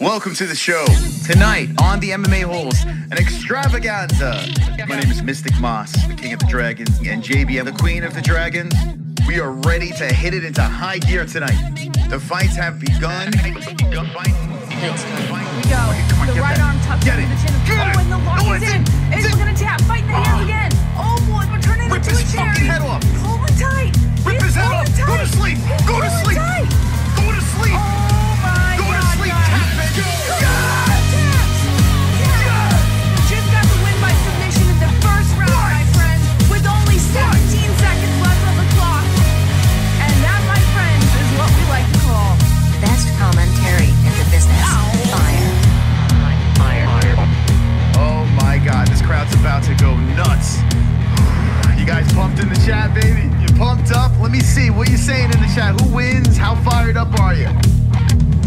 Welcome to the show. Tonight on the MMA Holes, an extravaganza. My name is Mystic Moss, the King of the Dragons, and JB, the Queen of the Dragons. We are ready to hit it into high gear tonight. The fights have begun. Begun fight. Thanks, man. Fight. Go. Okay, come on, the get right that. arm tucked Get under it. the chin. Get oh, it. and the lock Oh, is it's in. in. It's It's in. gonna tap. Fight in the hands Ah. again. Oh boy, we're turning Rip into his a cherry. fucking head off. Hold it tight. Rip He's his head pulling off. Go to sleep. Go to sleep. About to go nuts. You guys pumped in the chat, baby? You pumped up? Let me see. What you saying in the chat? Who wins? How fired up are you?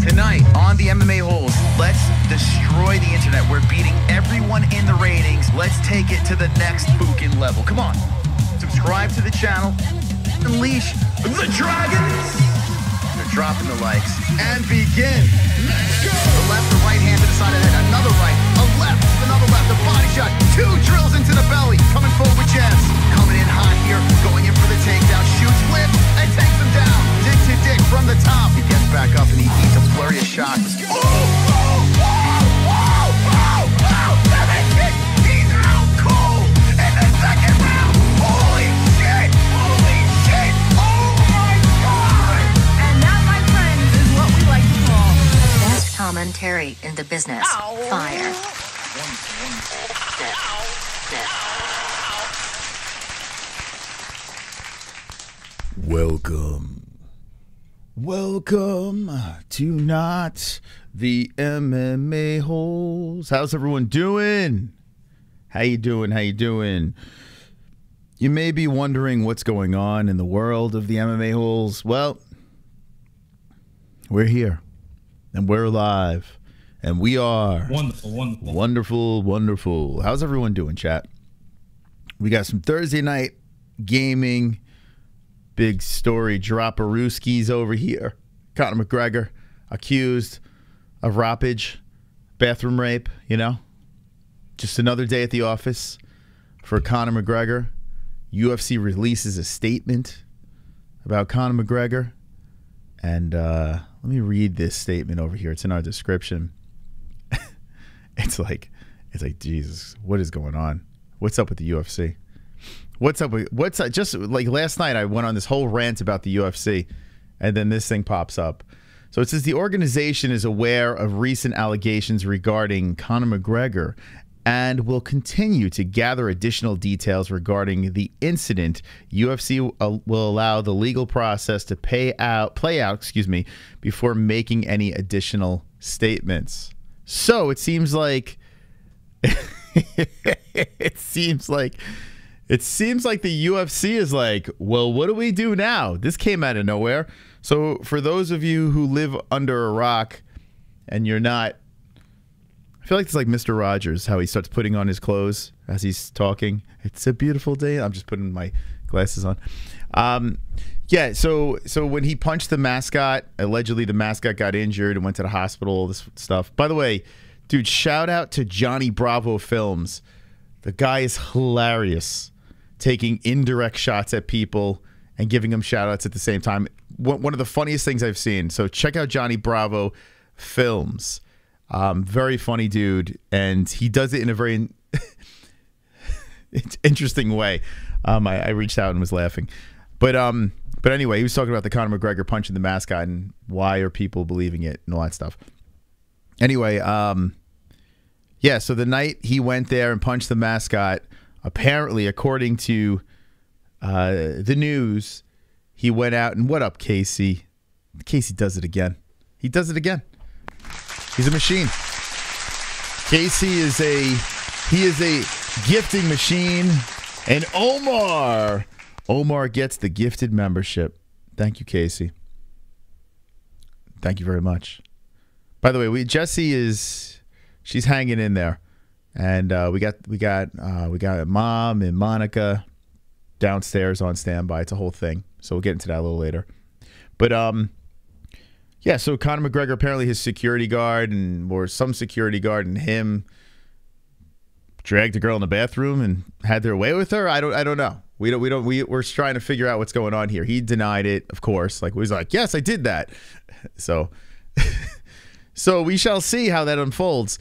Tonight on the MMA Holes, let's destroy the internet. We're beating everyone in the ratings. Let's take it to the next Bukin level. Come on. Subscribe to the channel. Unleash the dragons. They're dropping the likes. And begin. Let's go. The left, the right hand to the side of the head. Another right. A left, another left. A body shot. Two drills into the belly. Coming forward with jabs. Coming in hot here. Going in for the takedown. Shoots, flips, and takes him down. Dick to dick from the top. He gets back up and he eats a flurry of shots. Oh, oh, oh, oh, oh, oh. Seven kick. He's out cold in the second round. Holy shit. Holy shit. Oh my god. And that, my friends, is what we like to call Best commentary in the business. Fire. Welcome. Welcome to not the MMA holes. How's everyone doing? How you doing? How you doing? You may be wondering what's going on in the world of the MMA holes. Well, we're here and we're alive and we are Wonderful, wonderful. Wonderful, wonderful. How's everyone doing, chat? We got some Thursday night gaming. Big story drop of Rooskies over here. Conor McGregor accused of ropage, bathroom rape, you know? Just another day at the office for Conor McGregor. UFC releases a statement about Conor McGregor. And uh, let me read this statement over here. It's in our description it's like it's like Jesus, what is going on? What's up with the UFC? What's up with what's up? Just like last night, I went on this whole rant about the UFC, and then this thing pops up. So it says the organization is aware of recent allegations regarding Conor McGregor and will continue to gather additional details regarding the incident. UFC uh, will allow the legal process to pay out, play out, excuse me, before making any additional statements. So it seems like it seems like it seems like the UFC is like, well, what do we do now? This came out of nowhere. So for those of you who live under a rock and you're not I feel like it's like Mr. Rogers, how he starts putting on his clothes as he's talking. It's a beautiful day. I'm just putting my glasses on. Um, yeah, so so when he punched the mascot, allegedly the mascot got injured and went to the hospital, all this stuff. By the way, dude, shout out to Johnny Bravo Films. The guy is hilarious, taking indirect shots at people and giving them shout outs at the same time. One of the funniest things I've seen. So check out Johnny Bravo Films. Um, very funny dude, and he does it in a very interesting way. Um, I, I reached out and was laughing, but um, but anyway, he was talking about the Conor McGregor punching the mascot and why are people believing it and all that stuff. Anyway, um, yeah. So the night he went there and punched the mascot, apparently, according to uh, the news, he went out and what up, Casey? Casey does it again. He does it again. He's a machine. Casey is a he is a gifting machine, and Omar Omar gets the gifted membership. Thank you, Casey. Thank you very much. By the way, we Jesse is she's hanging in there, and uh, we got we got uh, we got mom and Monica downstairs on standby. It's a whole thing, so we'll get into that a little later. But um, Yeah, so Conor McGregor apparently his security guard and or some security guard and him dragged a girl in the bathroom and had their way with her. I don't I don't know. We don't we don't we we're trying to figure out what's going on here. He denied it, of course. Like he was like, "Yes, I did that." So so we shall see how that unfolds.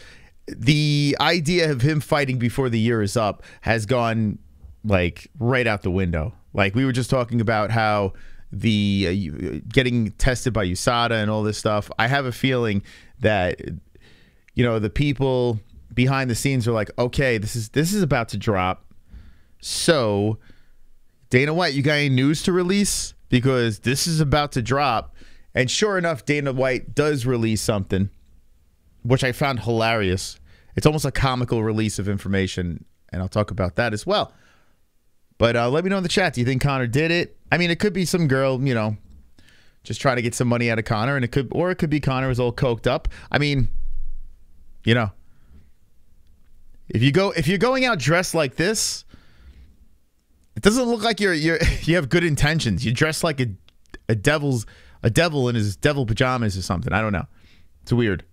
The idea of him fighting before the year is up has gone like right out the window. Like we were just talking about how the uh, getting tested by USADA and all this stuff. I have a feeling that you know the people behind the scenes are like, okay, this is this is about to drop. So Dana White, you got any news to release? Because this is about to drop. And sure enough, Dana White does release something, which I found hilarious. It's almost a comical release of information, and I'll talk about that as well. But uh, let me know in the chat. Do you think Conor did it? I mean, it could be some girl, you know, just trying to get some money out of Conor, and it could, or it could be Conor was all coked up. I mean, you know, if you go, if you're going out dressed like this, it doesn't look like you're you're you have good intentions. You dress like a a devil's a devil in his devil pajamas or something. I don't know. It's weird.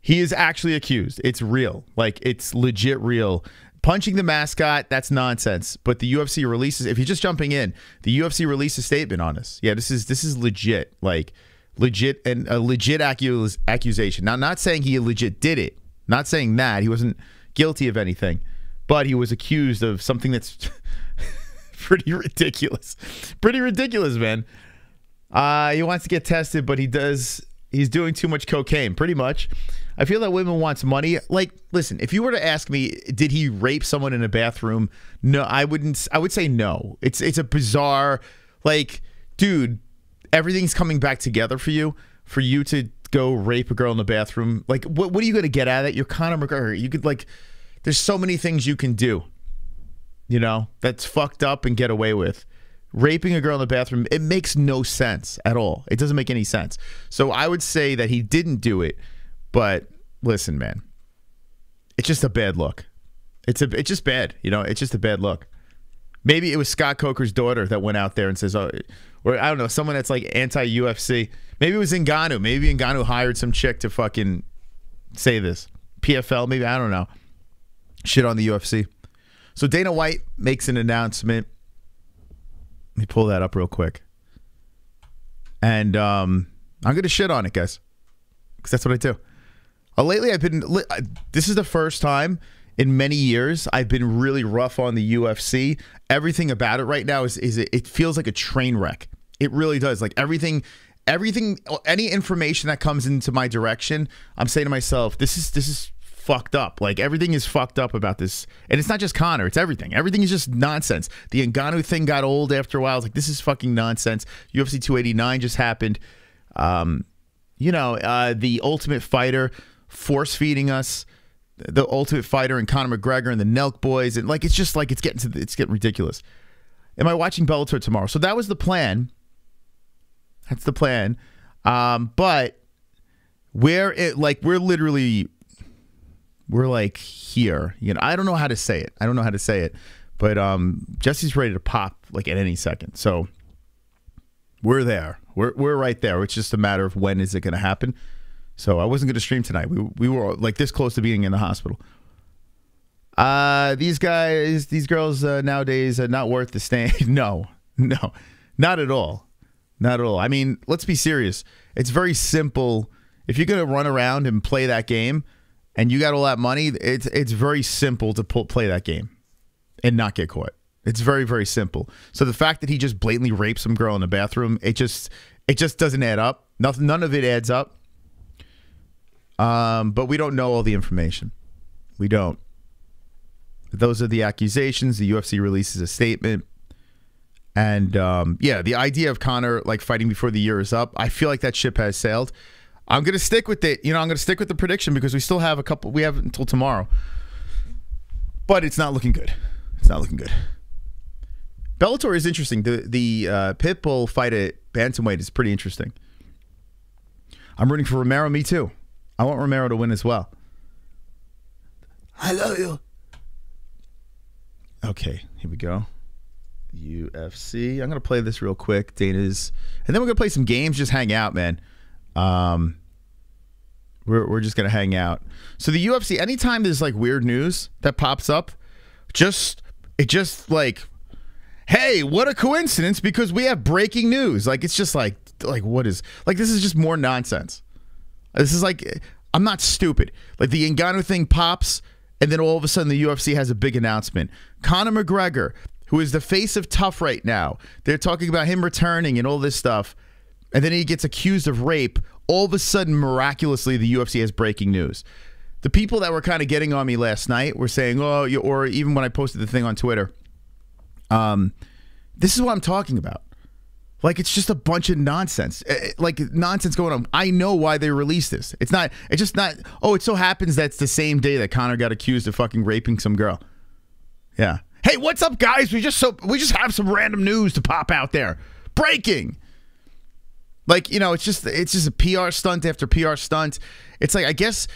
He is actually accused. It's real. Like it's legit real. Punching the mascot, that's nonsense. But the UFC releases if you're just jumping in, the UFC released a statement on us. Yeah, this is this is legit. Like legit and a legit accus- accusation. Now not saying he legit did it. Not saying that. He wasn't guilty of anything. But he was accused of something that's pretty ridiculous. Pretty ridiculous, man. Uh, he wants to get tested, but he does. He's doing too much cocaine, pretty much. I feel that women wants money. Like, listen, if you were to ask me, did he rape someone in a bathroom? No, I wouldn't. I would say no. It's it's a bizarre, like, dude, everything's coming back together for you. For you to go rape a girl in the bathroom, like, what what are you going to get out of it? You're Conor McGregor. You could like, there's so many things you can do you know, that's fucked up and get away with. Raping a girl in the bathroom, it makes no sense at all. It doesn't make any sense. So I would say that he didn't do it, but listen, man, it's just a bad look. It's a it's just bad, you know, it's just a bad look. Maybe it was Scott Coker's daughter that went out there and says, oh, or I don't know, someone that's like anti UFC. Maybe it was Ngannou. Maybe Ngannou hired some chick to fucking say this. PFL, maybe, I don't know. Shit on the UFC. So Dana White makes an announcement. Let me pull that up real quick. And um, I'm going to shit on it, guys, because that's what I do. Uh, lately, I've been. This is the first time in many years I've been really rough on the UFC. Everything about it right now is is it, it feels like a train wreck. It really does. Like everything, everything, any information that comes into my direction, I'm saying to myself, this is this is fucked up. Like everything is fucked up about this, and it's not just Conor. It's everything. Everything is just nonsense. The Ngannou thing got old after a while. It's like this is fucking nonsense. UFC 289 just happened. Um, you know, uh, the Ultimate Fighter force feeding us the Ultimate Fighter and Conor McGregor and the Nelk Boys, and like it's just like it's getting to the, it's getting ridiculous. Am I watching Bellator tomorrow? So that was the plan. That's the plan. Um, but where it like we're literally we're like here. You know, I don't know how to say it. I don't know how to say it, but um, Jesse's ready to pop like at any second. So we're there. We're we're right there. It's just a matter of when is it going to happen. So I wasn't going to stream tonight. We we were like this close to being in the hospital. Uh, these guys, these girls uh, nowadays are not worth the staying. no, no, not at all, not at all. I mean, let's be serious. It's very simple. If you're going to run around and play that game, and you got all that money, it's it's very simple to pull, play that game and not get caught. It's very very simple. So the fact that he just blatantly raped some girl in the bathroom, it just it just doesn't add up. Nothing, none of it adds up. Um, but we don't know all the information. We don't. Those are the accusations. The UFC releases a statement. And um, yeah, the idea of Conor like fighting before the year is up, I feel like that ship has sailed. I'm gonna stick with it. You know, I'm gonna stick with the prediction because we still have a couple. We have until tomorrow, but it's not looking good. It's not looking good. Bellator is interesting. The the uh, Pitbull fight at bantamweight is pretty interesting. I'm rooting for Romero. Me too. I want Romero to win as well. I love you. Okay, here we go. UFC. I'm gonna play this real quick. Dana's, and then we're gonna play some games. Just hang out, man. Um, we're we're just gonna hang out. So the UFC. Anytime there's like weird news that pops up, just it just like, hey, what a coincidence! Because we have breaking news. Like it's just like like what is like this is just more nonsense. This is like I'm not stupid. Like the Ngannou thing pops, and then all of a sudden the UFC has a big announcement. Conor McGregor, who is the face of tough right now, they're talking about him returning and all this stuff, and then he gets accused of rape. All of a sudden, miraculously, the UFC has breaking news. The people that were kind of getting on me last night were saying, "Oh," or even when I posted the thing on Twitter, um, this is what I'm talking about. Like it's just a bunch of nonsense. Eh, eh, Like nonsense going on. I know why they released this. It's not. It's just not. Oh, it so happens that's the same day that Conor got accused of fucking raping some girl. Yeah. Hey, what's up, guys? We just so we just have some random news to pop out there. Breaking. Like you know, it's just it's just a PR stunt after PR stunt. It's like I guess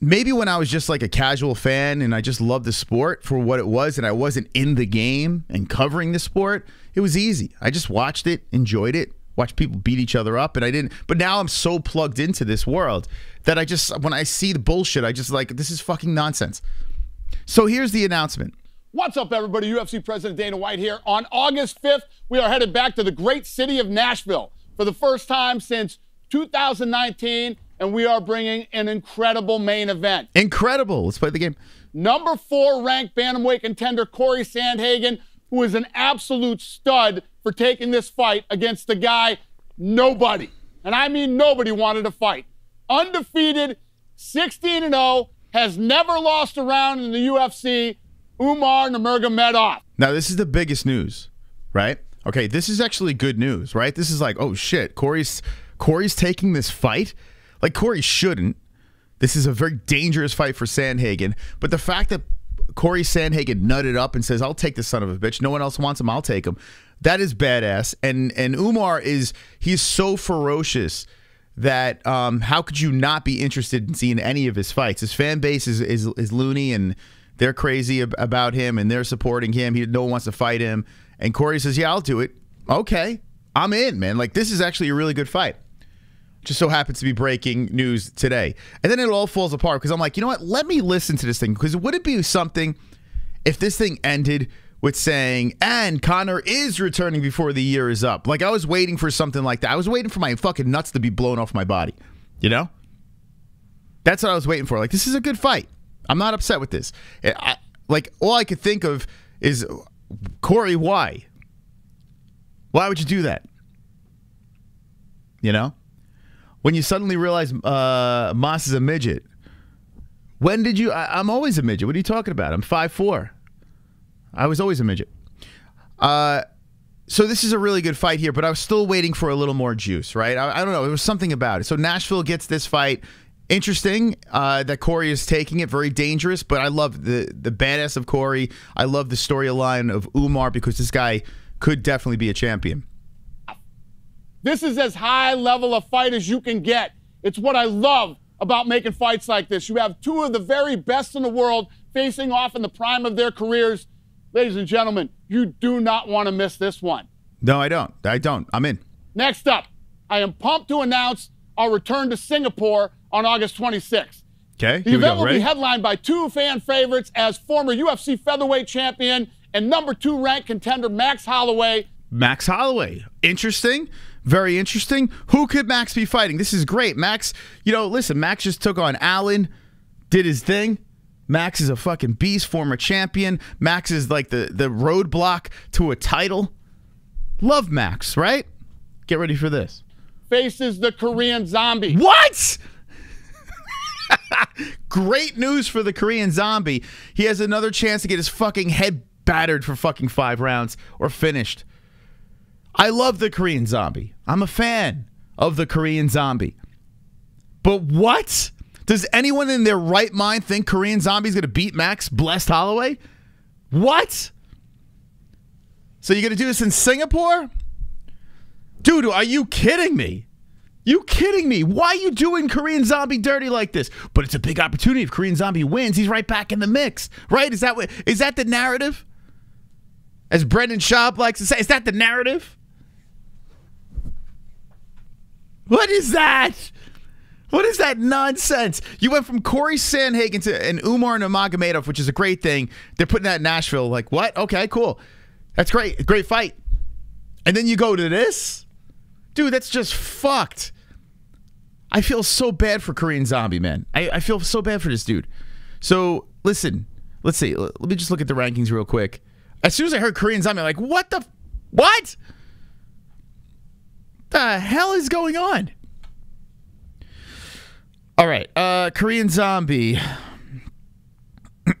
maybe when I was just like a casual fan and I just loved the sport for what it was and I wasn't in the game and covering the sport, it was easy. I just watched it, enjoyed it, watched people beat each other up and I didn't but now I'm so plugged into this world that I just when I see the bullshit, I just like this is fucking nonsense. So here's the announcement. What's up, everybody? UFC President Dana White here. On August 5th, we are headed back to the great city of Nashville for the first time since 2019, and we are bringing an incredible main event. Incredible. Let's play the game. Number four ranked bantamweight contender Corey Sandhagen, who is an absolute stud for taking this fight against the guy nobody, and I mean nobody, wanted to fight. Undefeated, 16 0, has never lost a round in the UFC. Umar Nurmagomedov. Now, this is the biggest news, right? Okay, this is actually good news, right? This is like, oh shit, Corey's Corey's taking this fight. Like Corey shouldn't. This is a very dangerous fight for Sandhagen. But the fact that Corey Sandhagen nutted up and says, "I'll take this son of a bitch. No one else wants him. I'll take him." That is badass. And and Umar is he's so ferocious that um, how could you not be interested in seeing any of his fights? His fan base is is, is loony and they're crazy ab- about him and they're supporting him. He no one wants to fight him. And Corey says, "Yeah, I'll do it." Okay, I'm in, man. Like this is actually a really good fight. Just so happens to be breaking news today, and then it all falls apart because I'm like, you know what? Let me listen to this thing because would it be something if this thing ended with saying, "And Conor is returning before the year is up"? Like I was waiting for something like that. I was waiting for my fucking nuts to be blown off my body. You know? That's what I was waiting for. Like this is a good fight. I'm not upset with this. I, like all I could think of is Corey. Why? Why would you do that? You know, when you suddenly realize uh, Moss is a midget. When did you? I, I'm always a midget. What are you talking about? I'm five four. I was always a midget. Uh, so this is a really good fight here, but I was still waiting for a little more juice, right? I, I don't know. It was something about it. So Nashville gets this fight. Interesting uh, that Corey is taking it. Very dangerous, but I love the the badass of Corey. I love the storyline of Umar because this guy could definitely be a champion. This is as high level a fight as you can get. It's what I love about making fights like this. You have two of the very best in the world facing off in the prime of their careers. Ladies and gentlemen, you do not want to miss this one. No, I don't. I don't. I'm in. Next up, I am pumped to announce our return to Singapore on August 26th. Okay, The here we event go. will Ready? be headlined by two fan favorites as former UFC featherweight champion and number two ranked contender Max Holloway Max Holloway. Interesting. Very interesting. Who could Max be fighting? This is great. Max, you know, listen, Max just took on Allen, did his thing. Max is a fucking beast, former champion. Max is like the, the roadblock to a title. Love Max, right? Get ready for this. faces the Korean zombie. What? Great news for the Korean zombie. He has another chance to get his fucking head battered for fucking five rounds or finished. I love the Korean zombie. I'm a fan of the Korean zombie. But what? Does anyone in their right mind think Korean zombie's gonna beat Max Blessed Holloway? What? So you're gonna do this in Singapore? Dude, are you kidding me? You kidding me? Why are you doing Korean Zombie dirty like this? But it's a big opportunity. If Korean Zombie wins, he's right back in the mix, right? Is that what? Is that the narrative? As Brendan Schaub likes to say, is that the narrative? What is that? What is that nonsense? You went from Corey Sandhagen to and Umar Nurmagomedov, which is a great thing. They're putting that in Nashville. Like, what? Okay, cool. That's great. Great fight. And then you go to this? Dude, that's just fucked. I feel so bad for Korean Zombie, man. I, I feel so bad for this dude. So, listen, let's see. Let me just look at the rankings real quick. As soon as I heard Korean Zombie, I'm like, what the? What? The hell is going on? All right, uh, Korean Zombie.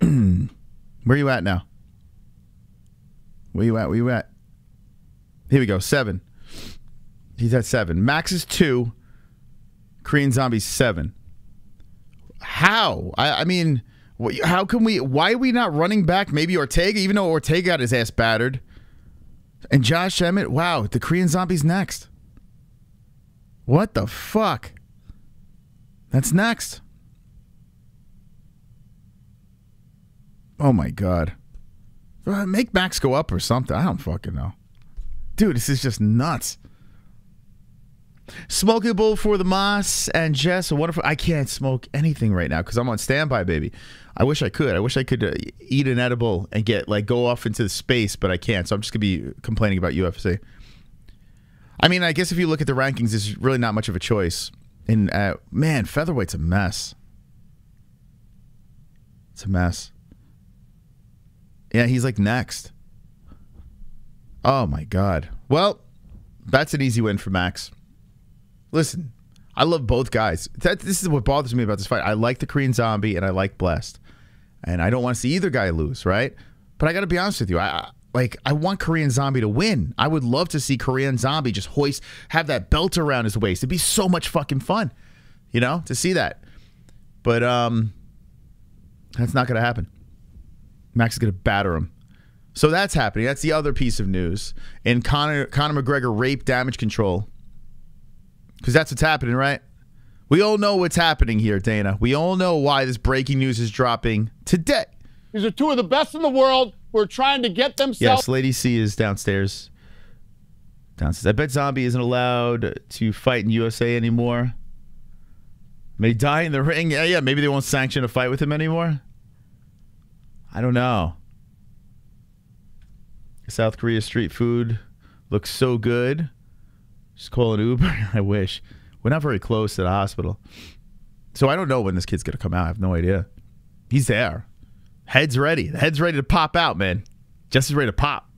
Where you at now? Where you at? Where you at? Here we go. Seven. He's at seven. Max is two. Korean Zombie seven. How? I, I mean, how can we? Why are we not running back? Maybe Ortega, even though Ortega got his ass battered, and Josh Emmett. Wow, the Korean Zombie's next. What the fuck? That's next. Oh my god. Uh, Make Max go up or something. I don't fucking know. Dude, this is just nuts. Smokable for the Moss and Jess. A wonderful. I can't smoke anything right now because I'm on standby, baby. I wish I could. I wish I could uh, eat an edible and get like go off into the space, but I can't. So I'm just gonna be complaining about UFC. I mean, I guess if you look at the rankings, there's really not much of a choice. And uh, man, featherweight's a mess. It's a mess. Yeah, he's like next. Oh my god. Well, that's an easy win for Max. Listen, I love both guys. That, this is what bothers me about this fight. I like the Korean Zombie and I like Blessed, and I don't want to see either guy lose, right? But I got to be honest with you. I, I like I want Korean Zombie to win. I would love to see Korean Zombie just hoist, have that belt around his waist. It'd be so much fucking fun, you know, to see that. But um, that's not gonna happen. Max is gonna batter him. So that's happening. That's the other piece of news. And Conor Conor McGregor rape damage control. Because that's what's happening, right? We all know what's happening here, Dana. We all know why this breaking news is dropping today. These are two of the best in the world who are trying to get themselves Yes, Lady C is downstairs. Downstairs. I bet Zombie isn't allowed to fight in USA anymore. May die in the ring. Yeah, yeah. Maybe they won't sanction a fight with him anymore. I don't know. South Korea street food looks so good. Just call an Uber. I wish. We're not very close to the hospital. So I don't know when this kid's going to come out. I have no idea. He's there. Head's ready. The head's ready to pop out, man. Just as ready to pop.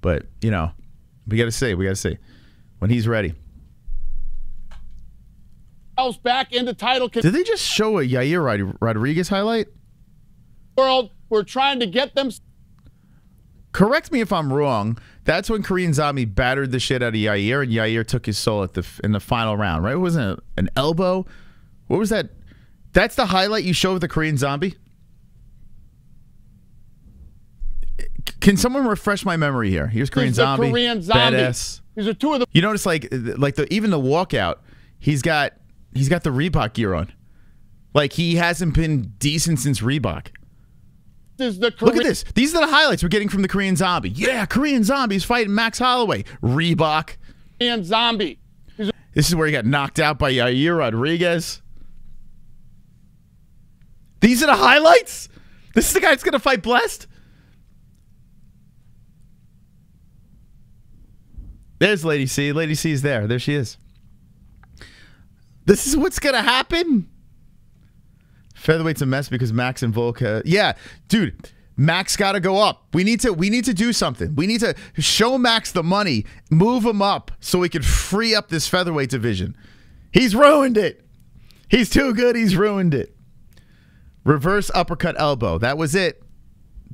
But, you know, we got to see. We got to see when he's ready. back into title Did they just show a Yair Rod- Rodriguez highlight? world we're trying to get them Correct me if I'm wrong. That's when Korean Zombie battered the shit out of Yair, and Yair took his soul at the in the final round, right? Wasn't it an elbow? What was that? That's the highlight you show of the Korean Zombie. Can someone refresh my memory here? Here's Korean He's Zombie. Korean Zombie. Badass. These are two of the You notice like like the even the walkout, he's got he's got the Reebok gear on. Like he hasn't been decent since Reebok. Is the Look at this. These are the highlights we're getting from the Korean Zombie. Yeah, Korean Zombie's fighting Max Holloway. Reebok. And Zombie. This is where he got knocked out by Yair Rodriguez. These are the highlights. This is the guy that's going to fight Blessed. There's Lady C. Lady C is there. There she is. This is what's going to happen. Featherweight's a mess because Max and Volka. Yeah, dude, Max got to go up. We need to we need to do something. We need to show Max the money, move him up so we can free up this featherweight division. He's ruined it. He's too good. He's ruined it. Reverse uppercut elbow. That was it.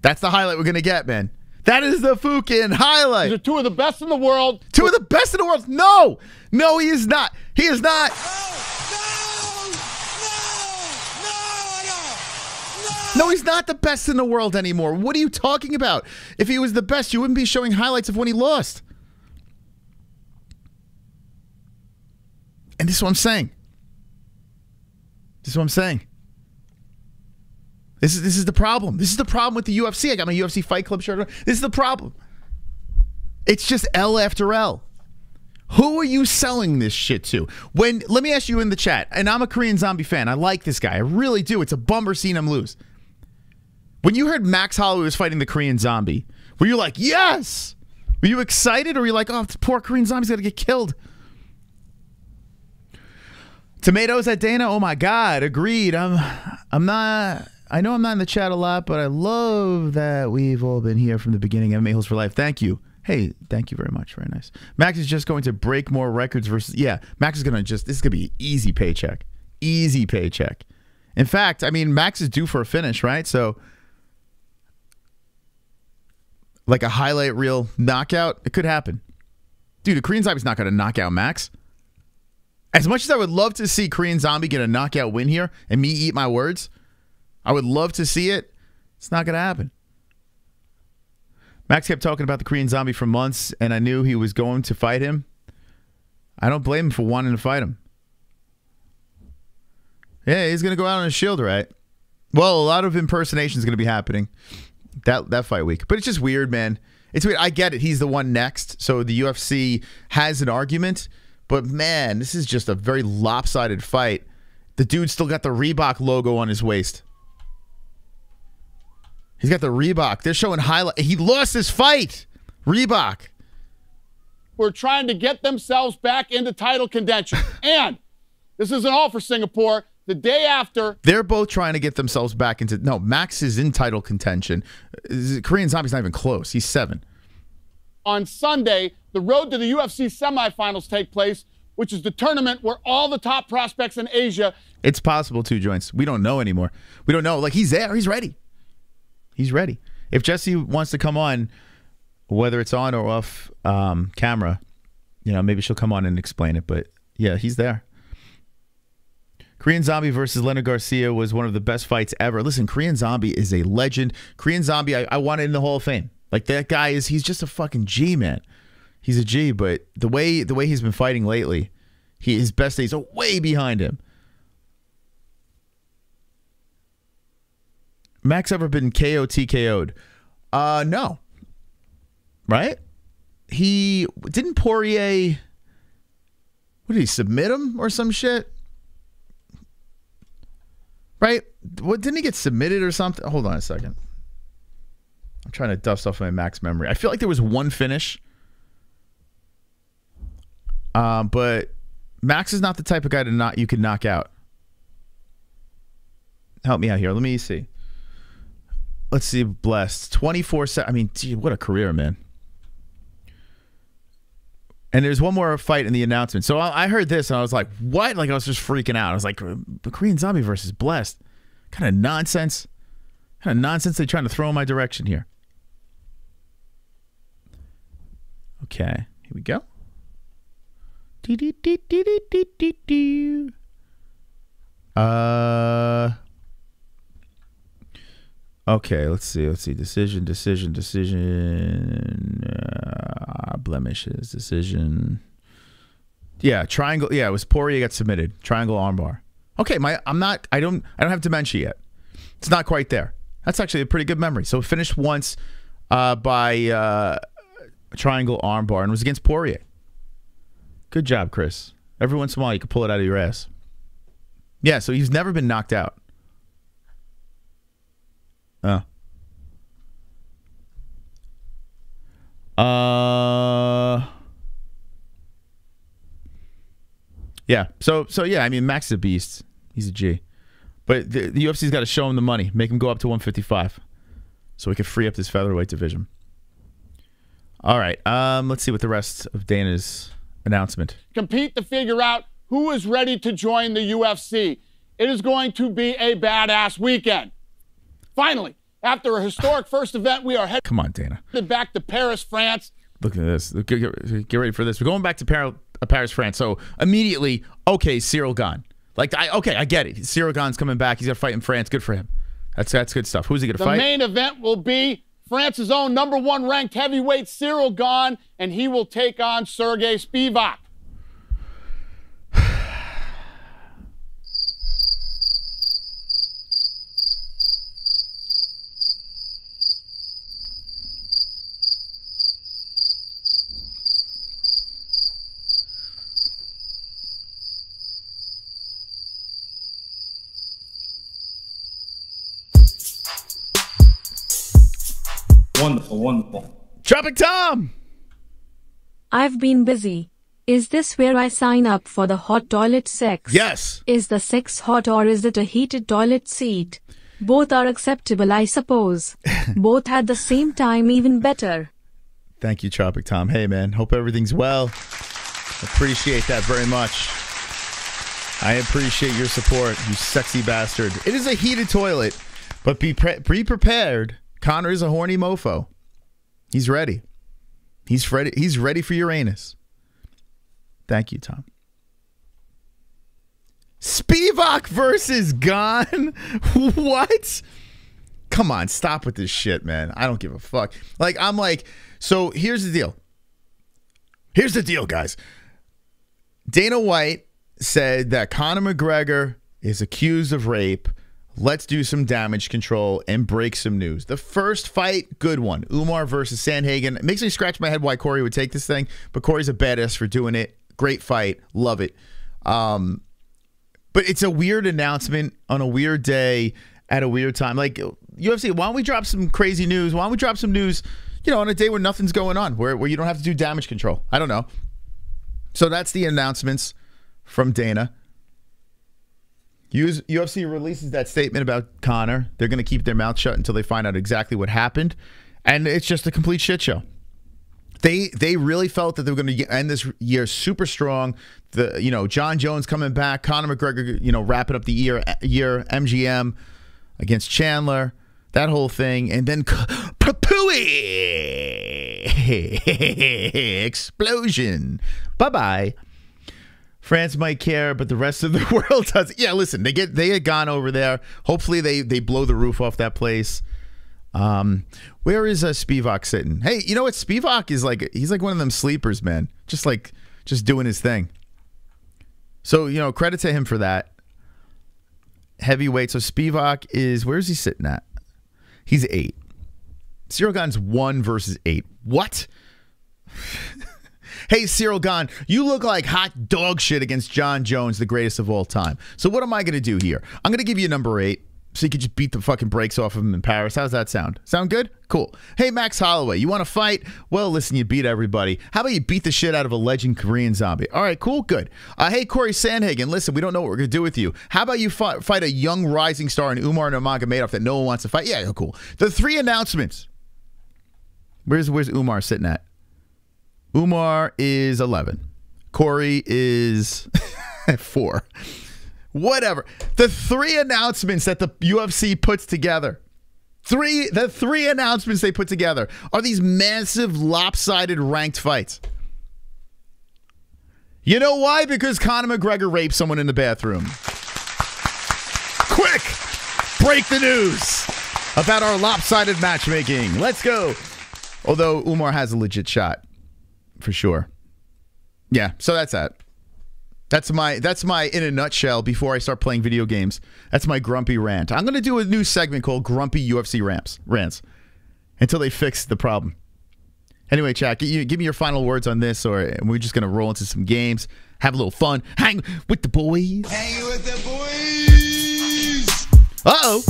That's the highlight we're gonna get, man. That is the fucking these highlight. are two of the best in the world. Two of the best in the world. No, no, he is not. He is not. Oh. No, he's not the best in the world anymore. What are you talking about? If he was the best, you wouldn't be showing highlights of when he lost. And this is what I'm saying. This is what I'm saying. This is this is the problem. This is the problem with the UFC. I got my UFC Fight Club shirt on. This is the problem. It's just L after L. Who are you selling this shit to? When let me ask you in the chat, and I'm a Korean Zombie fan. I like this guy. I really do. It's a bummer seeing him lose. When you heard Max Holloway was fighting the Korean Zombie, were you like, yes? Were you excited, or were you like, oh, poor Korean Zombie's gonna get killed? Tomatoes at Dana. Oh my God, agreed. I'm, I'm not. I know I'm not in the chat a lot, but I love that we've all been here from the beginning. MMA Holes for Life. Thank you. Hey, thank you very much. Very nice. Max is just going to break more records versus. Yeah, Max is going to just. This is going to be easy paycheck. Easy paycheck. In fact, I mean, Max is due for a finish, right? So, like a highlight reel knockout, it could happen. Dude, a Korean Zombie's not going to knock out Max. As much as I would love to see Korean Zombie get a knockout win here and me eat my words, I would love to see it. It's not going to happen. Max kept talking about the Korean Zombie for months, and I knew he was going to fight him. I don't blame him for wanting to fight him. Yeah, he's going to go out on a shield, right? Well, a lot of impersonation is going to be happening that that fight week, but it's just weird, man. It's weird. I get it. He's the one next, so the UFC has an argument. But man, this is just a very lopsided fight. The dude still got the Reebok logo on his waist. He's got the Reebok. They're showing highlight. He lost his fight. Reebok. We're trying to get themselves back into title contention. and this isn't all for Singapore. The day after, They're both trying to get themselves back into. No, Max is in title contention. Korean Zombie's not even close. He's seven. on Sunday, the road to the UFC semifinals take place, which is the tournament where all the top prospects in Asia It's possible two joints. We don't know anymore. We don't know. Like he's there. He's ready. He's ready. If Jesse wants to come on, whether it's on or off um, camera, you know, maybe she'll come on and explain it. But yeah, he's there. Korean Zombie versus Leonard Garcia was one of the best fights ever. Listen, Korean Zombie is a legend. Korean Zombie, I, I want it in the Hall of Fame. Like that guy is, he's just a fucking G man. He's a G, but the way the way he's been fighting lately, he his best days are way behind him. Max ever been KO TKO'd? Uh no. Right? He didn't Poirier what did he submit him or some shit? Right? What didn't he get submitted or something? Hold on a second. I'm trying to dust off my max memory. I feel like there was one finish. Um, but Max is not the type of guy to not you can knock out. Help me out here. Let me see. Let's see. Blessed. 24 7. I mean, gee, what a career, man. And there's one more fight in the announcement. So I heard this and I was like, what? Like, I was just freaking out. I was like, the Korean Zombie versus Blessed. Kind of nonsense. Kind of nonsense they're trying to throw in my direction here. Okay. Here we go. Uh. Okay, let's see. Let's see. Decision, decision, decision. Uh, blemishes, decision. Yeah, triangle. Yeah, it was Poirier got submitted. Triangle armbar. Okay, my I'm not. I don't. I don't have dementia yet. It's not quite there. That's actually a pretty good memory. So finished once uh, by uh, triangle armbar and was against Poirier. Good job, Chris. Every once in a while, you can pull it out of your ass. Yeah, so he's never been knocked out. Oh. Uh. Yeah. So so yeah. I mean, Max is a beast. He's a G. But the, the UFC's got to show him the money, make him go up to 155, so we can free up this featherweight division. All right. Um. Let's see what the rest of Dana's announcement. compete to figure out who is ready to join the UFC. It is going to be a badass weekend. Finally, after a historic first event, we are headed Come on, Dana. back to Paris, France. Look at this. Get, ready for this. We're going back to uh, Paris, France. So immediately, okay, Cyril Gane. Like, I okay, I get it. Cyril Gane's coming back. He's got to fight in France. Good for him. That's that's good stuff. Who's he going to The fight? The main event will be France's own number one ranked heavyweight Cyril Gane, and he will take on Sergey Spivak. Tropic Tom. I've been busy. Is this where I sign up for the hot toilet sex? Yes. Is the sex hot or is it a heated toilet seat? Both are acceptable, I suppose. Both at the same time, even better. Thank you, Tropic Tom. Hey, man. Hope everything's well. Appreciate that very much. I appreciate your support, you sexy bastard. It is a heated toilet, but be pre- be prepared. Conor is a horny mofo. He's ready. He's ready. He's ready for Uranus. Thank you, Tom. Spivak versus Gane. what? Come on, stop with this shit, man. I don't give a fuck. Like I'm like, so here's the deal. Here's the deal, guys. Dana White said that Conor McGregor is accused of rape. Let's do some damage control and break some news. The first fight, good one. Umar versus Sandhagen. It makes me scratch my head why Corey would take this thing, but Corey's a badass for doing it. Great fight. Love it. Um, but it's a weird announcement on a weird day at a weird time. Like UFC, why don't we drop some crazy news? Why don't we drop some news, you know, on a day where nothing's going on, where, where you don't have to do damage control? I don't know. So that's the announcements from Dana. UFC releases that statement about Conor. They're going to keep their mouth shut until they find out exactly what happened, and it's just a complete shit show. They they really felt that they were going to end this year super strong. The you know Jon Jones coming back, Conor McGregor you know wrapping up the year year MGM against Chandler, that whole thing, and then Papui explosion. Bye bye. France might care, but the rest of the world does. Yeah, listen, they get they had gone over there. Hopefully, they they blow the roof off that place. Um, where is uh, Spivak sitting? Hey, you know what? Spivak is like he's like one of them sleepers, man. Just like just doing his thing. So you know, credit to him for that. Heavyweight. So Spivak is where's he sitting at? He's eight. Cyril Gane's one versus eight. What? hey, Cyril Gane, you look like hot dog shit against Jon Jones, the greatest of all time. So what am I going to do here? I'm going to give you a number eight so you could just beat the fucking brakes off of him in Paris. How's that sound? Sound good? Cool. Hey, Max Holloway, you want to fight? Well, listen, you beat everybody. How about you beat the shit out of a legend Korean zombie? All right, cool, good. Uh, hey, Corey Sandhagen, listen, we don't know what we're going to do with you. How about you fight, fight a young rising star in Umar Nurmagomedov that no one wants to fight? Yeah, cool. The three announcements. Where's where's Umar sitting at? Umar is 11. Corey is 4 whatever. The three announcements that the UFC puts together, three the three announcements they put together are these massive lopsided ranked fights. You know why? Because Conor McGregor raped someone in the bathroom. Quick, break the news about our lopsided matchmaking. Let's go. Although Umar has a legit shot, for sure. Yeah, so that's that. That's my that's my in a nutshell before I start playing video games. That's my grumpy rant. I'm gonna do a new segment called Grumpy UFC Rants rants until they fix the problem. Anyway, chat, give, you, give me your final words on this, or we're just gonna roll into some games, have a little fun, hang with the boys. Hang with the boys. Uh oh,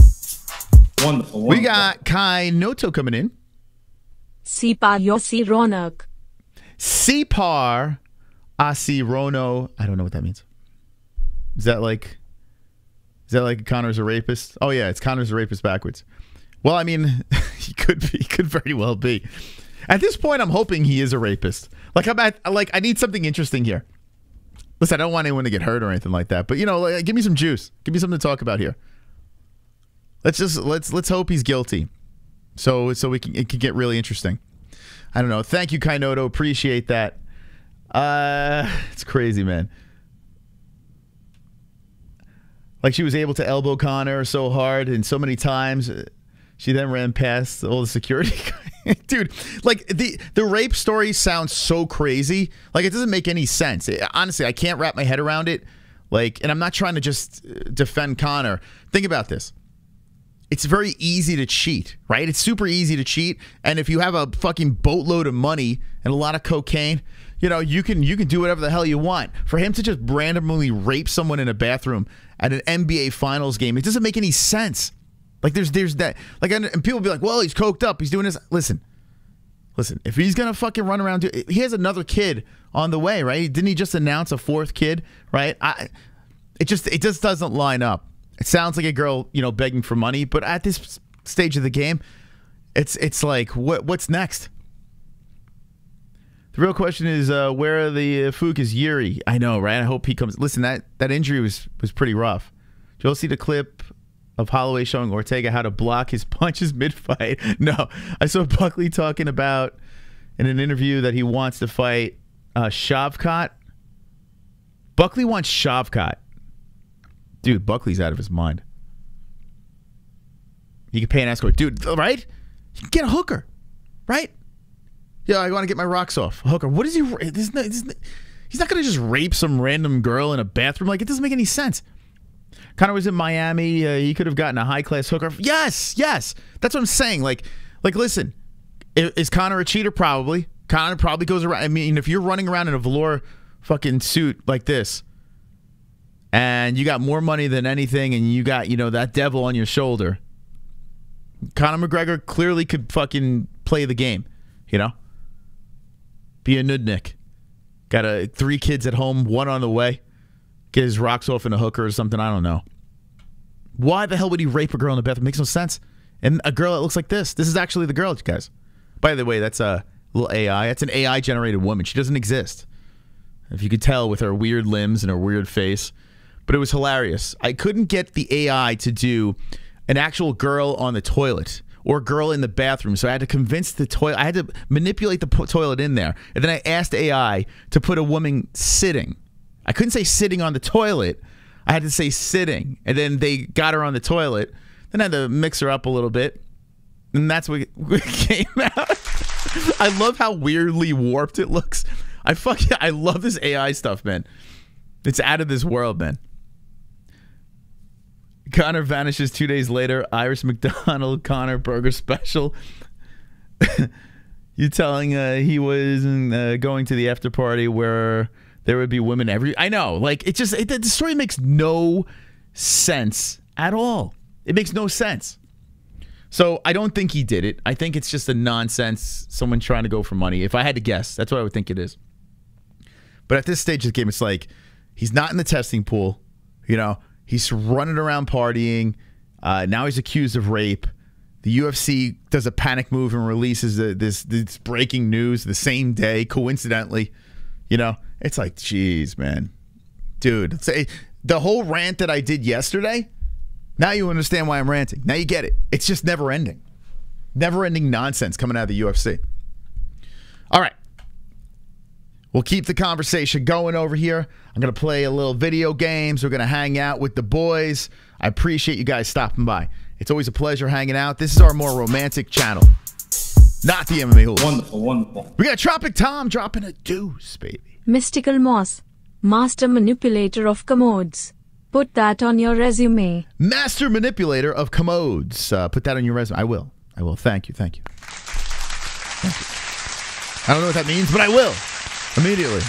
Wonderful, wonderful. we got Kai Noto coming in. Sipa Yossi Ronak. Sipar Asirono. I don't know what that means. Is that like is that like Conor's a rapist? Oh yeah, it's Conor's a rapist backwards. Well, I mean, he could be, he could very well be. At this point, I'm hoping he is a rapist. Like I'm at, like I need something interesting here. Listen, I don't want anyone to get hurt or anything like that, but you know, like, give me some juice. Give me something to talk about here. Let's just let's let's hope he's guilty. So so we can it can get really interesting. I don't know. Thank you, Kainoto. Appreciate that. Uh, it's crazy, man. Like she was able to elbow Conor so hard and so many times. She then ran past all the security. Dude, like the the rape story sounds so crazy. Like it doesn't make any sense. It- honestly, I can't wrap my head around it. Like, and I'm not trying to just uh, defend Conor. Think about this it's very easy to cheat, right? It's super easy to cheat. And if you have a fucking boatload of money and a lot of cocaine, you know, you can you can do whatever the hell you want. For him to just randomly rape someone in a bathroom at an NBA finals game, it doesn't make any sense. Like there's there's that like and people be like, "Well, he's coked up. He's doing this." Listen. Listen, if he's gonna fucking run around, do, he has another kid on the way, right? Didn't he just announce a fourth kid, right? I, it just it just doesn't line up. It sounds like a girl, you know, begging for money, but at this stage of the game, it's it's like what what's next? The real question is uh, where the uh, is Yuri? I know, right? I hope he comes. Listen, that that injury was was pretty rough. You all see the clip of Holloway showing Ortega how to block his punches mid fight? No, I saw Buckley talking about in an interview that he wants to fight uh, Shavkat. Buckley wants Shavkat. Dude, Buckley's out of his mind. You can pay an escort, dude. Right? You can get a hooker, right? Yeah, I want to get my rocks off. A hooker. What is he? This, this, he's not going to just rape some random girl in a bathroom. Like it doesn't make any sense. Conor was in Miami. Uh, he could have gotten a high class hooker. Yes, yes. That's what I'm saying. Like, like listen, i- is Conor a cheater? Probably. Conor probably goes around. I mean, if you're running around in a velour fucking suit like this, and you got more money than anything, and you got you know that devil on your shoulder, Conor McGregor clearly could fucking play the game. You know, be a nudnik. Got a three kids at home, one on the way. Get his rocks off in a hooker or something. I don't know. Why the hell would he rape a girl in the bathroom? Makes no sense. And a girl that looks like this. This is actually the girl, guys. By the way, that's a little AI. That's an AI generated woman. She doesn't exist. If you could tell with her weird limbs and her weird face. But it was hilarious. I couldn't get the AI to do an actual girl on the toilet or girl in the bathroom. So I had to convince the toilet. I had to manipulate the toilet in there. And then I asked AI to put a woman sitting. I couldn't say sitting on the toilet. I had to say sitting. And then they got her on the toilet. Then I had to mix her up a little bit. And that's what what came out. I love how weirdly warped it looks. I fucking I love this AI stuff, man. It's out of this world, man. Conor vanishes two days later. Iris McDonald, Conor Burger Special. you telling uh, he was uh, going to the after party where there would be women every. I know, like it just it, the story makes no sense at all. It makes no sense. So I don't think he did it. I think it's just a nonsense. Someone trying to go for money. If I had to guess, that's what I would think it is. But at this stage of the game, it's like he's not in the testing pool. You know, he's running around partying. Uh, now he's accused of rape. The UFC does a panic move and releases the, this this breaking news the same day, coincidentally. You know, it's like, geez, man, dude. Say the whole rant that I did yesterday. Now you understand why I'm ranting. Now you get it. It's just never ending, never ending nonsense coming out of the UFC. All right. We'll keep the conversation going over here. I'm going to play a little video games. We're going to hang out with the boys. I appreciate you guys stopping by. It's always a pleasure hanging out. This is our more romantic channel, not the MMA-Holes. Wonderful, wonderful. We got Tropic Tom dropping a deuce, baby. Mystical Moss. Master manipulator of commodes. Put that on your resume. Master manipulator of commodes. Uh, put that on your resume. I will. I will. Thank you. Thank you. Thank you. I don't know what that means, but I will immediately.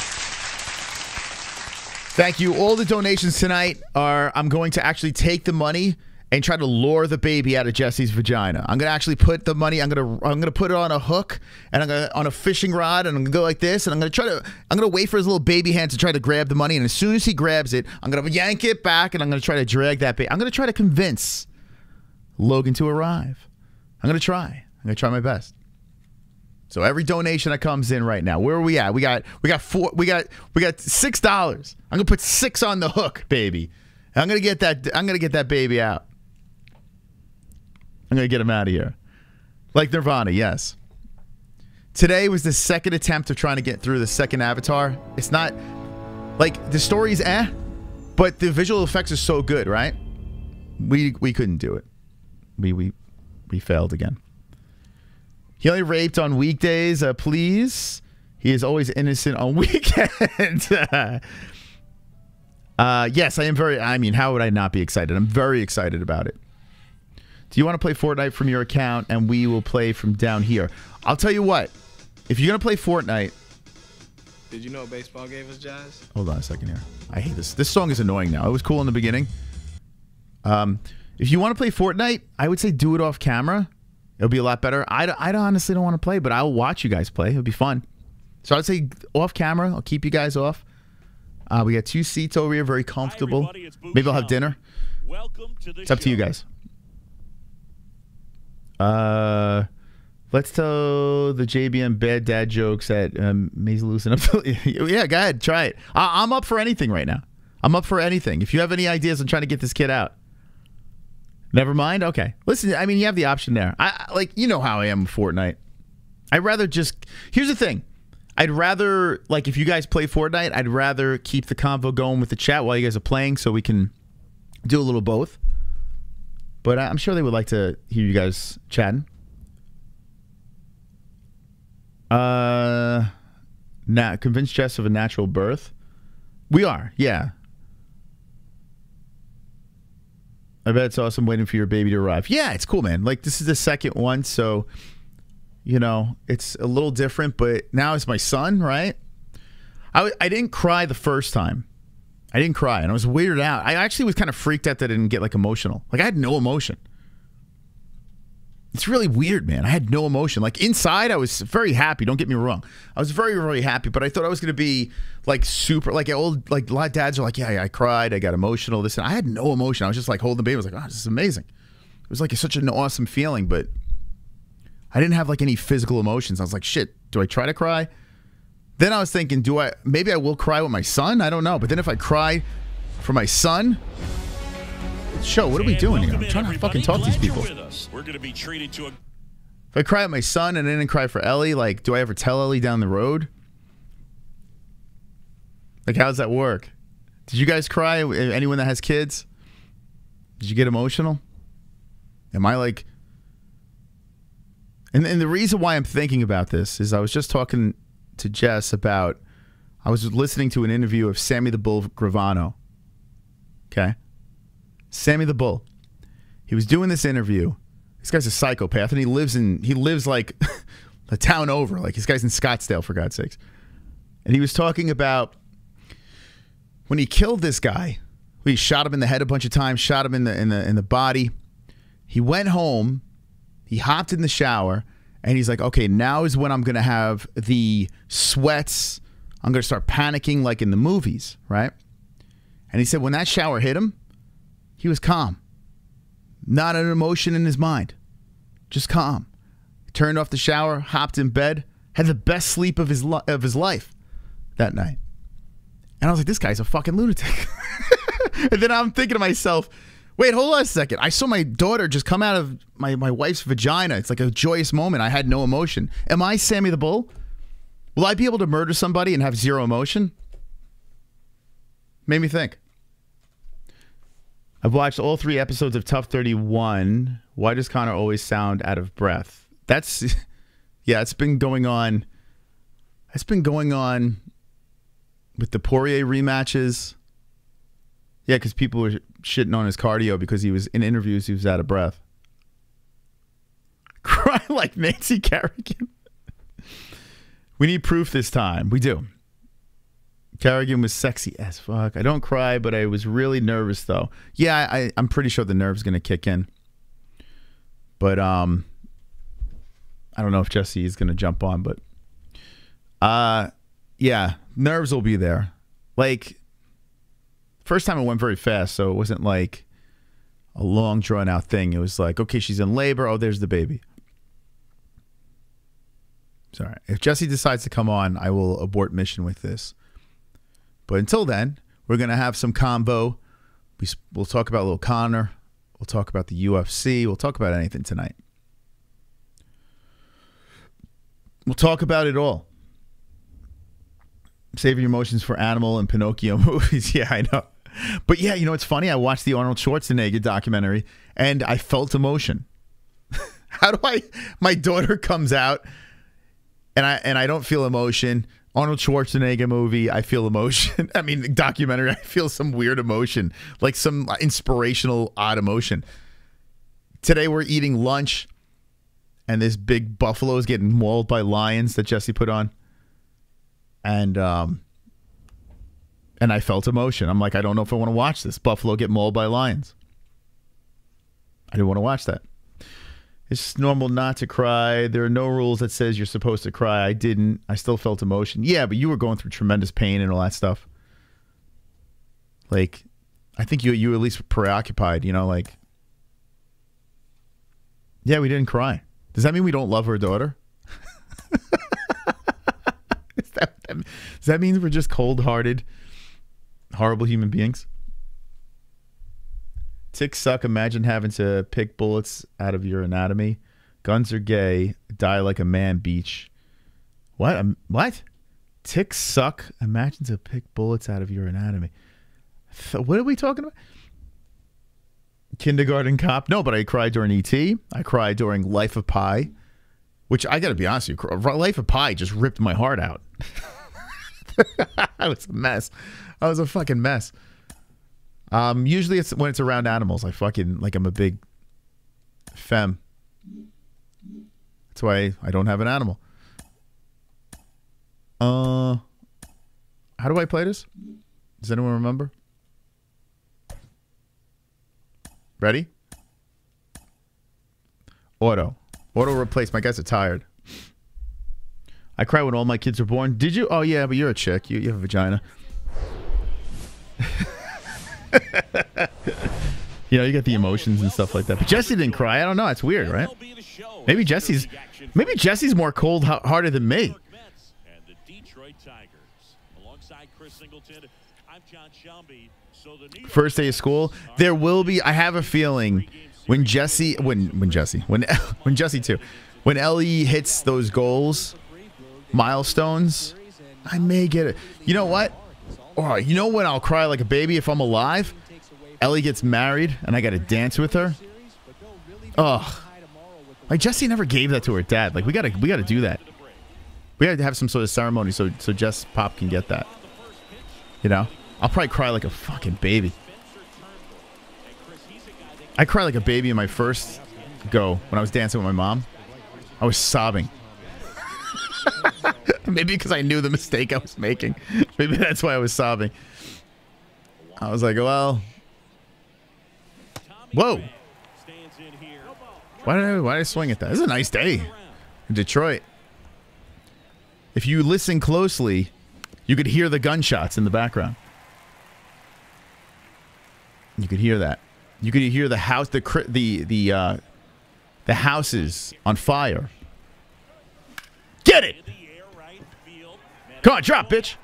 Thank you. All the donations tonight are. I'm going to actually take the money and try to lure the baby out of Jesse's vagina. I'm gonna actually put the money. I'm gonna I'm gonna put it on a hook and I'm gonna on a fishing rod and I'm gonna go like this and I'm gonna try to I'm gonna wait for his little baby hand to try to grab the money and as soon as he grabs it, I'm gonna yank it back and I'm gonna try to drag that baby. I'm gonna try to convince Logan to arrive. I'm gonna try. I'm gonna try my best. So every donation that comes in right now, where are we at? We got we got four we got we got six dollars. I'm gonna put six on the hook, baby. I'm gonna get that I'm gonna get that baby out. I'm gonna get him out of here. Like Nirvana, yes. Today was the second attempt of trying to get through the second avatar. It's not like the story's eh, but the visual effects are so good, right? We we couldn't do it. We we we failed again. He only raped on weekdays, uh, please. He is always innocent on weekends. uh, yes, I am very. I mean, how would I not be excited? I'm very excited about it. Do you want to play Fortnite from your account and we will play from down here? I'll tell you what. If you're going to play Fortnite, Did you know baseball gave us, Jazz? hold on a second here. I hate this. This song is annoying now. It was cool in the beginning. Um, if you want to play Fortnite, I would say do it off camera. It'll be a lot better. I, I honestly don't want to play, but I'll watch you guys play. It'll be fun. So I'd say off camera. I'll keep you guys off. Uh, we got two seats over here, very comfortable. Maybe I'll have dinner. Welcome to. It's up to you guys. Uh, let's tell the JBM bad dad jokes at um, Maze Loosen up. yeah, go ahead, try it. I- I'm up for anything right now. I'm up for anything. If you have any ideas on trying to get this kid out, never mind. Okay, listen. I mean, you have the option there. I like you know how I am with Fortnite. I'd rather just. Here's the thing. I'd rather like if you guys play Fortnite, I'd rather keep the convo going with the chat while you guys are playing, so we can do a little both. But I'm sure they would like to hear you guys chatting. Uh, now convince Jess of a natural birth. We are, yeah. I bet it's awesome waiting for your baby to arrive. Yeah, it's cool, man. Like this is the second one, so you know it's a little different. But now it's my son, right? I I didn't cry the first time. I didn't cry, and I was weirded out. I actually was kind of freaked out that I didn't get like emotional. Like I had no emotion. It's really weird, man. I had no emotion. Like inside, I was very happy. Don't get me wrong. I was very, very happy. But I thought I was going to be like super, like old, like a lot of dads are like, yeah, I cried, I got emotional. This and I had no emotion. I was just like holding the baby. I was like, oh, this is amazing. It was like such an awesome feeling, but I didn't have like any physical emotions. I was like, shit, do I try to cry? Then I was thinking, do I? Maybe I will cry with my son. I don't know. But then if I cry for my son, show, what are we doing here? I'm trying to fucking talk to these people. We're going to be treated to a If I cry at my son and then cry for Ellie, like, do I ever tell Ellie down the road? Like, how does that work? Did you guys cry? Anyone that has kids? Did you get emotional? Am I like. And, and the reason why I'm thinking about this is I was just talking to Jess about. I was listening to an interview of Sammy the Bull Gravano. Okay? Sammy the Bull. He was doing this interview. This guy's a psychopath, and he lives in he lives like a town over. Like this guy's in Scottsdale, for God's sakes. And he was talking about when he killed this guy. He shot him in the head a bunch of times, shot him in the in the in the body. He went home. He hopped in the shower, and he's like, "Okay, now is when I'm gonna have the sweats. I'm gonna start panicking like in the movies, right?" And he said when that shower hit him, he was calm. Not an emotion in his mind. Just calm. Turned off the shower, hopped in bed, had the best sleep of his of his life that night. And I was like, this guy's a fucking lunatic. and then I'm thinking to myself, wait, hold on a second. I saw my daughter just come out of my, my wife's vagina. It's like a joyous moment. I had no emotion. Am I Sammy the Bull? Will I be able to murder somebody and have zero emotion? Made me think. I've watched all three episodes of TUF 31. Why does Conor always sound out of breath? That's, yeah, it's been going on. It's been going on with the Poirier rematches. Yeah, because people were shitting on his cardio because he was in interviews, he was out of breath. Cry like Nancy Kerrigan. we need proof this time. We do. Kerrigan was sexy as fuck. I don't cry, but I was really nervous though. Yeah, I, I'm pretty sure the nerve's gonna kick in. But um, I don't know if Jesse is gonna jump on, but uh, yeah, nerves will be there. Like first time it went very fast, so it wasn't like a long drawn out thing. It was like, okay, she's in labor. Oh, there's the baby. Sorry. If Jesse decides to come on, I will abort mission with this. But until then, we're going to have some combo. We, we'll talk about little Conor. We'll talk about the UFC. We'll talk about anything tonight. We'll talk about it all. Saving your emotions for Animal and Pinocchio movies. yeah, I know. But yeah, you know, it's funny. I watched the Arnold Schwarzenegger documentary and I felt emotion. How do I? My daughter comes out and I and I don't feel emotion. Arnold Schwarzenegger movie, I feel emotion. I mean, documentary, I feel some weird emotion, like some inspirational, odd emotion. Today we're eating lunch, and this big buffalo is getting mauled by lions that Jesse put on, and um, and I felt emotion. I'm like, I don't know if I want to watch this buffalo get mauled by lions. I didn't want to watch that. It's normal not to cry. There are no rules that says you're supposed to cry. I didn't. I still felt emotion. Yeah, but you were going through tremendous pain and all that stuff. Like, I think you you at least were preoccupied. You know, like, yeah, we didn't cry. Does that mean we don't love our daughter? That, does that mean we're just cold-hearted, horrible human beings? Ticks suck. Imagine having to pick bullets out of your anatomy. Guns are gay. Die like a man. Beach. What? Um, what? Ticks suck. Imagine to pick bullets out of your anatomy. What are we talking about? Kindergarten cop. No, but I cried during ET. I cried during Life of Pi, which I got to be honest with you, Life of Pi just ripped my heart out. I was a mess. I was a fucking mess. Um, usually it's when it's around animals. I fucking like I'm a big femme. That's why I don't have an animal. Uh, how do I play this? Does anyone remember? Ready? Auto. Auto replace. My guys are tired. I cry when all my kids are born. Did you? Oh yeah, but you're a chick. You, you have a vagina. you know, you get the emotions and stuff like that. But Jesse didn't cry. I don't know. It's weird, right? Maybe Jesse's maybe Jesse's more cold hearted than me. and the Detroit Tigers. Alongside Chris Singleton, I'm Jon Sciambi. So the First day of school, there will be. I have a feeling when Jesse, when when Jesse, when when Jesse too, when Ellie hits those goals, milestones, I may get it. You know what? Oh, you know when I'll cry like a baby if I'm alive? Ellie gets married and I got to dance with her. Ugh. Like Jesse never gave that to her dad. Like we gotta we gotta do that. We gotta have some sort of ceremony so so Jess Pop can get that. You know? I'll probably cry like a fucking baby. I cried like a baby in my first go when I was dancing with my mom. I was sobbing. Maybe because I knew the mistake I was making. Maybe that's why I was sobbing. I was like, well, whoa. Why did I, why did I swing at that? Is a nice day in Detroit. If you listen closely, you could hear the gunshots in the background. You could hear that. You could hear the house, the the the uh, the houses on fire. Get it! Come on, drop, bitch.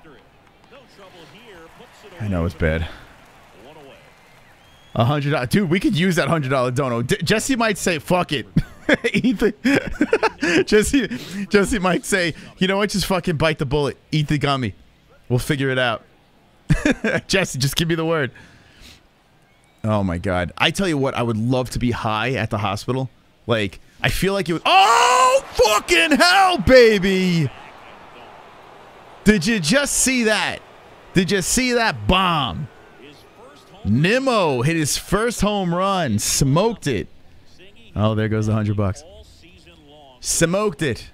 I know it's bad. A hundred dollars, dude. We could use that hundred dollar dono. D- Jesse might say, "Fuck it." Ethan, Jesse, Jesse might say, "You know what? Just fucking bite the bullet. Eat the gummy. We'll figure it out." Jesse, just give me the word. Oh my god! I tell you what, I would love to be high at the hospital. Like, I feel like it was. Oh fucking hell, baby! Did you just see that? Did you see that bomb? Nimmo hit his first home run, smoked it. Oh, there goes the hundred bucks. Smoked it.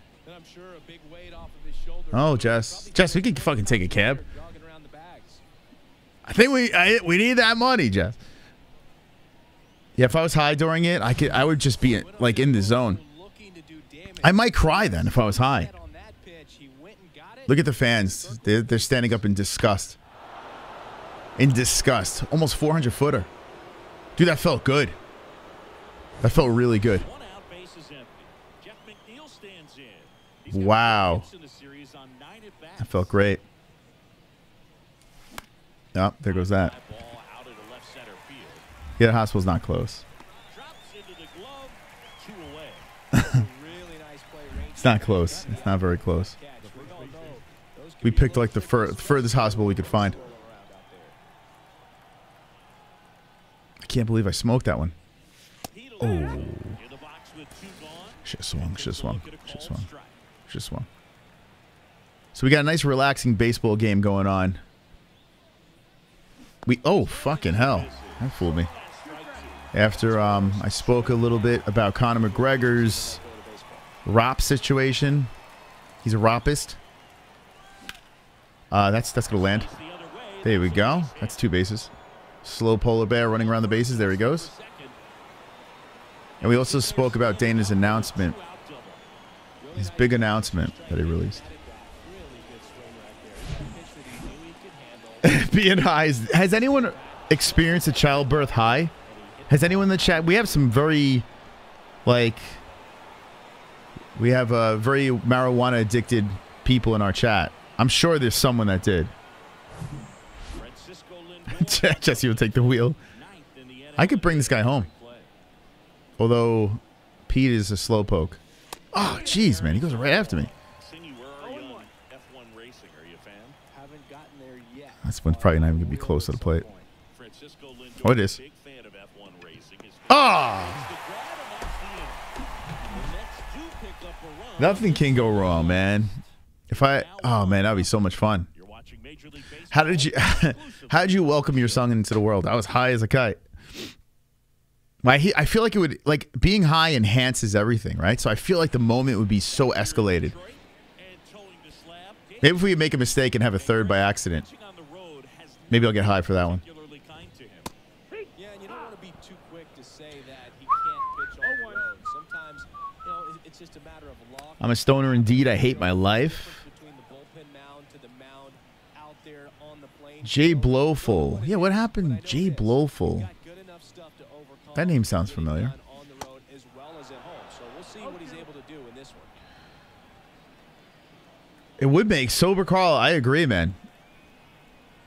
Oh, Jess, Jess, we could fucking take a cab. I think we I, we need that money, Jess. Yeah, if I was high during it, I could I would just be like in the zone. I might cry then if I was high. Look at the fans. They're, they're standing up in disgust. In disgust. Almost 400 footer. Dude, that felt good. That felt really good. Wow. That felt great. Oh, there goes that. Yeah, the hospital's not close. it's not close. It's not very close. We picked like the fur- furthest hospital we could find. I can't believe I smoked that one. Oh. Should swung, should swung, should swung, should swung. So we got a nice relaxing baseball game going on. We oh fucking hell. That fooled me. After um I spoke a little bit about Conor McGregor's ROP situation. He's a ROPist. Uh, that's that's gonna land. There we go. That's two bases. Slow polar bear running around the bases. There he goes. And we also spoke about Dana's announcement, his big announcement that he released. Being high. Has anyone experienced a childbirth high? Has anyone in the chat? We have some very, like, we have uh, very marijuana addicted people in our chat. I'm sure there's someone that did. Jesse will take the wheel. I could bring this guy home. Although Pete is a slowpoke. Oh, jeez, man. He goes right after me. That's one's probably not even going to be close to the plate. Oh, it is. Ah! Nothing can go wrong, man. If I, oh man, that'd be so much fun. How did you, how did you welcome your son into the world? I was high as a kite. My, I feel like it would, like being high enhances everything, right? So I feel like the moment would be so escalated. Maybe if we make a mistake and have a third by accident, maybe I'll get high for that one. Yeah, and you don't want to be too quick to say that he can't pitch on the road. Sometimes, you know, it- it's just a matter of luck. I'm a stoner indeed. I hate my life. Jay Blowful. Yeah, what happened? Jay Blowful. That name sounds familiar. It would make sober Carl. I agree, man.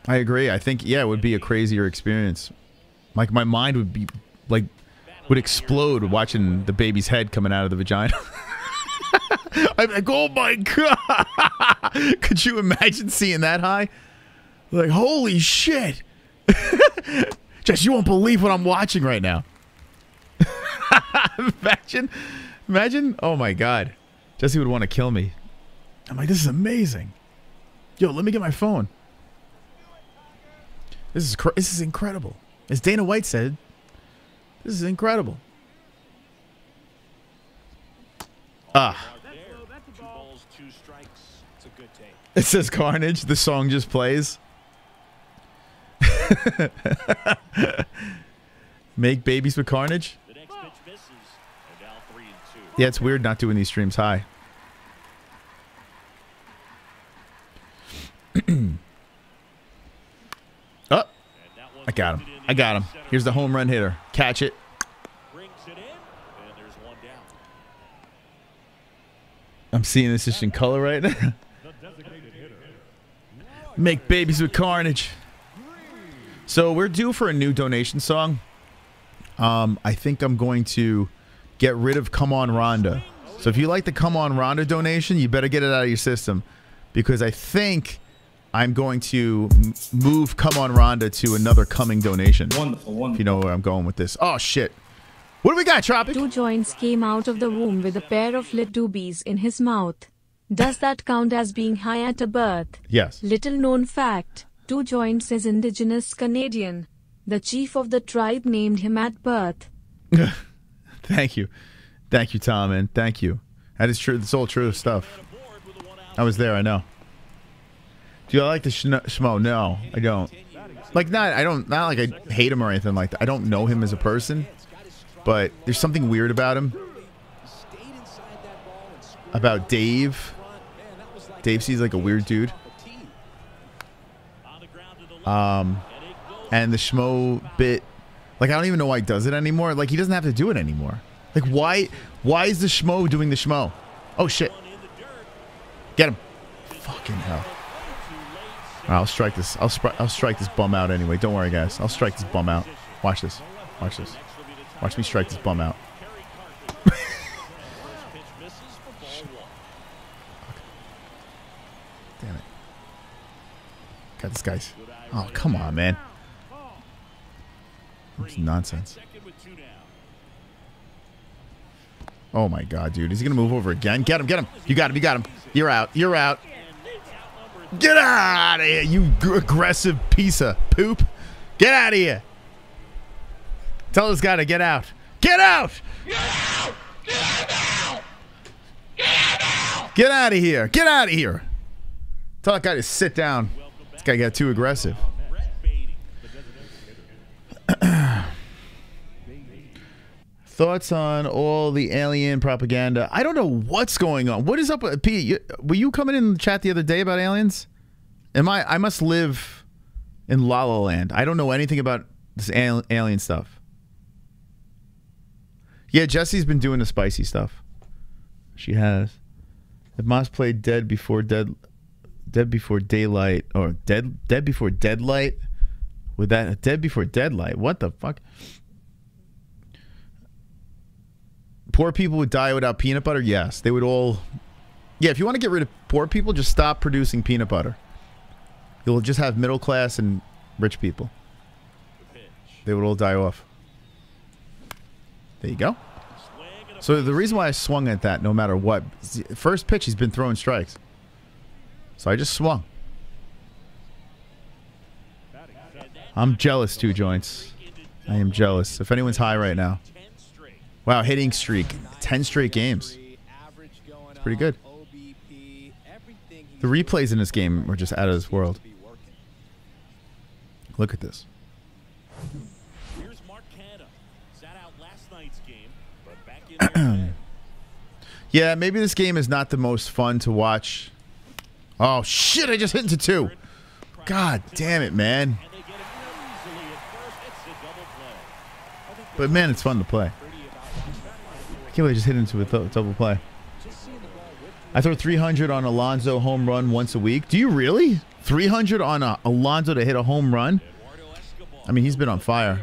I agree. I think yeah, it would be a crazier experience. Like my mind would be like would explode watching the baby's head coming out of the vagina. I'm like, oh my god! Could you imagine seeing that high? Like, holy shit! Just you won't believe what I'm watching right now. imagine, imagine. Oh my god, Jesse would want to kill me. I'm like, this is amazing. Yo, let me get my phone. This is this is incredible. As Dana White said, this is incredible. Ah, Two balls, two strikes. It's a good take. it says Carnage. The song just plays. Make babies with Carnage. The next pitch misses, and now three and two. Yeah, it's weird not doing these streams high. oh, I got him. I got him. Here's the home run hitter. Catch it. Brings it in, and there's one down. I'm seeing this just in color right now. Make babies with carnage. So we're due for a new donation song. Um, I think I'm going to get rid of Come On Ronda. So if you like the Come On Ronda donation, you better get it out of your system because I think I'm going to move Come On Ronda to another coming donation. Wonderful, If you know where I'm going with this. Oh shit. What do we got, Tropic? Two joints came out of the womb with a pair of lit doobies in his mouth. Does that count as being high at a birth? Yes. Little known fact Two Joints is indigenous Canadian. The chief of the tribe named him at birth. Thank you. Thank you, Tom, and Thank you. That is true. That's all true stuff. I was there, I know. Do I like the schmo? No, I don't. Like, not, I don't, not like I hate him or anything like that. I don't know him as a person, but there's something weird about him. About Dave. Dave seems like a weird dude. Um, and the schmo bit, like I don't even know why he does it anymore. Like he doesn't have to do it anymore. Like why? Why is the schmo doing the schmo? Oh shit! Get him! Fucking hell! Right, I'll strike this. I'll I'll strike this bum out anyway. Don't worry, guys. I'll strike this bum out. Watch this. Watch this. Watch me strike this bum out. Got this guy's. Oh come on, man! It's nonsense. Oh my god, dude. Is he gonna move over again? Get him, get him. You got him, you got him. You're out. You're out. Get out of here, you aggressive piece of poop. Get out of here. Tell this guy to get out. Get out! Get out of here. Get out of here. Tell that guy to sit down. Guy got too aggressive. Thoughts on all the alien propaganda? I don't know what's going on. What is up, with- Pete? You, were you coming in the chat the other day about aliens? Am I? I must live in La La Land. I don't know anything about this alien stuff. Yeah, Jesse's been doing the spicy stuff. She has. If Moss played Dead Before Dead, Dead Before Daylight, or Dead Dead Before Deadlight, with that Dead Before Deadlight, what the fuck? Poor people would die without peanut butter. Yes, they would all. Yeah, if you want to get rid of poor people, just stop producing peanut butter. You'll just have middle class and rich people. They would all die off. There you go. So the reason why I swung at that, no matter what, first pitch he's been throwing strikes. So I just swung. I'm jealous, two joints. I am jealous. If anyone's high right now. Wow, hitting streak. 10 straight games. It's pretty good. The replays in this game are just out of this world. Look at this. Here's Mark Canha. Sat out last night's game, but back in there today. Yeah, maybe this game is not the most fun to watch. Oh shit! I just hit into two. God damn it, man. But man, it's fun to play. I can't believe I just hit into a double play. I throw 300 on Alonso home run once a week. Do you really? 300 on a Alonso to hit a home run? I mean, he's been on fire.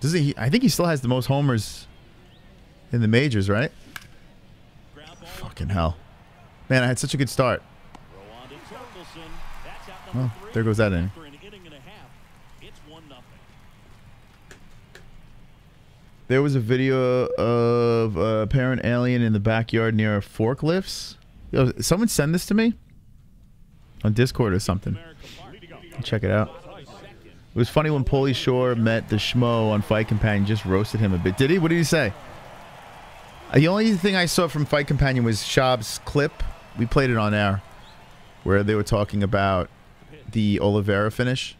Does he? I think he still has the most homers in the majors, right? Fucking hell. Man, I had such a good start. Oh, there goes that in. There was a video of a parent alien in the backyard near forklifts. Yo, someone send this to me on Discord or something. Check it out. It was funny when Pauly Shore met the schmo on Fight Companion, just roasted him a bit. Did he? What did he say? Uh, The only thing I saw from Fight Companion was Schaub's clip. We played it on air, where they were talking about the Oliveira finish,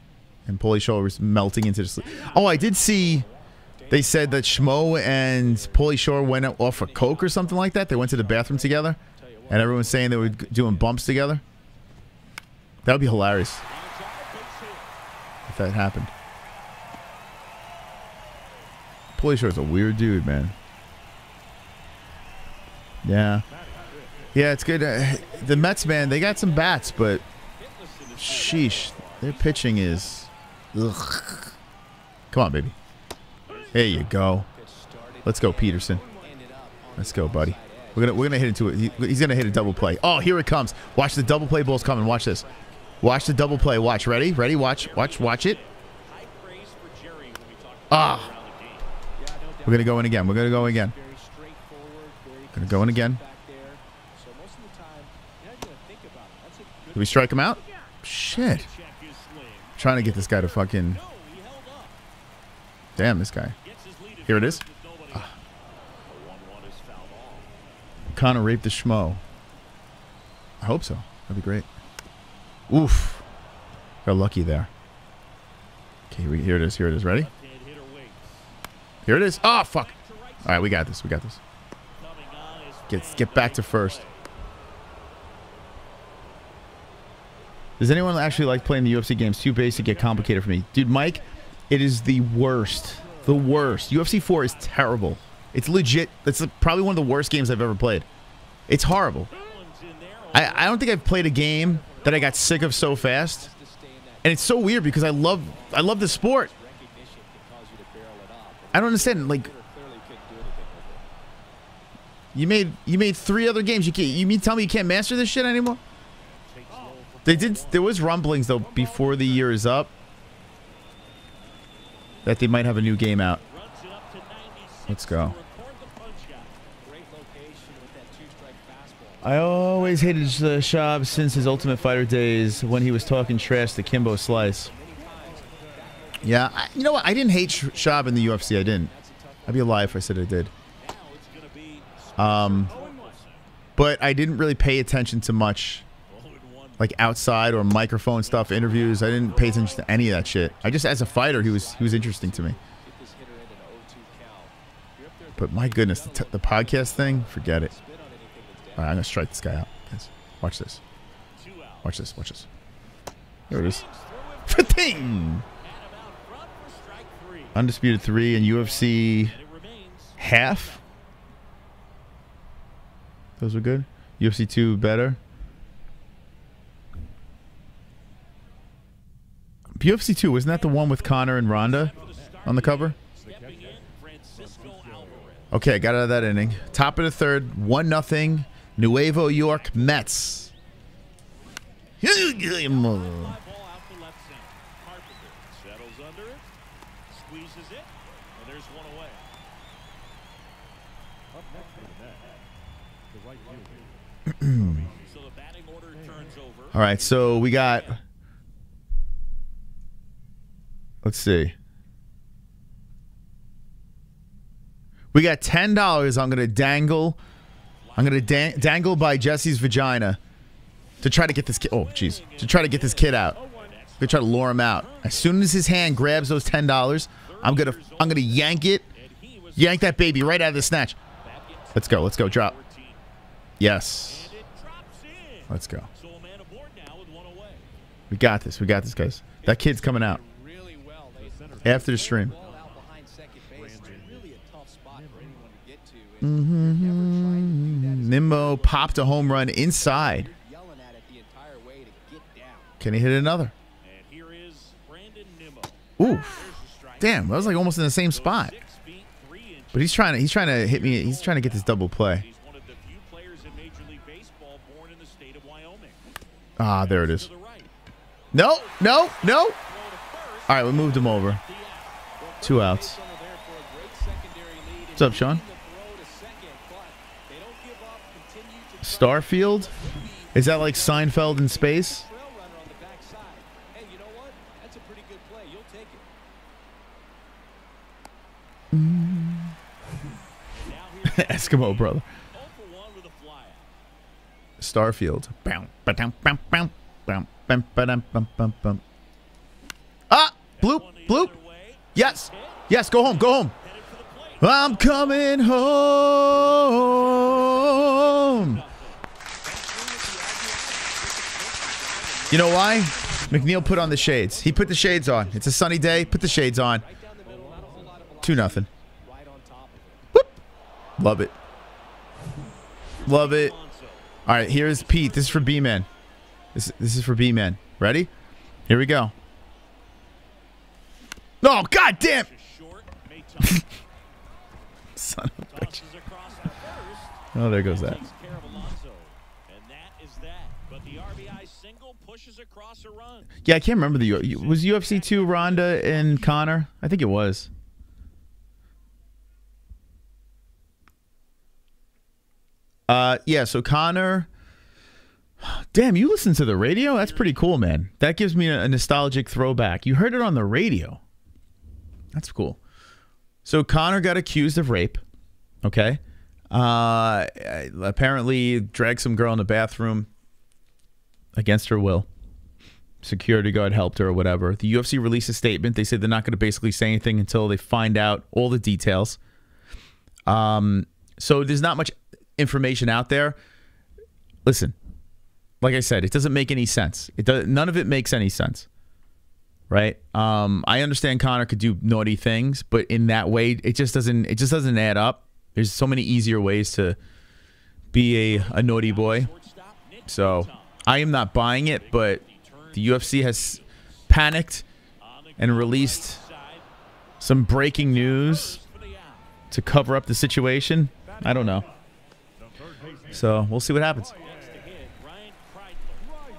and Pauly Shore was melting into the sleep. Oh, I did see. They said that Schmo and Pauly Shore went off for coke or something like that. They went to the bathroom together, and everyone's saying they were doing bumps together. That would be hilarious if that happened. Pauly Shore's a weird dude, man. Yeah. Yeah, it's good. Uh, the Mets, man, they got some bats, but sheesh, their pitching is. Ugh. Come on, baby. There you go. Let's go, Peterson. Let's go, buddy. We're gonna we're gonna hit into it. He- he's gonna hit a double play. Oh, here it comes. Watch the double play ball's coming. Watch this. Watch the double play. Watch. Ready? Ready? Watch. Watch. Watch it. Ah. We're gonna go in again. We're gonna go again. Gonna go in again. Did we strike him out? Shit. Trying to get this guy to fucking. Damn, this guy. Here it is. Ah. Conor raped the schmo. I hope so. That'd be great. Oof. Got lucky there. Okay, we, here it is. Here it is. Ready? Here it is. Oh, fuck. All right, we got this. We got this. Get, get back to first. Does anyone actually like playing the UFC games? Too basic, get complicated for me. Dude, Mike, it is the worst. The worst. UFC 4 is terrible. It's legit. It's probably one of the worst games I've ever played. It's horrible. I, I don't think I've played a game that I got sick of so fast. And it's so weird because I love I love the sport. I don't understand. Like you made you made three other games. You can't you mean tell me you can't master this shit anymore? They did there was rumblings though before the year is up that they might have a new game out. Let's go. I always hated uh, Schaub since his Ultimate Fighter days when he was talking trash to Kimbo Slice. Yeah, I, you know what? I didn't hate Schaub in the UFC. I didn't. I'd be a lie if I said I did. Um, but I didn't really pay attention to much, like outside or microphone stuff, interviews. I didn't pay attention to any of that shit. I just, as a fighter, he was he was interesting to me. But my goodness, the, the podcast thing, forget it. All right, I'm gonna strike this guy out. Guys, watch this. Watch this. Watch this. There it is. Ting! Undisputed three and UFC half. Those were good. UFC two better. UFC two wasn't that the one with Conor and Ronda on the cover? Okay, got out of that inning. Top of the third, one nothing. Nuevo York Mets. All right, so we got. Let's see. We got ten dollars. I'm gonna dangle. I'm gonna dan- dangle by Jesse's vagina to try to get this kid. Oh, jeez, to try to get this kid out. Gonna try to lure him out. As soon as his hand grabs those ten dollars, I'm gonna I'm gonna yank it, yank that baby right out of the snatch. Let's go. Let's go. Drop. Yes. Let's go. We got this. We got this, guys. That kid's coming out. After the stream. Mm-hmm. Nimmo popped a home run inside. Can he hit another? Ooh. Damn, that was like almost in the same spot. But he's trying to he's trying to hit me. He's trying to get this double play. Ah, there it is. No, no, no. All right, we moved him over. Two outs. What's up, Sean? Starfield? Is that like Seinfeld in space? Eskimo brother. Starfield. Ah! Bloop, bloop. Yes. Yes, go home, go home. I'm coming home. You know why? McNeil put on the shades. He put the shades on. It's a sunny day. Put the shades on. Two nothing. Whoop. Love it. Love it. All right, here's Pete. This is for B-Man. This, this is for B-Man. Ready? Here we go. Oh, god damn! Son of a bitch. Oh, there goes that. Yeah, I can't remember the U- was UFC two Ronda and Conor. I think it was. Uh, yeah. So Conor. Damn, you listen to the radio? That's pretty cool, man. That gives me a nostalgic throwback. You heard it on the radio. That's cool. So Conor got accused of rape. Okay. Uh, apparently dragged some girl in the bathroom against her will. Security guard helped her or whatever. The UFC released a statement. They said they're not going to basically say anything until they find out all the details. Um, so there's not much information out there. Listen, like I said, it doesn't make any sense. It does. None of it makes any sense right? Um, I understand Conor could do naughty things, but in that way, it just doesn't. It just doesn't add up. There's so many easier ways to be a, a naughty boy. So I am not buying it, but the UFC has panicked and released some breaking news to cover up the situation. I don't know. So we'll see what happens.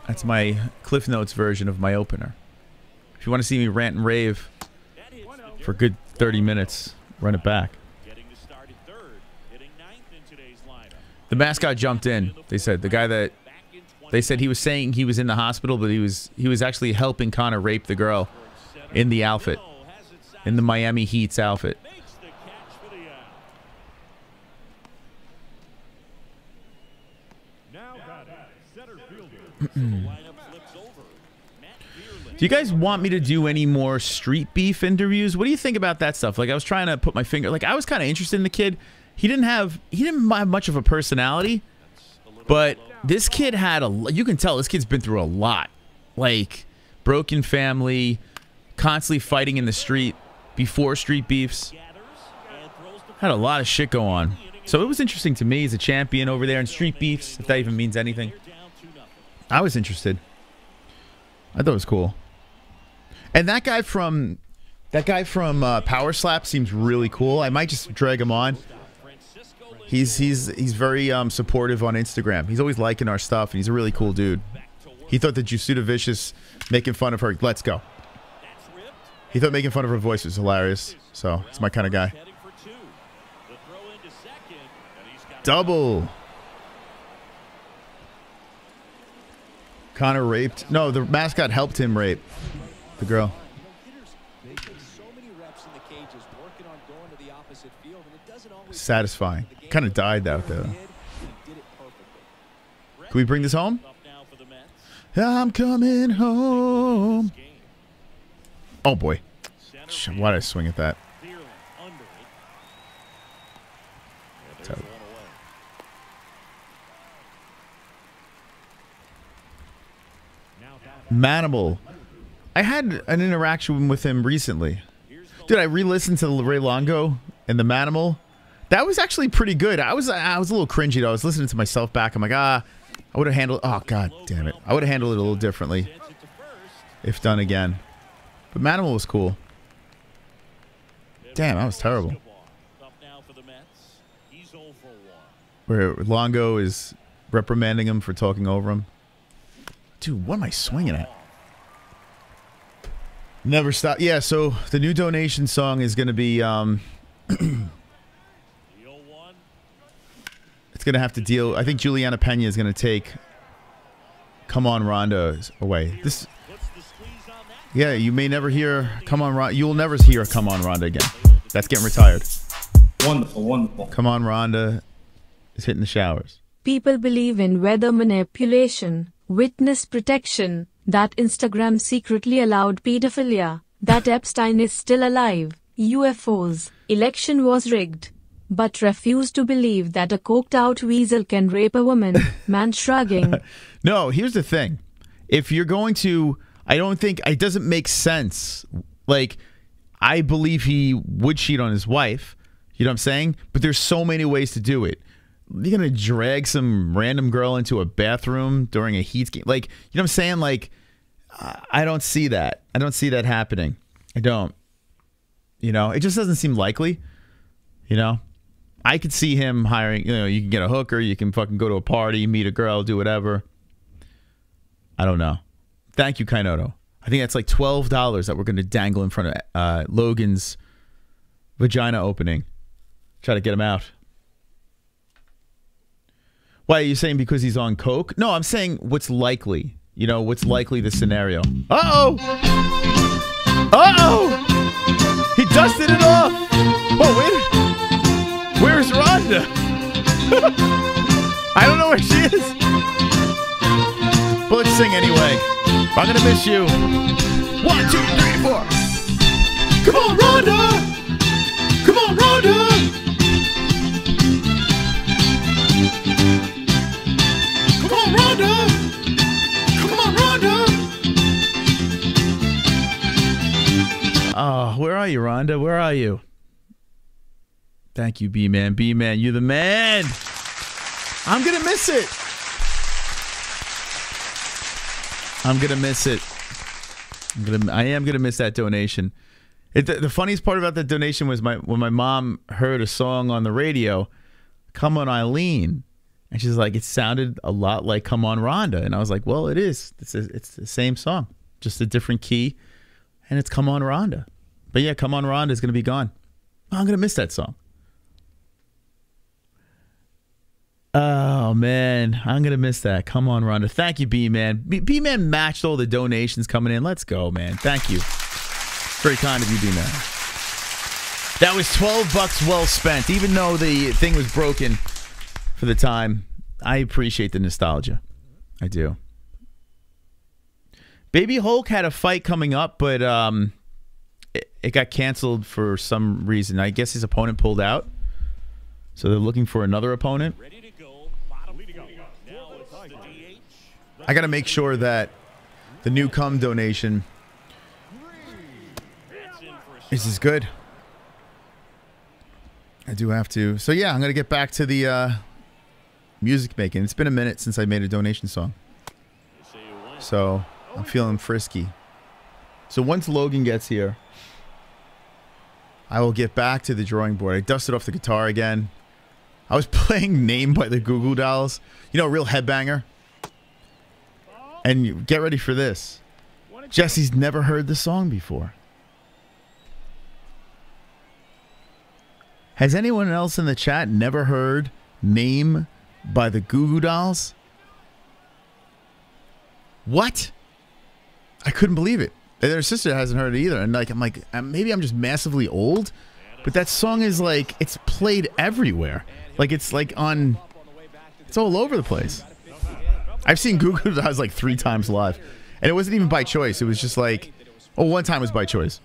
That's my Cliff Notes version of my opener. If you want to see me rant and rave for a good 30 minutes, run it back. The mascot jumped in. They said the guy that they said he was saying he was in the hospital, but he was he was actually helping Conor rape the girl in the outfit, in the Miami Heat's outfit. Do you guys want me to do any more street beef interviews? What do you think about that stuff? Like I was trying to put my finger like I was kind of interested in the kid. He didn't have he didn't have much of a personality, but this kid had a you can tell this kid's been through a lot. Like broken family, constantly fighting in the street before street beefs. Had a lot of shit go on. So it was interesting to me as a champion over there in street beefs, if that even means anything. I was interested. I thought it was cool. And that guy from that guy from uh, Power Slap seems really cool. I might just drag him on. He's he's he's very um, supportive on Instagram. He's always liking our stuff, and he's a really cool dude. He thought that Jusuda Vicious making fun of her. Let's go. He thought making fun of her voice was hilarious. So it's my kind of guy. Double. Conor raped. No, the mascot helped him rape the girl. Satisfying. Kind of died out there. Can we bring this home? I'm coming home. Oh boy. Why did I swing at that? Terrible. Manimal. I had an interaction with him recently. Dude, I re-listened to Ray Longo and the Manimal. That was actually pretty good. I was I was a little cringy though. I was listening to myself back. I'm like, ah, I would have handled. Oh god, damn it! I would have handled it a little differently if done again. But Manimal was cool. Damn, that was terrible. Where Longo is reprimanding him for talking over him. Dude, what am I swinging at? Never stop. Yeah, so the new donation song is going to be. Um, it's going to have to deal. I think Julianna Peña is going to take. Come on, Ronda away. This. Yeah, you may never hear "Come on, Ronda." You'll never hear "Come on, Ronda" again. That's getting retired. Wonderful, wonderful. Come on, Ronda is hitting the showers. People believe in weather manipulation, witness protection, that Instagram secretly allowed pedophilia, that Epstein is still alive, UFOs, election was rigged. But refuse to believe that a coked out weasel can rape a woman, man shrugging. No, here's the thing. If you're going to, I don't think it doesn't make sense. Like, I believe he would cheat on his wife. You know what I'm saying? But there's so many ways to do it. You're gonna drag some random girl into a bathroom during a Heat game, like you know what I'm saying? Like, I don't see that. I don't see that happening. I don't. You know, it just doesn't seem likely. You know, I could see him hiring. You know, you can get a hooker. You can fucking go to a party, meet a girl, do whatever. I don't know. Thank you, Kainoto. I think that's like twelve dollars that we're going to dangle in front of uh, Logan's vagina opening. Try to get him out. Why are you saying because he's on coke? No, I'm saying what's likely. You know, what's likely the scenario. Uh oh! Uh oh! He dusted it off! Oh, wait. Where's Ronda? I don't know where she is. But let's sing anyway. I'm gonna miss you. One, two, three, four. Come on, Ronda! Come on, Ronda! Oh, where are you, Ronda? Where are you? Thank you, B Man. B Man, you're the man. I'm gonna miss it. I'm gonna miss it. I'm gonna. I am gonna miss that donation. It, the, the funniest part about that donation was my when my mom heard a song on the radio, "Come on, Eileen," and she's like, "It sounded a lot like Come on, Ronda," and I was like, "Well, it is. It's a, it's the same song, just a different key, and it's Come on, Ronda." But yeah, Come on, Ronda is gonna be gone. Oh, I'm gonna miss that song. Oh man, I'm gonna miss that. Come on, Ronda. Thank you, B man. B man matched all the donations coming in. Let's go, man. Thank you. Very kind of you, B man. That was 12 bucks well spent, even though the thing was broken for the time. I appreciate the nostalgia. I do. Baby Hulk had a fight coming up, but um, it, it got canceled for some reason. I guess his opponent pulled out, so they're looking for another opponent. I got to make sure that the new cum donation This is as good. I do have to. So yeah, I'm gonna get back to the uh, music making. It's been a minute since I made a donation song, so I'm feeling frisky. So once Logan gets here, I will get back to the drawing board. I dusted off the guitar again. I was playing "Name" by the Goo Goo Dolls. You know, a real headbanger. And get ready for this. Jesse's never heard the song before. Has anyone else in the chat never heard Name by the Goo Goo Dolls? What? I couldn't believe it. And their sister hasn't heard it either. And like, I'm like, uh, maybe I'm just massively old, but that song is like, it's played everywhere. Like, it's like on, it's all over the place. I've seen Goo Goo Dolls like three times live, and it wasn't even by choice. It was just like, oh, one time was by choice,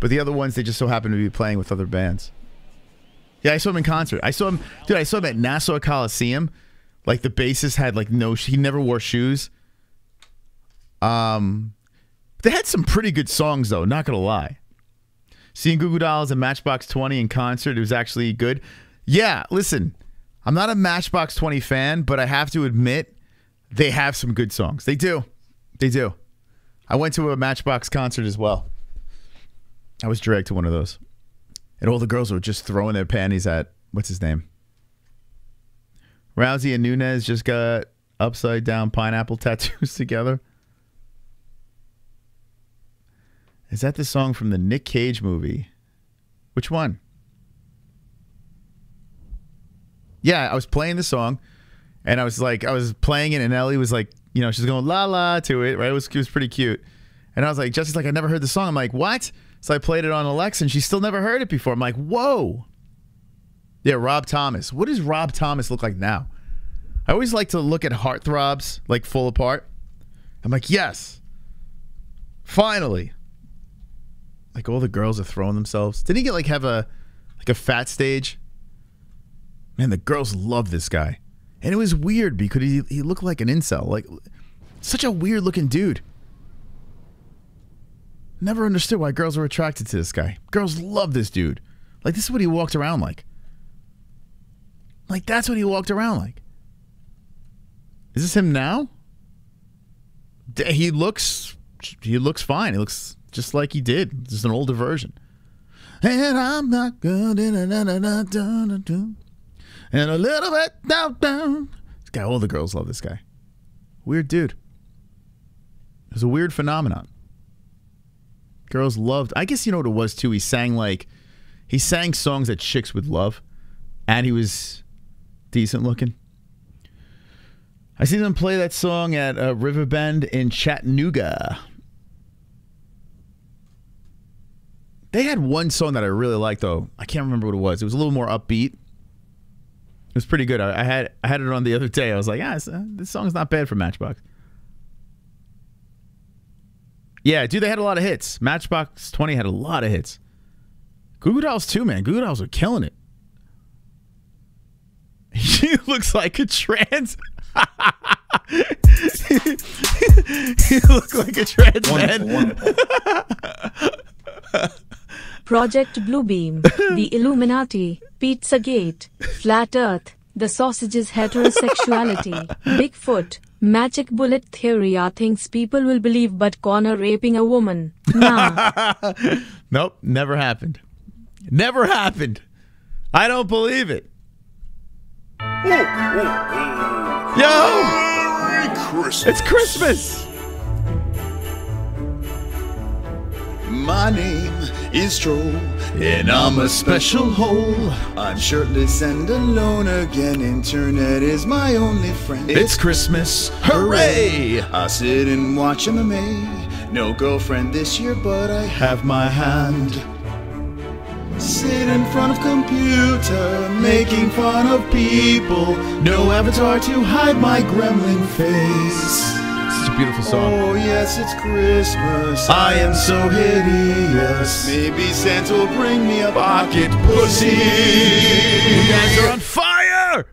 but the other ones they just so happened to be playing with other bands. Yeah, I saw him in concert. I saw him, dude. I saw him at Nassau Coliseum. Like the bassist had like no, he never wore shoes. Um, they had some pretty good songs though. Not gonna lie. Seeing Goo Goo Dolls and Matchbox Twenty in concert, it was actually good. Yeah, listen, I'm not a Matchbox Twenty fan, but I have to admit they have some good songs. They do, they do. I went to a Matchbox concert as well. I was dragged to one of those. And all the girls were just throwing their panties at what's his name? Rousey and Nunes just got upside down pineapple tattoos together. Is that the song from the Nick Cage movie? Which one? Yeah, I was playing the song and I was like, I was playing it and Ellie was like, you know, she's going la la to it, right? It was, it was pretty cute. And I was like, Jesse's like, I never heard the song. I'm like, what? So I played it on Alexa and she still never heard it before. I'm like, whoa. Yeah, Rob Thomas. What does Rob Thomas look like now? I always like to look at heartthrobs like full apart. I'm like, yes. Finally. Like all the girls are throwing themselves. Didn't he get like have a like a fat stage? Man, the girls love this guy. And it was weird because he he looked like an incel. Like such a weird looking dude. Never understood why girls were attracted to this guy. Girls love this dude. Like this is what he walked around like. Like that's what he walked around like. Is this him now? He looks he looks fine. He looks just like he did. Just an older version. And I'm not good da da da. And a little bit down down. This guy, all the girls love this guy. Weird dude. It's a weird phenomenon. Girls loved. I guess you know what it was too. He sang like he sang songs that chicks would love, and he was decent looking. I seen them play that song at uh, Riverbend in Chattanooga. They had one song that I really liked though. I can't remember what it was. It was a little more upbeat. It was pretty good. I, I had I had it on the other day. I was like, yeah, uh, this song's not bad for Matchbox. Yeah, dude, they had a lot of hits. Matchbox 20 had a lot of hits. Goo Goo Dolls too, man. Goo Goo Dolls are killing it. He looks like a trans. he looks like a trans man. Project Bluebeam, the Illuminati, Pizzagate, Flat Earth, the sausage's heterosexuality, Bigfoot, Magic Bullet Theory are things people will believe but Conor raping a woman. Nah. nope, never happened. Never happened. I don't believe it. Yo! Christmas. It's Christmas! My name is Troll, and I'm a special hole. I'm shirtless and alone again. Internet is my only friend. It's Christmas. Hooray! I sit and watch MMA. No girlfriend this year, but I have my hand. Sit in front of computer, making fun of people. No avatar to hide my gremlin face. Such a Beautiful song. Oh, yes, it's Christmas. I am so hideous. Maybe Santa will bring me a pocket pussy. You guys are on fire!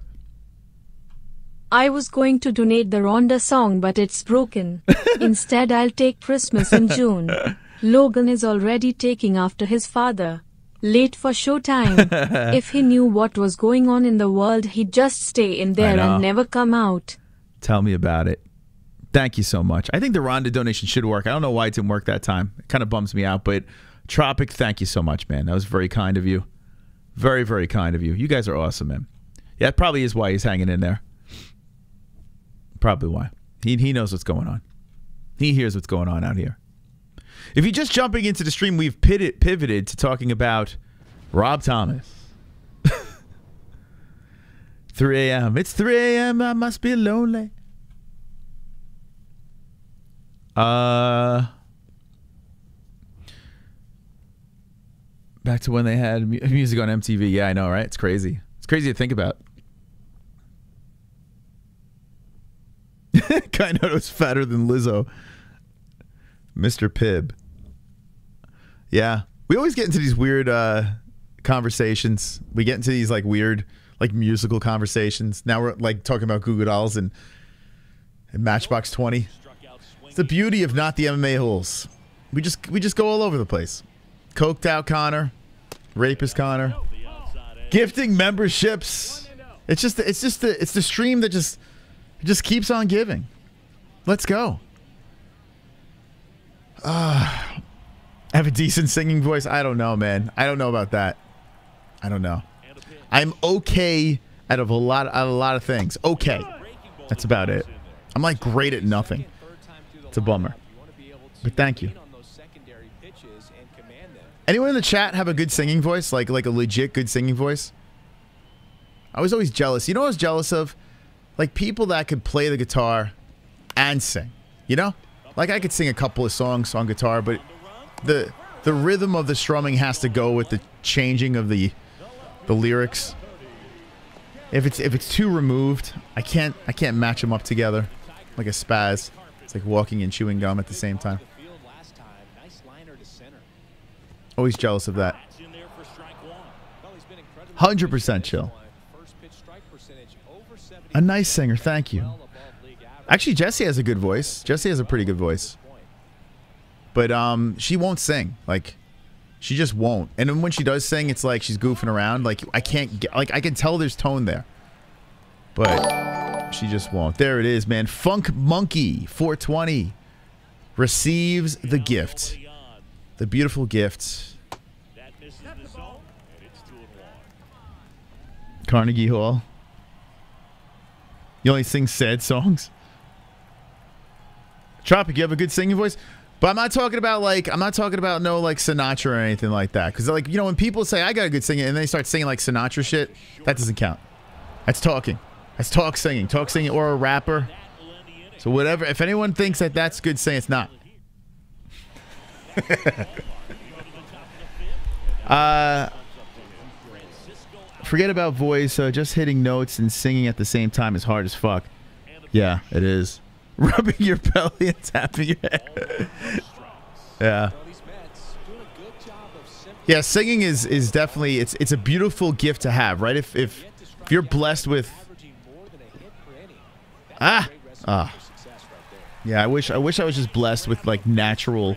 I was going to donate the Ronda song, but it's broken. Instead, I'll take Christmas in June. Logan is already taking after his father. Late for showtime. if he knew what was going on in the world, he'd just stay in there and never come out. Tell me about it. Thank you so much. I think the Ronda donation should work. I don't know why it didn't work that time. It kind of bums me out, but Tropic, thank you so much, man. That was very kind of you. Very, very kind of you. You guys are awesome, man. Yeah, that probably is why he's hanging in there. Probably why. He, he knows what's going on. He hears what's going on out here. If you're just jumping into the stream, we've pivoted, pivoted to talking about Rob Thomas. 3 a.m. It's 3 a.m. I must be lonely. Uh, back to when they had mu- music on MTV. Yeah, I know, right? It's crazy. It's crazy to think about. kind of was fatter than Lizzo. Mr. Pibb. Yeah. We always get into these weird uh, conversations. We get into these like weird, like musical conversations. Now we're like talking about Goo Goo Dolls and, and Matchbox 20. It's the beauty of not the MMA holes. We just we just go all over the place. Coked out Conor, rapist Conor, gifting memberships. It's just it's just the it's the stream that just just keeps on giving. Let's go. Ah, I have a decent singing voice. I don't know, man. I don't know about that. I don't know. I'm okay out of a lot of a lot of things. Okay, that's about it. I'm like great at nothing. It's a bummer. But thank you. Anyone in the chat have a good singing voice? Like like a legit good singing voice? I was always jealous. You know I was jealous of? Like people that could play the guitar and sing. You know? Like I could sing a couple of songs on guitar, but the the rhythm of the strumming has to go with the changing of the the lyrics. If it's if it's too removed, I can't I can't match them up together like a spaz. Like walking and chewing gum at the same time. Always jealous of that. Hundred percent chill. A nice singer, thank you. Actually, Jesse has a good voice. Jesse has a pretty good voice. But um, she won't sing. Like, she just won't. And when she does sing, it's like she's goofing around. Like I can't get. Like I can tell there's tone there. But she just won't. There it is, man. Funk Monkey 420 receives the gift. The beautiful gift. Carnegie Hall. You only sing sad songs. Tropic, you have a good singing voice. But I'm not talking about like I'm not talking about no like Sinatra or anything like that. Because like you know when people say I got a good singing and they start singing like Sinatra shit, that doesn't count. That's talking. That's talk singing. Talk singing or a rapper. So whatever. If anyone thinks that that's good singing, it's not. uh, forget about voice. Uh, just hitting notes and singing at the same time is hard as fuck. Yeah, it is. Rubbing your belly and tapping your head. yeah. Yeah, singing is is definitely it's it's a beautiful gift to have, right? If if if you're blessed with ah ah yeah, I wish I wish I was just blessed with like natural.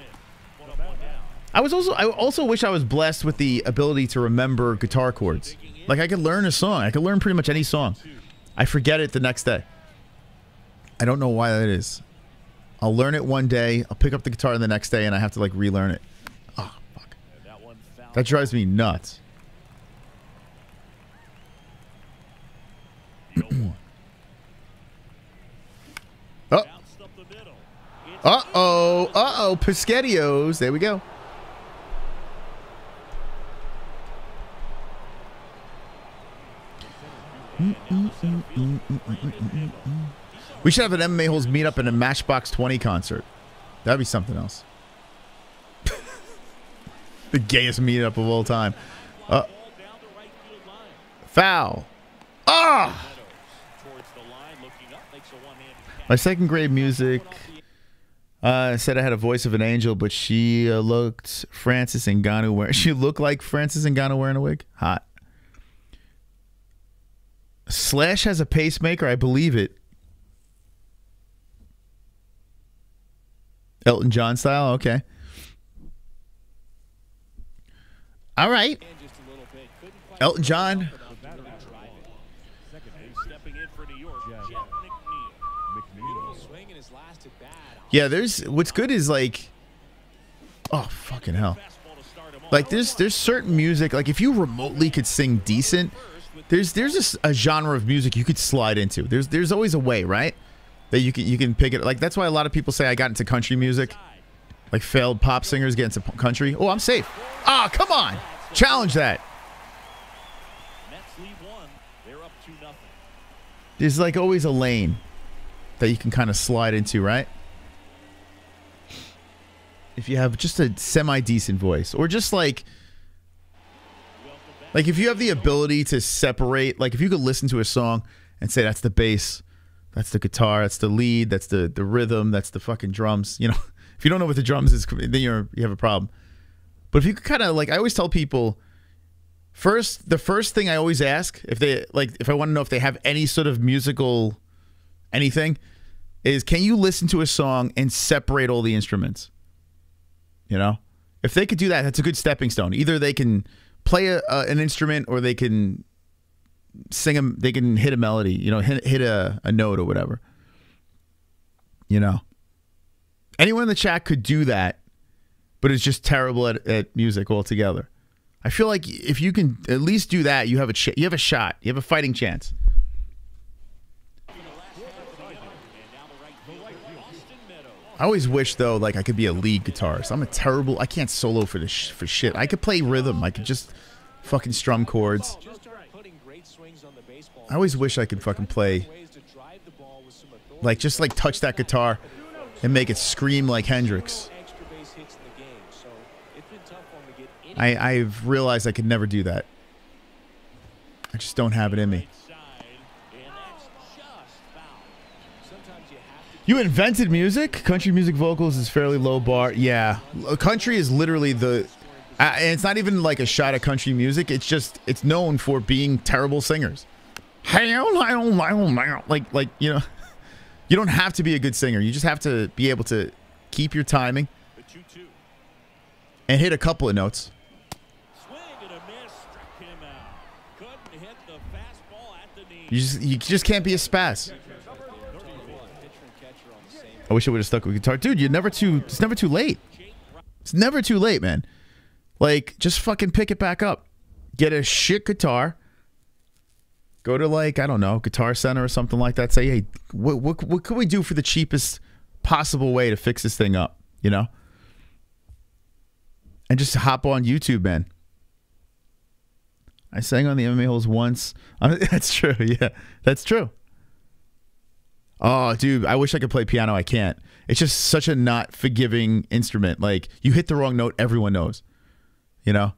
I was also I also wish I was blessed with the ability to remember guitar chords. Like I could learn a song. I could learn pretty much any song. I forget it the next day. I don't know why that is. I'll learn it one day. I'll pick up the guitar the next day, and I have to like relearn it. Oh fuck! That drives me nuts. oh. Uh oh. Uh oh. Piscattios. There we go. We should have an MMA holes meetup and a Matchbox 20 concert. That'd be something else. the gayest meetup of all time. Uh, foul. Ah! My second grade music Uh, said I had a voice of an angel, but she uh, looked Francis and Ngannou wearing. She looked like Francis Ngannou wearing a wig. Hot. Slash has a pacemaker. I believe it. Elton John style. Okay. All right. Elton John. Stepping in for New York, Jeff McNeil. Swing and has lasted bad. Yeah, there's what's good is like Oh fucking hell. Like there's there's certain music like if you remotely could sing decent, there's there's a a, genre of music you could slide into. There's there's always a way, right? That you can you can pick it. Like that's why a lot of people say I got into country music. Like failed pop singers get into country. Oh, I'm safe. Ah, come on. Challenge that. Mets lead one. They're up 2 nothing. There's like always a lane that you can kind of slide into, right? If you have just a semi decent voice, or just like, like if you have the ability to separate, like if you could listen to a song and say that's the bass, that's the guitar, that's the lead, that's the the rhythm, that's the fucking drums. You know, if you don't know what the drums is, then you're you have a problem. But if you could kind of like, I always tell people, first the first thing I always ask if they like if I want to know if they have any sort of musical anything is can you listen to a song and separate all the instruments? You know, if they could do that, that's a good stepping stone. Either they can play a, an instrument or they can sing them. They can hit a melody. You know, hit hit a, a note or whatever. You know, anyone in the chat could do that, but it's just terrible at, at music altogether. I feel like if you can at least do that, you have a you have a shot. You have a fighting chance. I always wish though, like I could be a lead guitarist. I'm a terrible. I can't solo for the sh- for shit. I could play rhythm. I could just fucking strum chords. I always wish I could fucking play. Like just like touch that guitar and make it scream like Hendrix. I I've realized I could never do that. I just don't have it in me. You invented music. Country music vocals is fairly low bar. Yeah, country is literally the. Uh, and it's not even like a shot at country music. It's just it's known for being terrible singers. Like like you know, you don't have to be a good singer. You just have to be able to keep your timing and hit a couple of notes. You just you just can't be a spaz. I wish I would have stuck with guitar, dude. You're never too. It's never too late. It's never too late, man. Like, just fucking pick it back up. Get a shit guitar. Go to like I don't know, Guitar Center or something like that. Say, hey, what what what can we do for the cheapest possible way to fix this thing up? You know, and just hop on YouTube, man. I sang on the MMA holes once. I that's true. Yeah, that's true. Oh, dude, I wish I could play piano. I can't. It's just such a not forgiving instrument. Like you hit the wrong note, everyone knows. You know,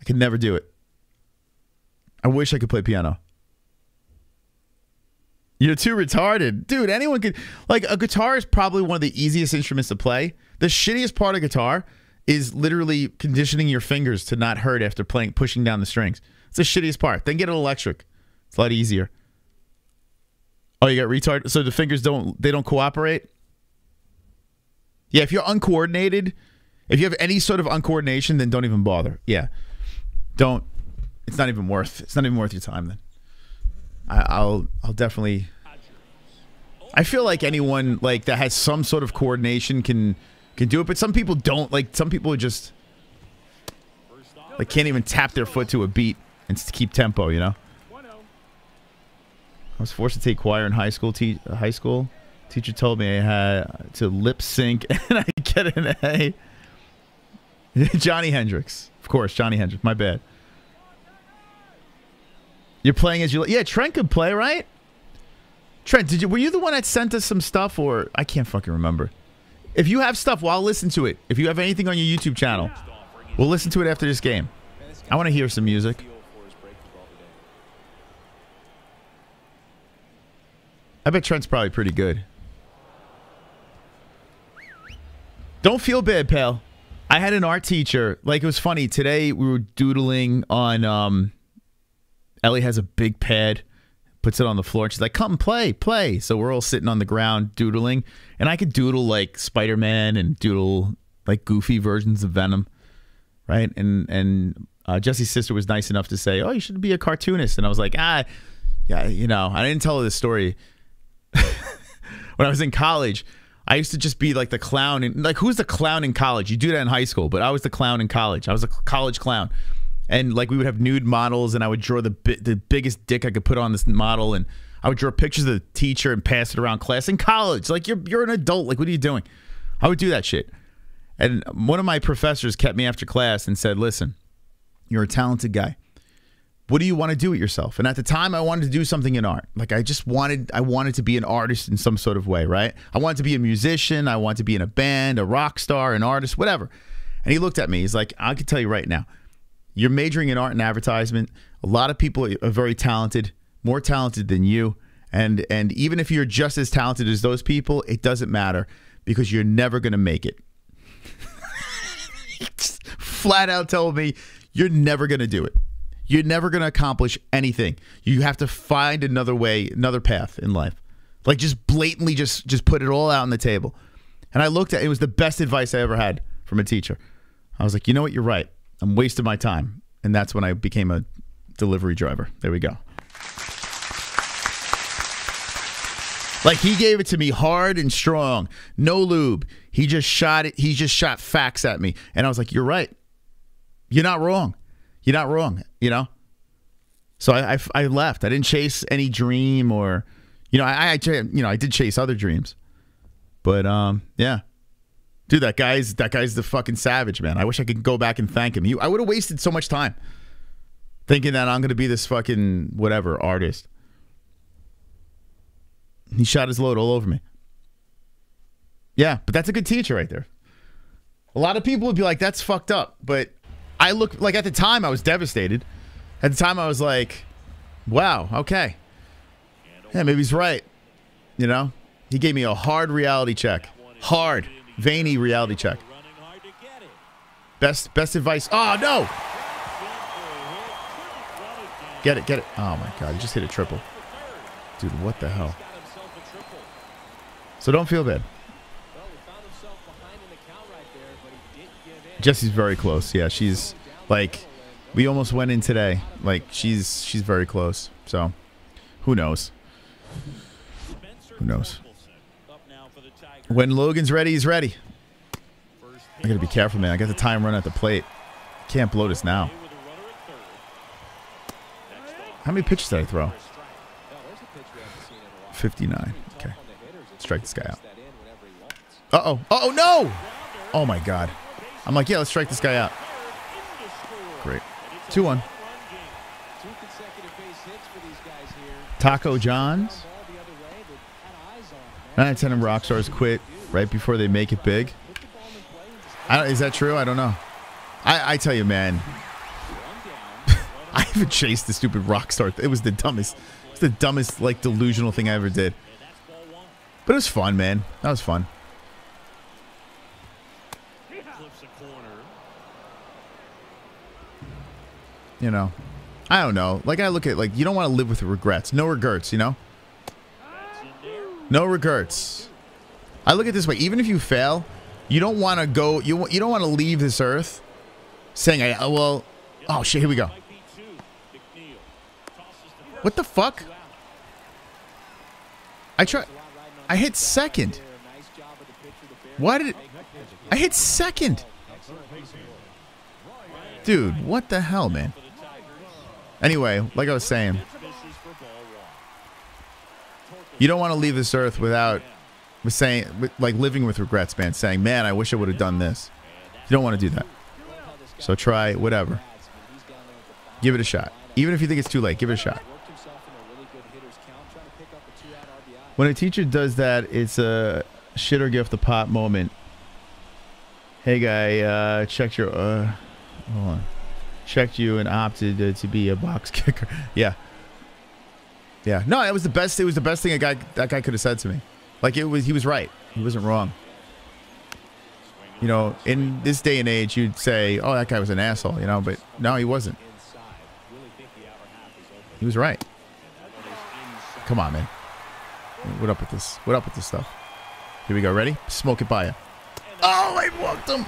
I could never do it. I wish I could play piano. You're too retarded, dude. Anyone could like a guitar is probably one of the easiest instruments to play. The shittiest part of guitar is literally conditioning your fingers to not hurt after playing pushing down the strings. It's the shittiest part. Then get an electric. It's a lot easier. Oh, you got retard. So the fingers don't they don't cooperate. Yeah, if you're uncoordinated, if you have any sort of uncoordination, then don't even bother. Yeah, don't. It's not even worth. It's not even worth your time. Then I, I'll I'll definitely. I feel like anyone like that has some sort of coordination can can do it, but some people don't. Like some people just like can't even tap their foot to a beat and keep tempo. You know. I was forced to take choir in high school. Te- high school teacher told me I had to lip sync and I get an A. Johnny Hendrix, of course, Johnny Hendrix. My bad. You're playing as you yeah. Trent could play, right? Trent, did you were you the one that sent us some stuff, or I can't fucking remember. If you have stuff, well, I'll listen to it. If you have anything on your YouTube channel, we'll listen to it after this game. I want to hear some music. I bet Trent's probably pretty good. Don't feel bad, pal. I had an art teacher. Like it was funny today. We were doodling on. um Ellie has a big pad, puts it on the floor, and she's like, "Come play, play." So we're all sitting on the ground doodling, and I could doodle like Spider Man and doodle like goofy versions of Venom, right? And and uh, Jesse's sister was nice enough to say, "Oh, you should be a cartoonist," and I was like, "Ah, yeah, you know." I didn't tell her this story when I was in college. I used to just be like the clown in like who's the clown in college? You do that in high school, but I was the clown in college. I was a college clown. And like we would have nude models and I would draw the bi- the biggest dick I could put on this model and I would draw pictures of the teacher and pass it around class in college. Like you're you're an adult. Like what are you doing? I would do that shit. And one of my professors kept me after class and said, "Listen, you're a talented guy what do you want to do with yourself? And at the time i wanted to do something in art. Like i just wanted i wanted to be an artist in some sort of way right? I wanted to be a musician i wanted to be in a band a rock star an artist whatever. And he looked at me he's like i can tell you right now you're majoring in art and advertisement. A lot of people are very talented more talented than you. And and even if you're just as talented as those people it doesn't matter because you're never going to make it. Flat out told me you're never going to do it you're never going to accomplish anything. You have to find another way, another path in life. Like just blatantly just just put it all out on the table. And I looked at it was the best advice I ever had from a teacher. I was like, "You know what? You're right. I'm wasting my time." And that's when I became a delivery driver. There we go. Like he gave it to me hard and strong, no lube. He just shot it. He just shot facts at me, and I was like, "You're right. You're not wrong." You're not wrong, you know? So I, I, I left. I didn't chase any dream or, you know, I, I, you know, I did chase other dreams. But, um, yeah. Dude, that guy's, that guy's the fucking savage, man. I wish I could go back and thank him. He, I would have wasted so much time thinking that I'm going to be this fucking whatever artist. He shot his load all over me. Yeah, but that's a good teacher right there. A lot of people would be like, that's fucked up. But I look like at the time I was devastated. At the time I was like, wow, okay. Yeah, maybe he's right. You know? He gave me a hard reality check. Hard, veiny reality check. Best best advice. Oh no! Get it, get it. Oh my god, you just hit a triple. Dude, what the hell? So don't feel bad. Jesse's very close. Yeah, she's like we almost went in today. Like she's she's very close. So who knows? Who knows? When Logan's ready, he's ready. I gotta be careful, man. I got the time run at the plate. Can't blow this now. How many pitches did I throw? 59. Okay. Strike this guy out. Uh-oh. Uh-oh, no! Oh, my God. I'm like, yeah, let's strike this guy out. Great. 2 1. Taco John's. 9 out of 10 of Rockstars quit right before they make it big. is that true? I don't know. I, I tell you, man. I even chased the stupid rock star. It was the dumbest. It was the dumbest, like, delusional thing I ever did. But it was fun, man. That was fun. You know, I don't know. Like I look at like you don't want to live with regrets. No regrets, you know? No regrets. I look at this way, even if you fail, you don't want to go you you don't want to leave this earth saying I oh, well oh shit, here we go. What the fuck? I try I hit second. Why did it I hit second? Dude, what the hell, man? Anyway, like I was saying, you don't want to leave this earth without with saying like living with regrets, man. Saying, "Man, I wish I would have done this." You don't want to do that. So try whatever. Give it a shot. Even if you think it's too late, give it a shot. When a teacher does that, it's a shit or gift the pot moment. Hey guy, uh, check your uh, hold on checked you and opted uh, to be a box kicker. yeah. Yeah. No, it was the best. It was the best thing a guy that guy could have said to me. Like it was. He was right. He wasn't wrong. You know, in this day and age, you'd say, "Oh, that guy was an asshole," you know, but no, he wasn't. He was right. Come on, man. What up with this? What up with this stuff? Here we go. Ready? Smoke it by you. Oh, I walked him.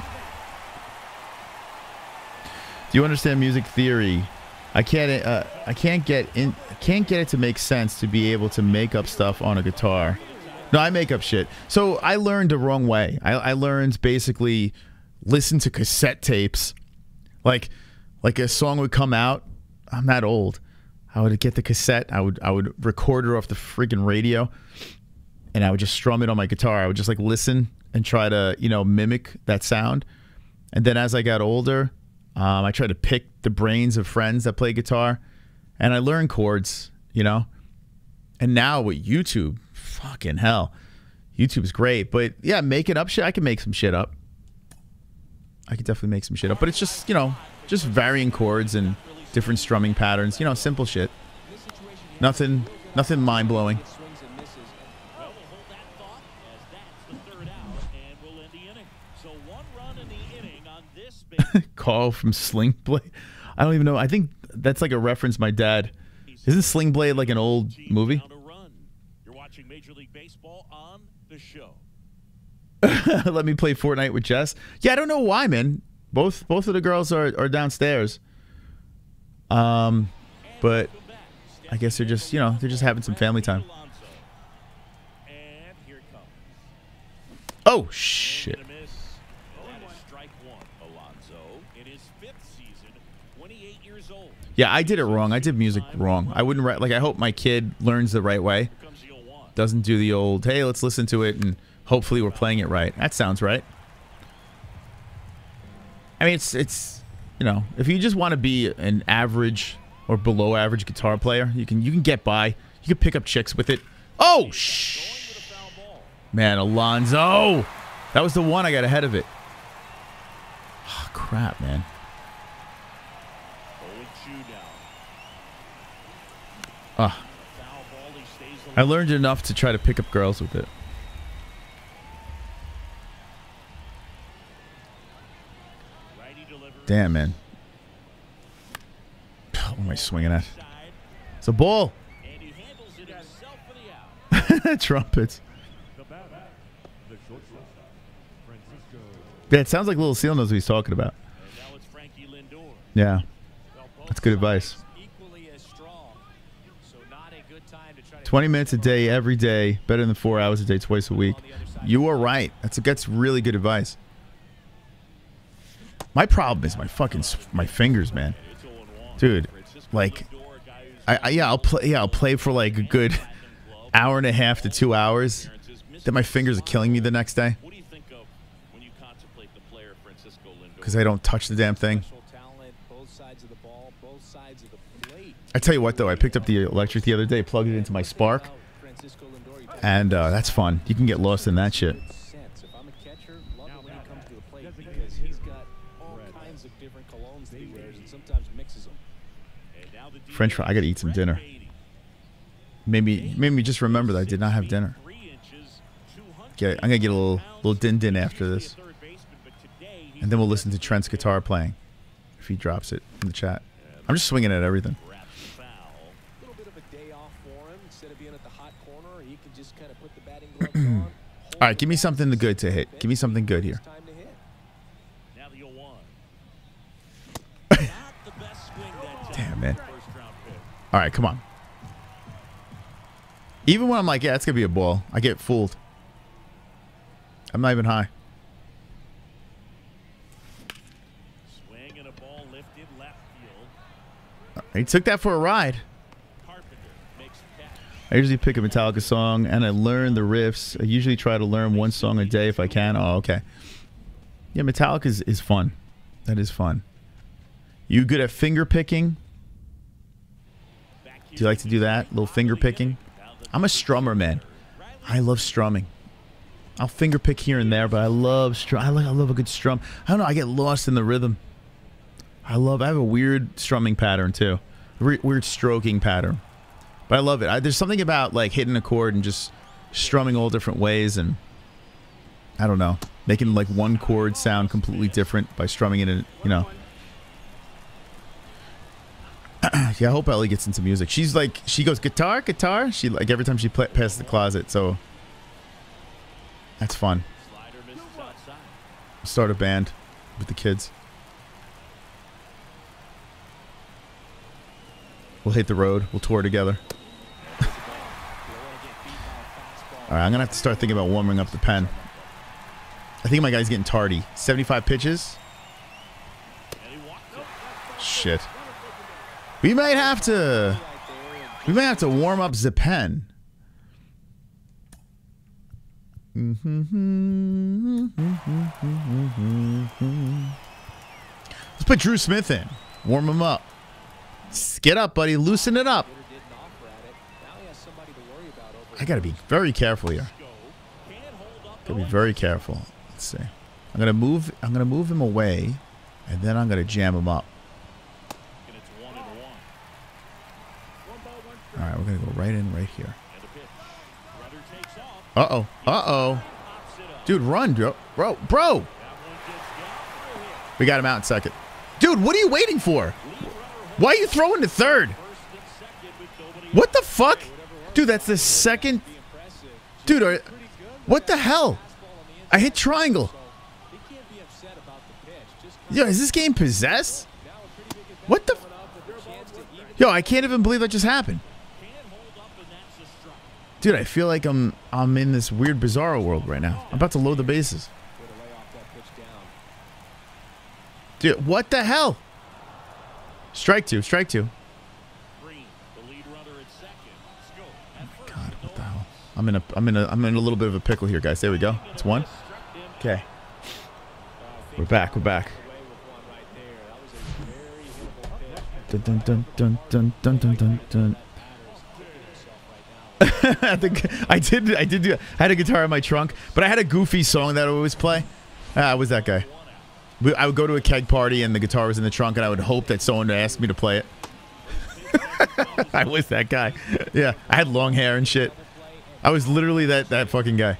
Do you understand music theory? I can't. Uh, I can't get in. Can't get it to make sense to be able to make up stuff on a guitar. No, I make up shit. So I learned the wrong way. I, I learned basically listen to cassette tapes. Like, like a song would come out. I'm that old. I would get the cassette. I would I would record it off the freaking radio, and I would just strum it on my guitar. I would just like listen and try to you know mimic that sound. And then as I got older, um, I tried to pick the brains of friends that play guitar, and I learned chords. You know, and now with YouTube, fucking hell, YouTube's great. But yeah, making up shit, I can make some shit up. I could definitely make some shit up, but it's just you know just varying chords and different strumming patterns. You know, simple shit. Nothing, nothing mind blowing. Call from Sling Blade. I don't even know. I think that's like a reference. My dad. Isn't Sling Blade like an old movie? You're watching Major League Baseball on the show. Let me play Fortnite with Jess. Yeah, I don't know why, man. Both both of the girls are, are downstairs. Um, but I guess they're just you know they're just having some family time. Oh shit! Yeah, I did it wrong. I did music wrong. I wouldn't write like I hope my kid learns the right way. Doesn't do the old hey, let's listen to it and hopefully we're playing it right. That sounds right. I mean, it's it's you know, if you just want to be an average or below average guitar player, you can you can get by. You can pick up chicks with it. Oh shh. Man, Alonso. That was the one I got ahead of it. Oh, crap, man. Ah. I learned enough to try to pick up girls with it. Damn, man. What am I swinging at? It's a ball. Trumpets. Yeah, it sounds like Little Seal knows what he's talking about. Yeah. That's good advice. 20 minutes a day, every day, better than four hours a day, twice a week. You are right. That's that's really good advice. My problem is my fucking my fingers, man. Dude, like, I, I yeah, I'll play. Yeah, I'll play for like a good hour and a half to two hours. Then my fingers are killing me the next day. Because I don't touch the damn thing. I tell you what, though, I picked up the electric the other day, plugged it into my Spark, and uh, that's fun. You can get lost in that shit. French fry. I gotta eat some dinner. Maybe, maybe just remember that I did not have dinner. Get, I'm gonna get a little, little din din after this, and then we'll listen to Trent's guitar playing if he drops it in the chat. I'm just swinging at everything. All right, give me something good to hit. Give me something good here. Damn, man. All right, come on. Even when I'm like, yeah, it's going to be a ball, I get fooled. I'm not even high. He took that for a ride. I usually pick a Metallica song and I learn the riffs. I usually try to learn one song a day if I can. Oh, okay. Yeah, Metallica is, is fun. That is fun. You good at finger picking? Do you like to do that? A little finger picking? I'm a strummer, man. I love strumming. I'll finger pick here and there, but I love strum. I, like, I love a good strum. I don't know. I get lost in the rhythm. I love. I have a weird strumming pattern too, weird stroking pattern. But I love it. I, there's something about like hitting a chord and just strumming all different ways, and I don't know, making like one chord sound completely different by strumming it in, you know. yeah, I hope Ellie gets into music. She's like, she goes guitar, guitar. She like every time she play, passes the closet, so that's fun. Start a band with the kids. We'll hit the road. We'll tour together. All right, I'm gonna have to start thinking about warming up the pen. I think my guy's getting tardy. 75 pitches. Shit. We might have to. We might have to warm up the pen. Let's put Drew Smith in. Warm him up. Get up, buddy. Loosen it up. I gotta be very careful here. Gotta be very careful. Let's see. I'm gonna move. I'm gonna move him away, and then I'm gonna jam him up. All right, we're gonna go right in, right here. Uh oh. Uh oh. Dude, run, bro, bro, bro. We got him out in second. Dude, what are you waiting for? Why are you throwing to third? What the fuck? Dude, that's the second. Dude, are, what the hell? I hit triangle. Yo, is this game possessed? What the? Yo, I can't even believe that just happened. Dude, I feel like I'm I'm in this weird bizarro world right now. I'm about to load the bases. Dude, what the hell? Strike two, strike two. I'm in a I'm in a I'm in a little bit of a pickle here, guys. There we go. It's one. Okay. We're back. We're back. Dun dun dun dun dun dun dun dun. dun. I did I did do I had a guitar in my trunk, but I had a goofy song that I always play. Ah, I was that guy. We, I would go to a keg party and the guitar was in the trunk, and I would hope that someone would ask me to play it. I was that guy. Yeah, I had long hair and shit. I was literally that that fucking guy.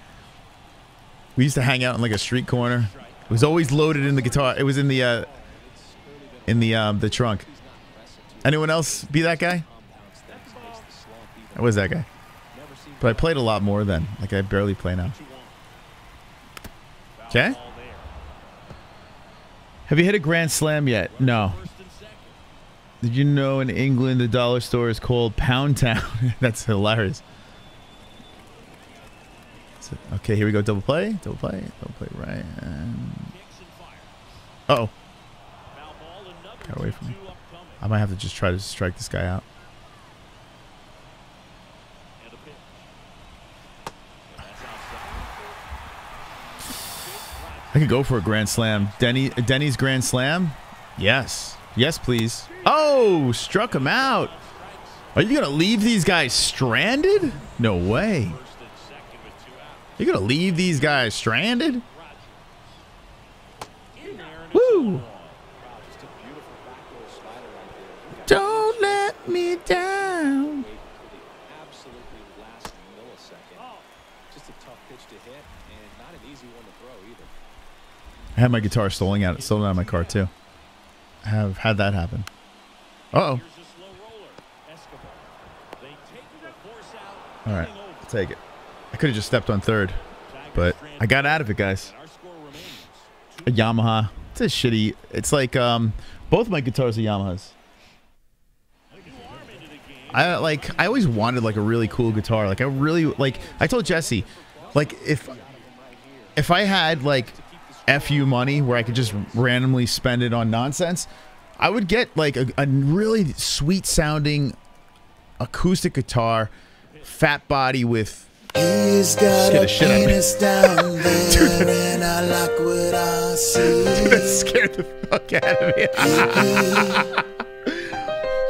We used to hang out in like a street corner. It was always loaded in the guitar. It was in the uh, in the um, the trunk. Anyone else be that guy? I was that guy. But I played a lot more then. Like I barely play now. Okay. Have you hit a grand slam yet? No. Did you know in England the dollar store is called Pound Town? That's hilarious. Okay, here we go. Double play. Double play. Double play right. Uh oh. Got away from me. I might have to just try to strike this guy out. I could go for a grand slam. Denny Denny's grand slam? Yes. Yes, please. Oh, struck him out. Are you gonna leave these guys stranded? No way. You're gonna leave these guys stranded? Woo! Don't let me down. Absolutely last millisecond. Just a tough pitch to hit, and not an easy one to throw either. I had my guitar stolen out stolen out of my car too. I have had that happen. Uh oh. All right, I'll take it. I could have just stepped on third, but I got out of it, guys. A Yamaha. It's a shitty. It's like um, both my guitars are Yamahas. I like. I always wanted like a really cool guitar. Like I really like. I told Jesse, like if if I had like fu money where I could just randomly spend it on nonsense, I would get like a, a really sweet sounding acoustic guitar, fat body with. He's got get a shit out of me. penis down there, and I like what I see. Dude, that scared the fuck out of me.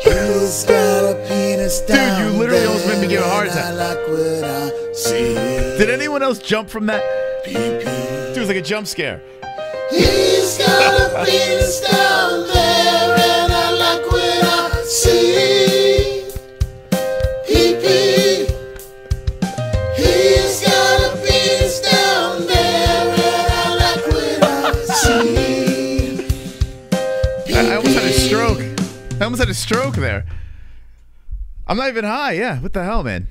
He's got a penis down Dude, you literally almost made me give a heart attack. I like what I see. Did anyone else jump from that? Dude, it was like a jump scare. He's got a penis down there, and I like what I see. I almost had a stroke there. I'm not even high. Yeah. What the hell, man?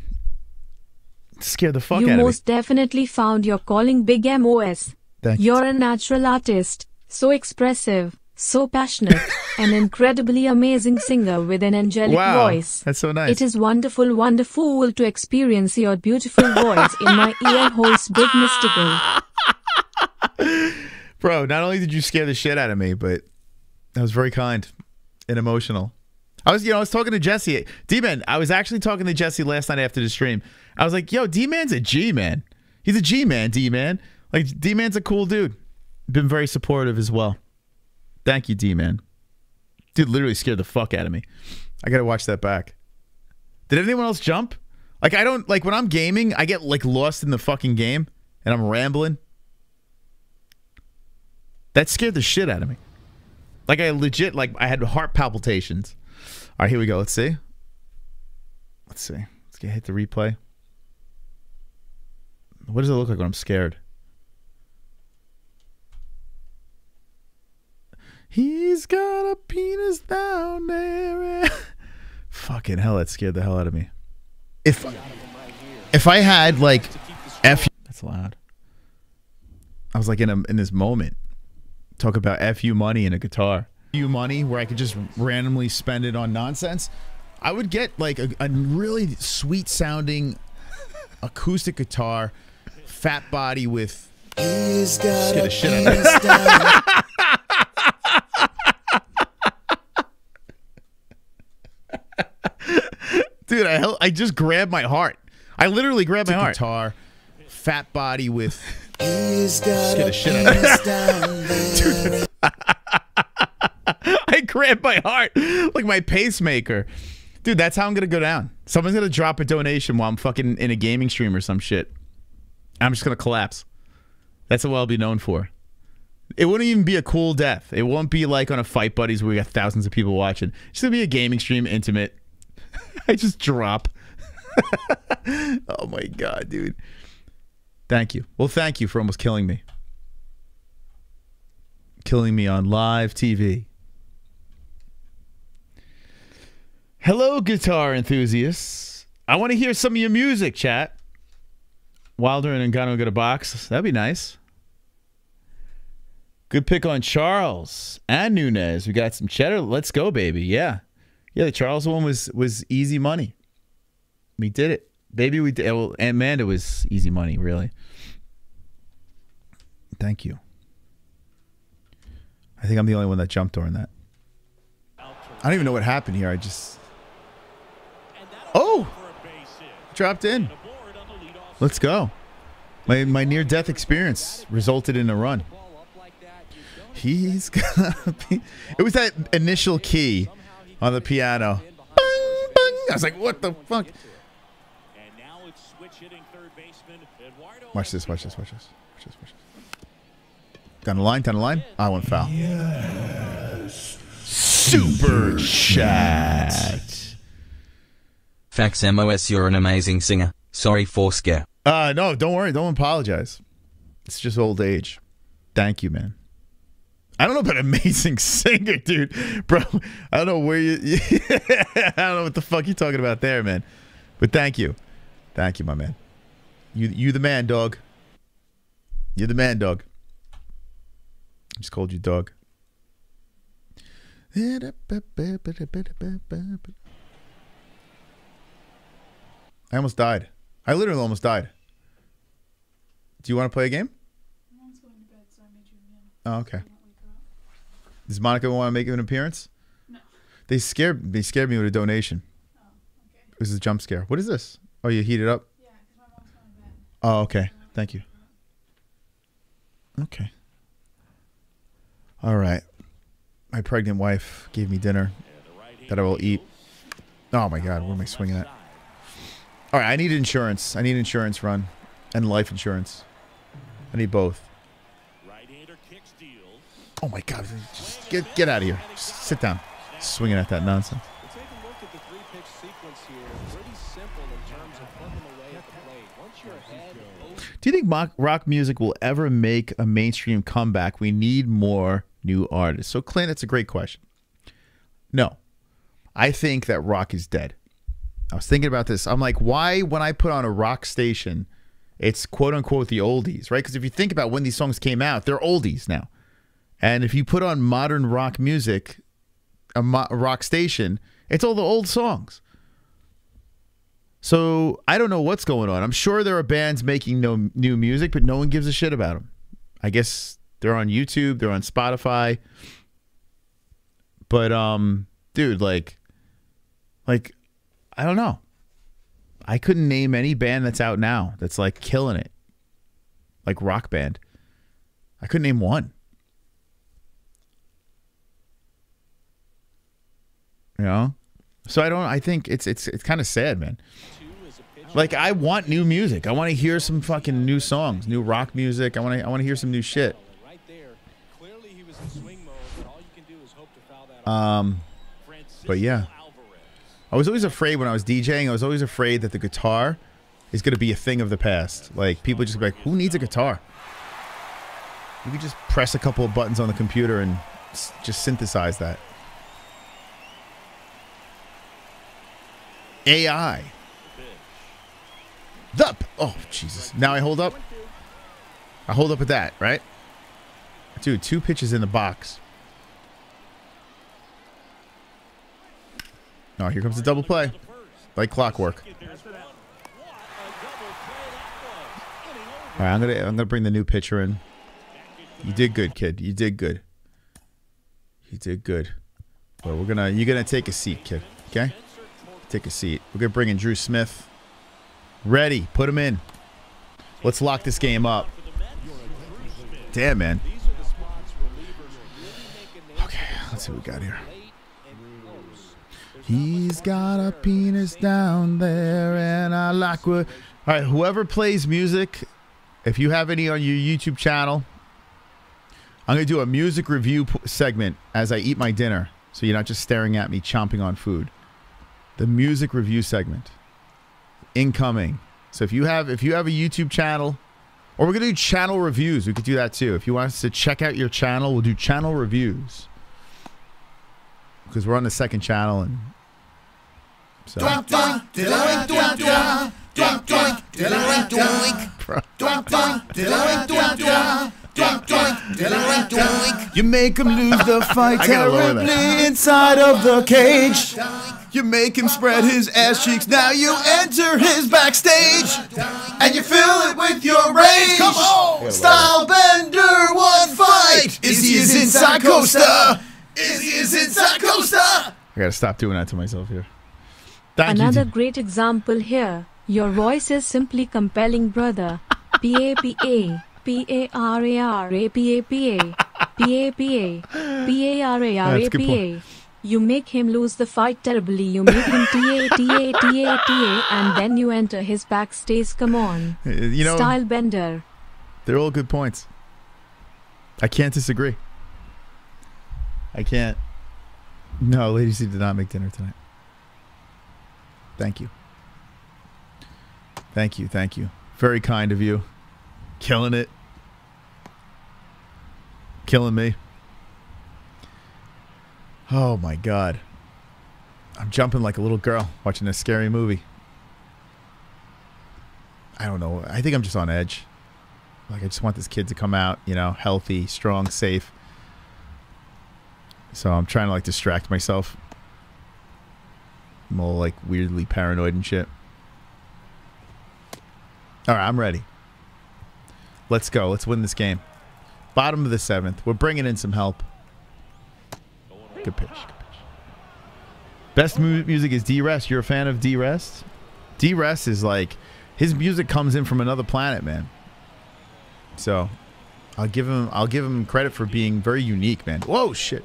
Scared the fuck you out of me. You most definitely found your calling big MOS. Thank you. You're a natural artist, so expressive, so passionate, an incredibly amazing singer with an angelic Wow, voice. that's so nice. It is wonderful, wonderful to experience your beautiful voice in my ear holes, big mystical. Bro, not only did you scare the shit out of me, but that was very kind and emotional. I was, you know, I was talking to Jesse. D Man, I was actually talking to Jesse last night after the stream. I was like, yo, D Man's a G Man. He's a G Man, D Man. Like, D Man's a cool dude. Been very supportive as well. Thank you, D Man. Dude literally scared the fuck out of me. I got to watch that back. Did anyone else jump? Like, I don't, like, when I'm gaming, I get, like, lost in the fucking game and I'm rambling. That scared the shit out of me. Like I legit like I had heart palpitations. All right, here we go. Let's see. Let's see. Let's get hit the replay. What does it look like when I'm scared? He's got a penis down there. Fucking hell, that scared the hell out of me. If if I had like F that's loud. I was like in a in this moment. Talk about FU money and a guitar. FU money where I could just randomly spend it on nonsense. I would get like a, a really sweet sounding acoustic guitar, fat body with He's got Scared a the shit out of. Dude, I I just grabbed my heart. I literally grabbed my heart. Guitar, fat body with He's got Scared a shit out of me. penis down there. I grabbed my heart like my pacemaker. Dude, that's how I'm gonna go down. Someone's gonna drop a donation while I'm fucking in a gaming stream or some shit. I'm just gonna collapse. That's what I'll be known for. It wouldn't even be a cool death. It won't be like on a Fight Buddies where we got thousands of people watching. It's gonna be a gaming stream, intimate. I just drop. oh my god, dude. Thank you. Well, thank you for almost killing me. Killing me on live TV. Hello, guitar enthusiasts. I want to hear some of your music, chat. Wilder and Ngannou get a box. That'd be nice. Good pick on Charles and Nunes. We got some cheddar. Let's go, baby. Yeah. Yeah, the Charles one was was easy money. We did it. Baby, we did. Eh, well, Amanda was easy money, really. Thank you. I think I'm the only one that jumped during that. I don't even know what happened here. I just. Oh! Dropped in. Let's go. My, my near death experience resulted in a run. He's gonna be. It was that initial key on the piano. I was like, what the fuck? Watch this, watch this, watch this. Watch this, watch this. Down the line, down the line. I went foul. Yes. Super chat. Fax MOS, you're an amazing singer. Sorry for scare. Uh no, don't worry, don't apologize. It's just old age. Thank you, man. I don't know about amazing singer, dude. Bro, I don't know where you I don't know what the fuck you're talking about there, man. But thank you. Thank you, my man. You you the man, dog. You're the man, dog. I just called you dog. I almost died. I literally almost died. Do you want to play a game? Mom's oh, going to bed, so I made you a meal. Oh, okay. Does Monica want to make an appearance? No. They scared they scared me with a donation. Oh, okay. This is a jump scare. What is this? Oh, you heat it up? Yeah, because my mom's going to bed. Oh, okay. Thank you. Okay. All right. My pregnant wife gave me dinner that I will eat. Oh my God, where am I swinging at? All right, I need insurance. I need insurance run and life insurance. I need both. Oh my God! Just get get out of here. Just sit down. Swinging at that nonsense. Do you think rock music will ever make a mainstream comeback? We need more new artists. So, Clint, that's a great question. No, I think that rock is dead. I was thinking about this. I'm like, why when I put on a rock station, it's quote unquote the oldies, right? Because if you think about when these songs came out, they're oldies now. And if you put on modern rock music, a rock station, it's all the old songs. So I don't know what's going on. I'm sure there are bands making no new music, but no one gives a shit about them. I guess they're on YouTube, they're on Spotify. But um, dude, like, like, I don't know. I couldn't name any band that's out now that's like killing it, like rock band. I couldn't name one. You know, so I don't. I think it's it's it's kind of sad, man. Like I want new music. I want to hear some fucking new songs, new rock music. I want to I want to hear some new shit. Um, but yeah, I was always afraid when I was DJing. I was always afraid that the guitar is going to be a thing of the past. Like people just be like, "Who needs a guitar?" You could just press a couple of buttons on the computer and just synthesize that. AI. The oh Jesus! Now I hold up. I hold up at that, right? Dude, two pitches in the box. Oh, here comes the double play, like clockwork. All right, I'm gonna I'm gonna bring the new pitcher in. You did good, kid. You did good. You did good. But we're gonna you're gonna take a seat, kid. Okay? Take a seat. We're gonna bring in Drew Smith. Ready. Put him in. Let's lock this game up. Damn, man. Okay, let's see what we got here. He's got a penis down there, and I like what. All right, whoever plays music, if you have any on your YouTube channel, I'm going to do a music review segment as I eat my dinner. So you're not just staring at me chomping on food. The music review segment incoming. So if you have if you have a YouTube channel, or we're gonna do channel reviews, we could do that too. If you want us to check out your channel, we'll do channel reviews because we're on the second channel and. So. Bro. You make him lose the fight terribly inside of the cage. You make him spread his ass cheeks. Now you enter his backstage. And you fill it with your rage. Come on! Style bender, one fight. Izzy is inside Costa. Izzy is inside Costa. I gotta stop doing that to myself here. Thank Another you. great example here. Your voice is simply compelling, brother. PAPA. P A R A R A P A P A P A P A P A R A R A P. A. You make him lose the fight terribly. You make him T A T A T A T A, and then you enter his backstage. Come on, Uh, You know, style bender. they're all good points. I can't disagree. I can't. No, ladies, he did not make dinner tonight. Thank you. Thank you. Thank you. Very kind of you. Killing it. Killing me. Oh my God. I'm jumping like a little girl watching a scary movie. I don't know. I think I'm just on edge. Like I just want this kid to come out, you know, healthy, strong, safe. So I'm trying to like distract myself. I'm all like weirdly paranoid and shit. All right, I'm ready. Let's go. Let's win this game. Bottom of the seventh. We're bringing in some help. Good pitch. Good pitch. Best mu- music is D-Rest. You're a fan of D-Rest? D-Rest is like his music comes in from another planet, man. So, I'll give him I'll give him credit for being very unique, man. Whoa, shit.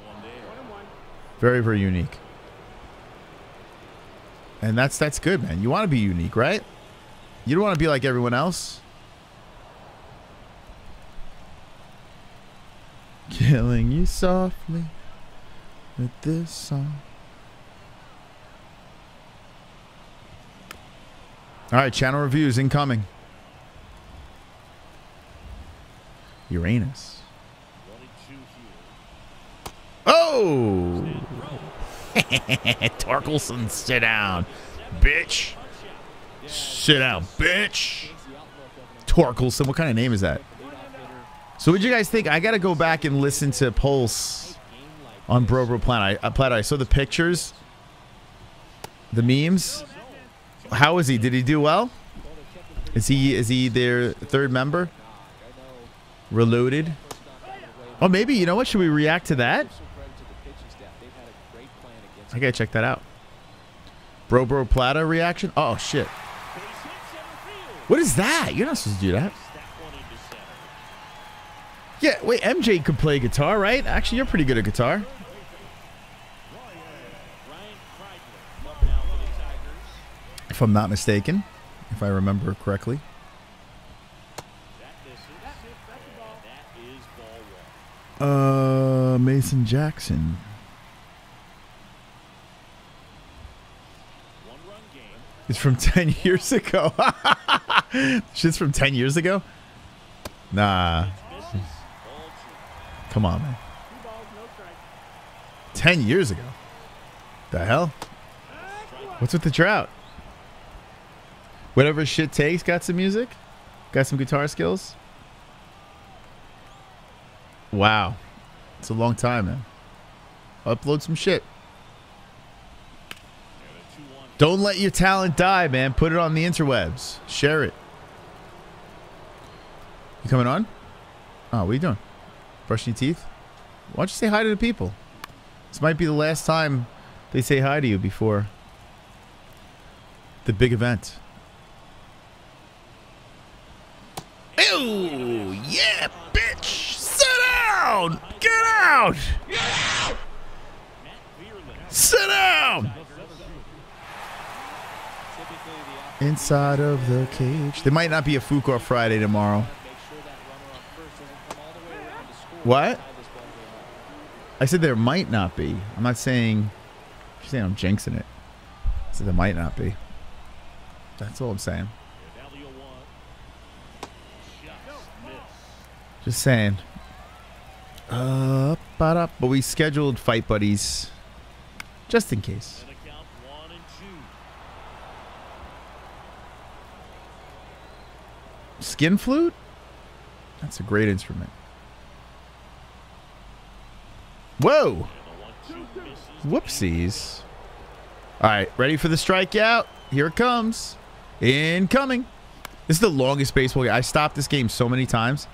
Very very unique. And that's that's good, man. You want to be unique, right? You don't want to be like everyone else. Killing you softly with this song. All right, channel reviews incoming. Uranus. Oh! Torkelson, sit down, bitch. Sit down, bitch. Torkelson, what kind of name is that? So, what do you guys think? I got to go back and listen to Pulse on Bro Bro Planet. I, uh, Planet. I saw the pictures, the memes. How is he? Did he do well? Is he is he their third member? Reloaded. Oh, maybe you know what? Should we react to that? I gotta check that out. Bro Bro Plata reaction. Oh shit. What is that? You're not supposed to do that. Yeah, wait, MJ could play guitar, right? Actually, you're pretty good at guitar. If I'm not mistaken, if I remember correctly. Uh, Mason Jackson. It's from 10 years ago. Shit's from 10 years ago? Nah. Come on, man. 10 years ago? The hell? What's with the drought? Whatever shit takes got some music? Got some guitar skills? Wow. It's a long time, man. Upload some shit. Don't let your talent die, man. Put it on the interwebs. Share it. You coming on? Oh, what are you doing? Brushing your teeth? Why don't you say hi to the people? This might be the last time they say hi to you before the big event. Ew! Yeah, bitch! Sit down! Get out! Sit down! Inside of the cage. There might not be a Fukor Friday tomorrow. What? I said there might not be. I'm not saying. I'm saying I'm jinxing it. I said there might not be. That's all I'm saying. Just saying. Uh, but we scheduled fight buddies just in case. Skin flute? That's a great instrument. Whoa! Whoopsies. All right, ready for the strikeout? Here it comes. Incoming. This is the longest baseball game. I stopped this game so many times.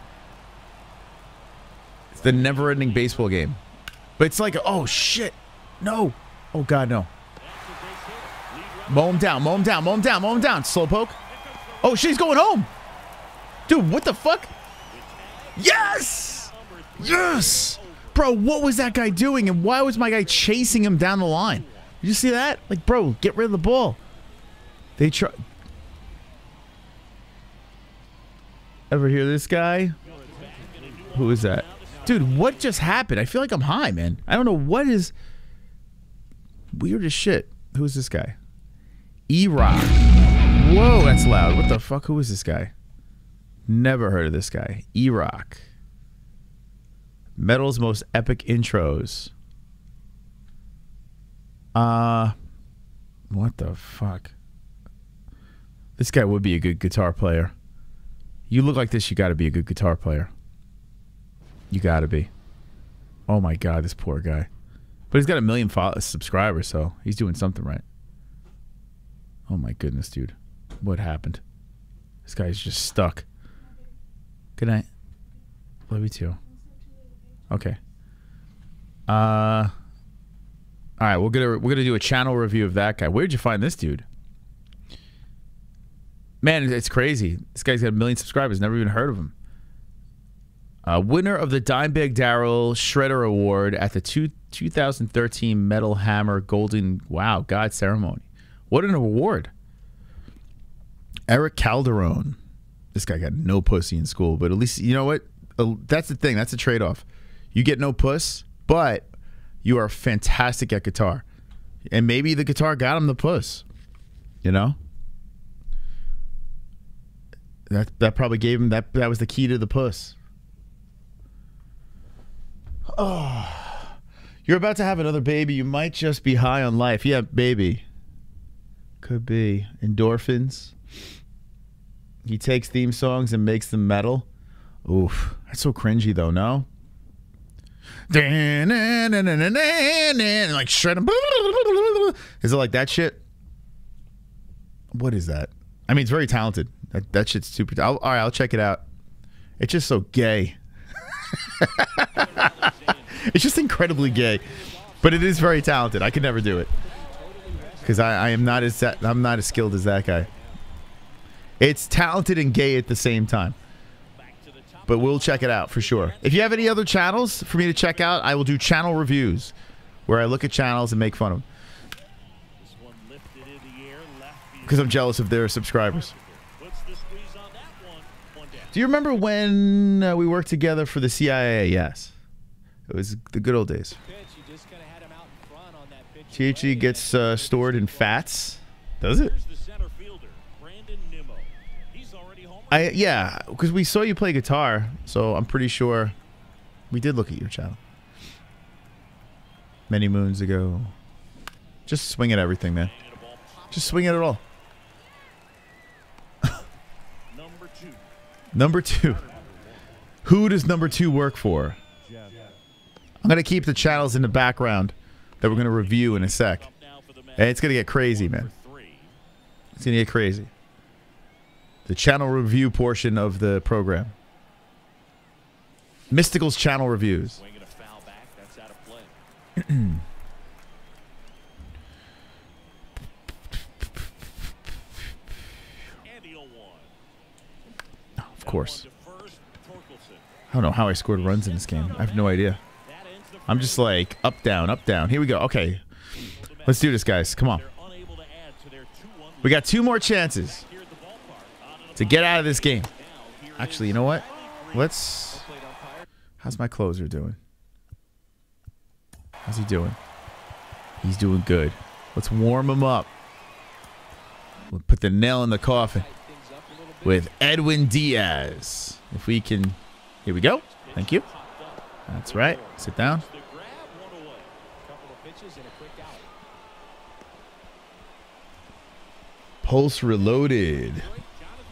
It's the never-ending baseball game. But it's like, oh, shit. No. Oh, God, no. Mow him down, mow him down, mow him down, mow him down. Slowpoke. Oh, she's going home. Dude, what the fuck? Yes! Yes! Bro, what was that guy doing? And why was my guy chasing him down the line? Did you see that? Like, bro, get rid of the ball. They try. Ever hear this guy? Who is that? Dude, what just happened? I feel like I'm high, man. I don't know what is weird as shit. Who is this guy? E-Rock. Whoa, that's loud. What the fuck? Who is this guy? Never heard of this guy. E-Rock. Metal's most epic intros. Uh what the fuck? This guy would be a good guitar player. You look like this, you gotta be a good guitar player. You gotta be. Oh my god, this poor guy. But he's got a million subscribers, so he's doing something right. Oh my goodness, dude. What happened? This guy's just stuck. Good night. Love you too. Okay. Uh all right, we're gonna we're gonna do a channel review of that guy. Where'd you find this dude? Man, it's crazy. This guy's got a million subscribers. Never even heard of him. Uh, winner of the Dimebag Darrell Shredder Award at the two, 2013 Metal Hammer Golden Wow God Ceremony. What an award! Eric Calderone. This guy got no pussy in school, but at least you know what? Uh, That's the thing. That's a trade off. You get no puss, but you are fantastic at guitar. And maybe the guitar got him the puss. You know? That that probably gave him that that was the key to the puss. Oh. You're about to have another baby. You might just be high on life. Yeah, baby. Could be. Endorphins. He takes theme songs and makes them metal. Oof. That's so cringy, though, no? Like shred Is it like that shit? What is that? I mean, it's very talented. That, that shit's super. I'll, all right, I'll check it out. It's just so gay. it's just incredibly gay, but it is very talented. I could never do it because I, I am not as I'm not as skilled as that guy. It's talented and gay at the same time. But we'll check it out for sure. If you have any other channels for me to check out, I will do channel reviews where I look at channels and make fun of them. Because I'm jealous of their subscribers. Do you remember when uh, we worked together for the CIA? Yes. It was the good old days. THC gets uh, stored in fats. Does it? I yeah, because we saw you play guitar, so I'm pretty sure we did look at your channel many moons ago. Just swing at everything, man. Just swing at it all. number two. Number two. Who does number two work for? I'm gonna keep the channels in the background that we're gonna review in a sec. And it's gonna get crazy, man. It's gonna get crazy the channel review portion of the program. Mystical's channel reviews. of course. I don't know how I scored runs in this game. I have no idea. I'm just like up, down, up, down. Here we go. Okay. Let's do this, guys. Come on. We got two more chances to get out of this game. Actually, you know what? Let's. How's my closer doing? How's he doing? He's doing good. Let's warm him up. We'll put the nail in the coffin with Edwin Diaz. If we can. Here we go. Thank you. That's right. Sit down. Pulse reloaded.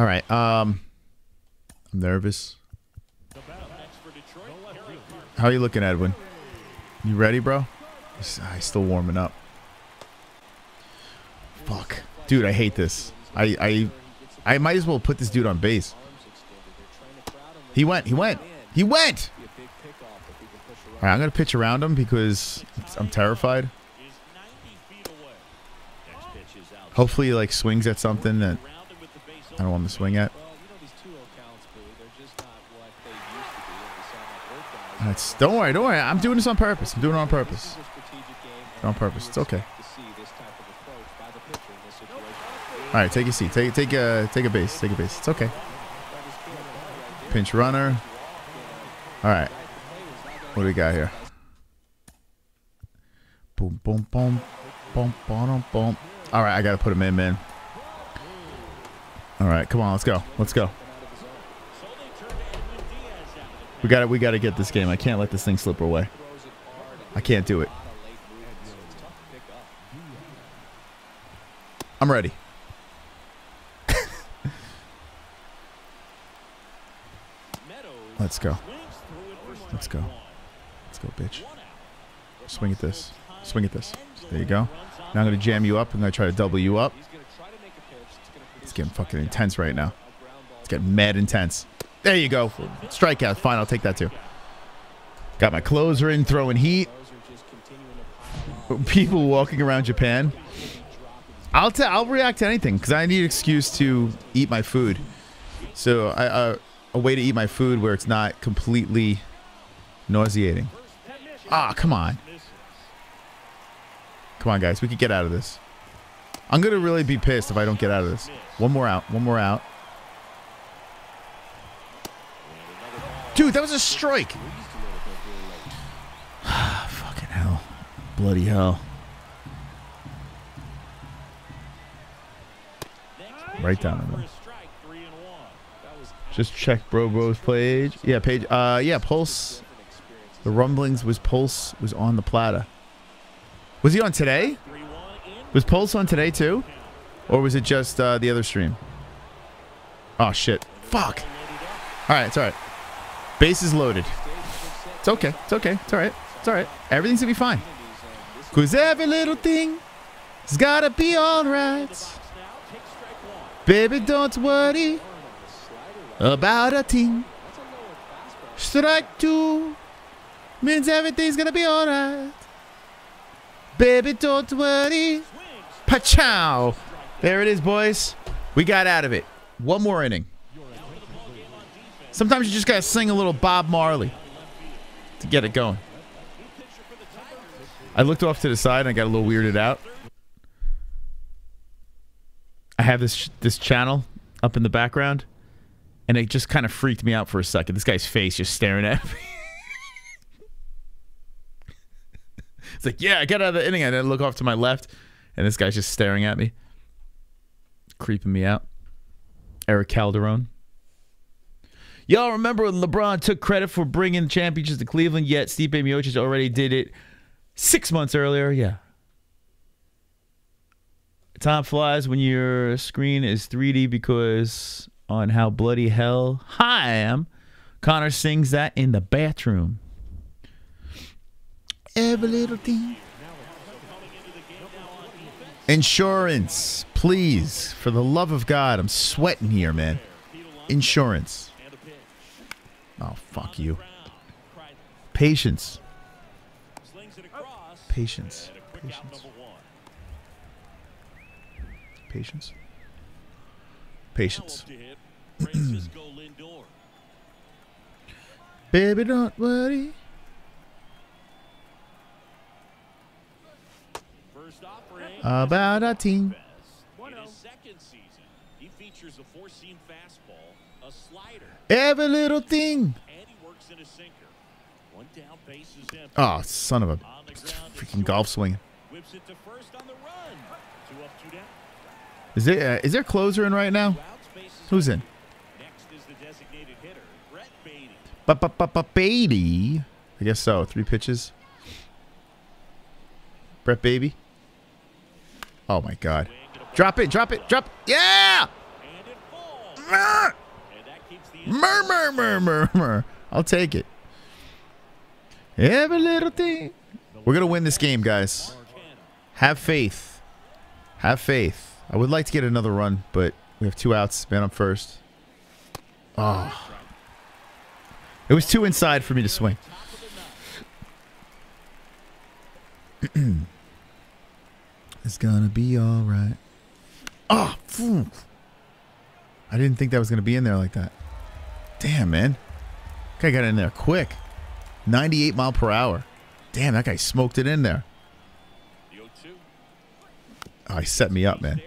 All right. Um, I'm nervous. How are you looking, Edwin? You ready, bro? He's, he's still warming up. Fuck, dude, I hate this. I I I might as well put this dude on base. He went. He went. He went. All right, I'm gonna pitch around him because I'm terrified. Hopefully, he like swings at something that I don't want to swing at. That's, don't worry, don't worry. I'm doing this on purpose. I'm doing it on purpose. On purpose. It's okay. All right, take a seat. Take take a take a base. Take a base. It's okay. Pinch runner. All right. What do we got here? Boom, boom, boom, boom, boom, boom. All right, I gotta put him in, man. All right, come on, let's go. Let's go. We got to we got to get this game. I can't let this thing slip away. I can't do it. I'm ready. Let's go. Let's go. Let's go, bitch. Swing at this. Swing at this. There you go. Now I'm going to jam you up. I'm going to try to double you up. It's getting fucking intense right now. It's getting mad intense. There you go. Strikeout. Fine, I'll take that too. Got my closer in, throwing heat. People walking around Japan. I'll t- I'll react to anything because I need an excuse to eat my food. So I uh, a way to eat my food where it's not completely nauseating. Ah, come on. Come on, guys. We could get out of this. I'm going to really be pissed if I don't get out of this. One more out. One more out. Dude, that was a strike. Fucking hell. Bloody hell. Right down the middle. Just check Bro Bro's page. Yeah, page. Uh, yeah, Pulse. The rumblings was Pulse was on the platter. Was he on today? Was Pulse on today too, or was it just uh, the other stream? Oh shit! Fuck! All right, it's all right. Base is loaded. It's okay. It's okay. It's all right. It's all right. Everything's gonna be fine. Cause every little thing has gotta be all right. Baby, don't worry about a thing. Strike two means everything's gonna be alright. Baby, don't worry. Pachow. There it is, boys. We got out of it. One more inning. Sometimes you just gotta sing a little Bob Marley to get it going. I looked off to the side and I got a little weirded out. I have this this channel up in the background, and it just kind of freaked me out for a second. This guy's face just staring at me. it's like, yeah, I get out of the inning, and then look off to my left, and this guy's just staring at me, creeping me out. Eric Calderone. Y'all remember when LeBron took credit for bringing championships to Cleveland, yet Stipe Miocic already did it six months earlier? Yeah. Time flies when your screen is 3D because on how bloody hell high I am. Conor sings that in the bathroom. Every little thing. Insurance, please. For the love of God, I'm sweating here, man. Insurance. Oh, fuck you. Patience. Patience. Patience. Patience. Patience. Baby, don't worry. About a team. In his second season, he features a four-seam fastball, a slider, Every little thing. and he works in a sinker. One down base is empty. Oh, son of a freaking golf swing. Whips it to first on the run. Two up, two down. Is there uh, is there a closer in right now? Who's in? Next is the designated hitter, Brett Baty. Ba-ba-ba-ba- Baty. I guess so. Three pitches. Brett Baby. Oh my God. Drop it, drop it, drop. it. Yeah! Murmur, murmur, murmur. I'll take it. Every little thing. We're going to win this game, guys. Have faith. Have faith. I would like to get another run, but we have two outs. Man up first. Oh. It was too inside for me to swing. it's gonna be all right. Oh. Ah, I didn't think that was gonna be in there like that. Damn, man. Guy got in there quick. 98 mile per hour. Damn, that guy smoked it in there. Oh, he set me up, man.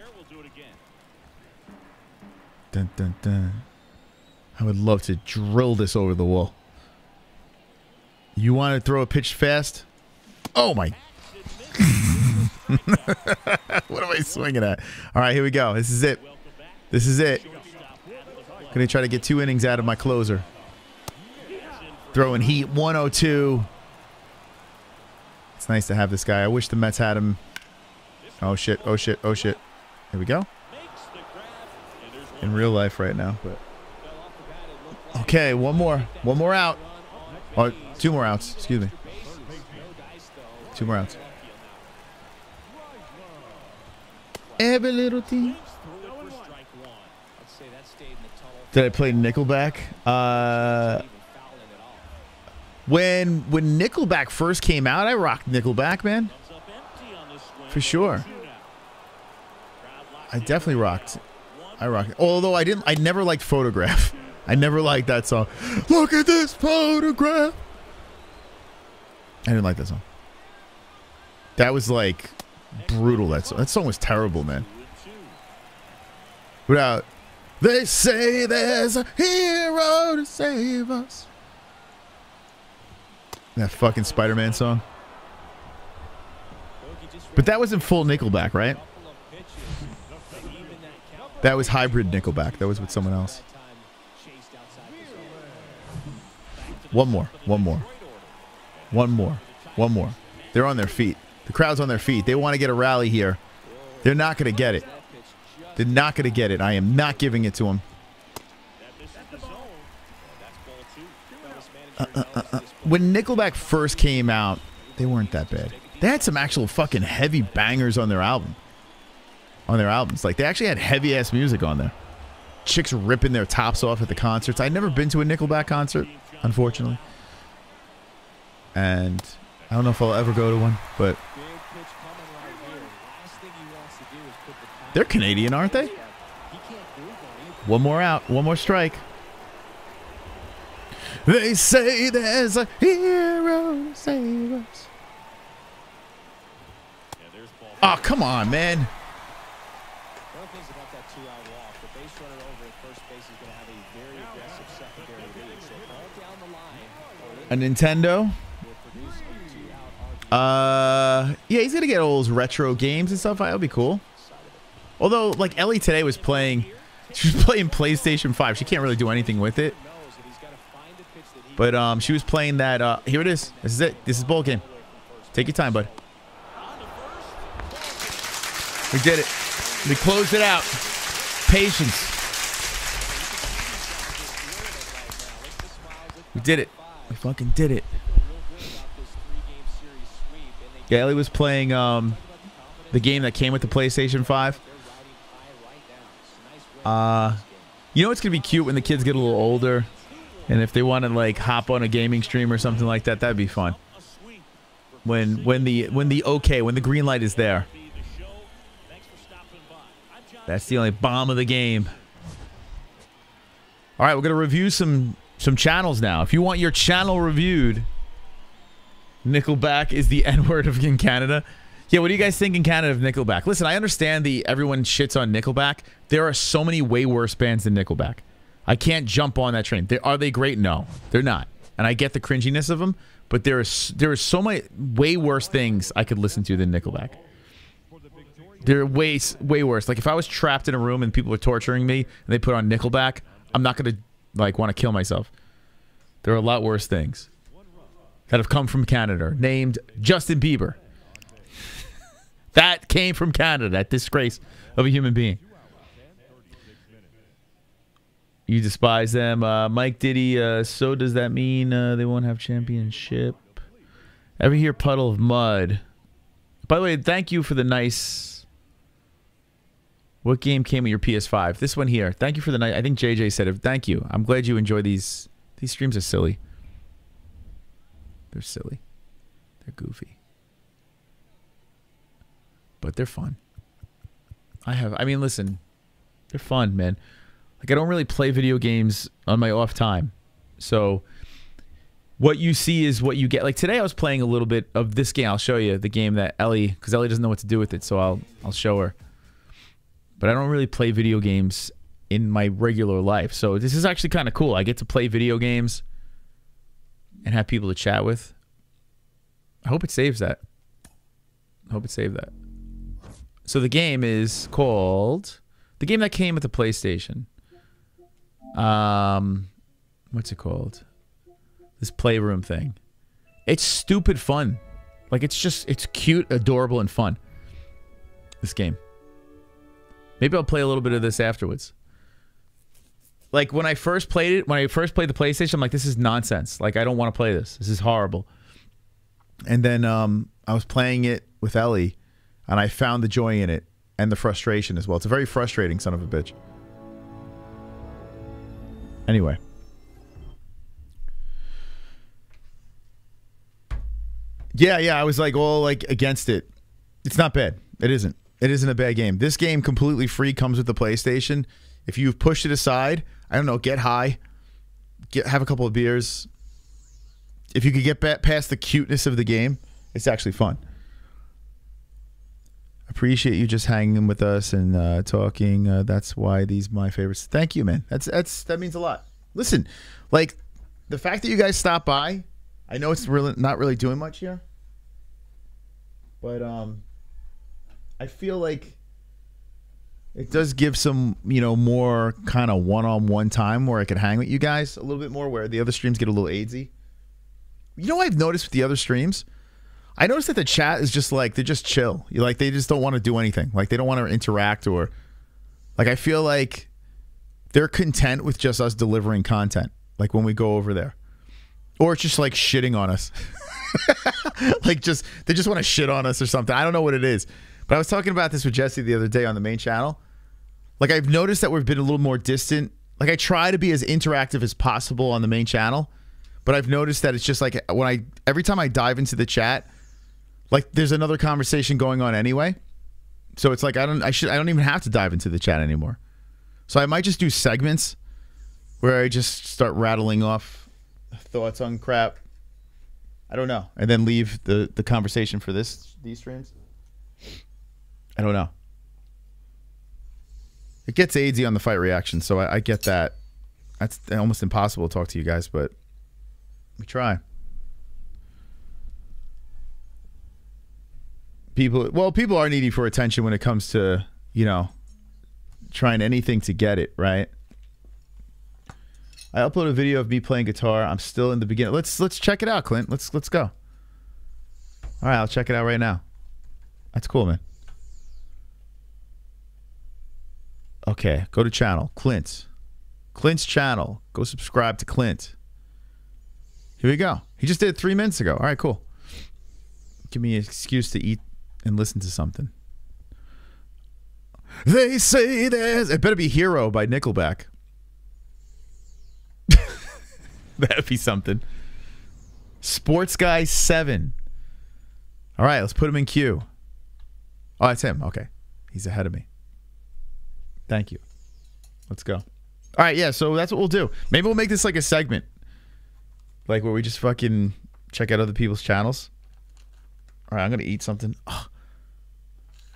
Dun, dun, dun. I would love to drill this over the wall. You want to throw a pitch fast? Oh my! what am I swinging at? All right, here we go. This is it. This is it. Gonna try to get two innings out of my closer. Throwing heat 102. It's nice to have this guy. I wish the Mets had him. Oh shit! Oh shit! Oh shit! Here we go. In real life right now, but okay, one more, one more out. Oh, two more outs. Excuse me. Two more outs. Every little thing. Did I play Nickelback? Uh, when when Nickelback first came out, I rocked Nickelback, man. For sure. I definitely rocked. I rocked. Although I didn't, I never liked Photograph. I never liked that song. Look at this photograph. I didn't like that song. That was like brutal. That song. That song was terrible, man. Without, they say there's a hero to save us. That fucking Spider-Man song. But that wasn't full Nickelback, right? That was hybrid Nickelback. That was with someone else. One more. One more. One more. One more. They're on their feet. The crowd's on their feet. They want to get a rally here. They're not going to get it. They're not going to get it. I am not giving it to them. Uh, uh, uh. When Nickelback first came out, they weren't that bad. They had some actual fucking heavy bangers on their album. On their albums. Like, they actually had heavy ass music on there. Chicks ripping their tops off at the concerts. I'd never been to a Nickelback concert, unfortunately. And I don't know if I'll ever go to one, but they're Canadian, aren't they? One more out, one more strike. They say there's a hero to save us. Oh, come on, man. A Nintendo? Uh, yeah, he's gonna get all those retro games and stuff. That'll be cool. Although, like Ellie today was playing, she was playing PlayStation Five. She can't really do anything with it. But um, she was playing that. Uh, here it is. This is it. This is ball game. Take your time, bud. We did it. We closed it out. Patience. We did it. We fucking did it. Yeah, Ellie was playing um, the game that came with the PlayStation 5. Uh, you know it's gonna be cute when the kids get a little older, and if they want to like hop on a gaming stream or something like that, that'd be fun. When when the when the okay when the green light is there. That's the only bomb of the game. All right, we're gonna review some some channels now. If you want your channel reviewed, Nickelback is the N word of in Canada. Yeah, what do you guys think in Canada of Nickelback? Listen, I understand the everyone shits on Nickelback. There are so many way worse bands than Nickelback. I can't jump on that train. They, are they great? No, they're not. And I get the cringiness of them, but there is there is so many way worse things I could listen to than Nickelback. They're way way worse. Like if I was trapped in a room and people were torturing me and they put on Nickelback, I'm not gonna like want to kill myself. There are a lot worse things that have come from Canada, named Justin Bieber. That came from Canada, that disgrace of a human being. You despise them. Uh, Mike Diddy, uh, so does that mean uh, they won't have championship? Ever hear Puddle of Mudd? By the way, thank you for the nice. What game came with your PS5? This one here. Thank you for the night. I think JJ said it. Thank you. I'm glad you enjoy these. These streams are silly. They're silly. They're goofy. But they're fun. I have I mean listen, they're fun, man. Like I don't really play video games on my off time. So what you see is what you get. Like today I was playing a little bit of this game. I'll show you the game that Ellie cuz Ellie doesn't know what to do with it, so I'll I'll show her. But I don't really play video games in my regular life. So this is actually kind of cool. I get to play video games and have people to chat with. I hope it saves that. I hope it saved that. So the game is called the game that came with the PlayStation. Um, what's it called? This playroom thing. It's stupid fun. Like it's just it's cute, adorable, and fun. This game. Maybe I'll play a little bit of this afterwards like when I first played it, when I first played the PlayStation, I'm like, this is nonsense. Like I don't want to play this. This is horrible. And then um, I was playing it with Ellie, and I found the joy in it and the frustration as well. It's a very frustrating son of a bitch. Anyway. Yeah, yeah, I was like all like against it. It's not bad. It isn't. It isn't a bad game. This game completely free comes with the PlayStation. If you've pushed it aside, I don't know, get high, get have a couple of beers, if you could get past the cuteness of the game, it's actually fun. Appreciate you just hanging with us and uh, talking. Uh, that's why these my favorites. Thank you, man. That's that's that means a lot. Listen, like the fact that you guys stopped by, I know it's really not really doing much here, but um, I feel like it does give some you know more kind of one-on-one time where I could hang with you guys a little bit more. Where the other streams get a little aidsy. You know what I've noticed with the other streams? I noticed that the chat is just like they're just chill. Like they just don't want to do anything. Like they don't want to interact or like I feel like they're content with just us delivering content. Like when we go over there. Or it's just like shitting on us. like just they just want to shit on us or something. I don't know what it is. But I was talking about this with Jesse the other day on the main channel. Like I've noticed that we've been a little more distant. Like I try to be as interactive as possible on the main channel, but I've noticed that it's just like when I every time I dive into the chat, like there's another conversation going on anyway. So it's like I don't I should I don't even have to dive into the chat anymore. So I might just do segments where I just start rattling off thoughts on crap. I don't know, and then leave the the conversation for this these streams. I don't know. It gets aidsy on the fight reaction, so I, I get that. That's almost impossible to talk to you guys, but we try. People, well, people are needy for attention when it comes to you know trying anything to get it right. I upload a video of me playing guitar. I'm still in the beginning. Let's let's check it out, Clint. Let's let's go. All right, I'll check it out right now. That's cool, man. Okay, go to channel Clint. Clint's channel. Go subscribe to Clint. Here we go. He just did it three minutes ago. All right, cool. Give me an excuse to eat and listen to something. They say there's. It better be Hero by Nickelback. That'd be something. Sports Guy 7. All right, let's put him in queue. Oh, that's him. Okay. He's ahead of me. Thank you. Let's go. All right, yeah, so that's what we'll do. Maybe we'll make this like a segment. Like where we just fucking check out other people's channels. All right, I'm going to eat something. Oh,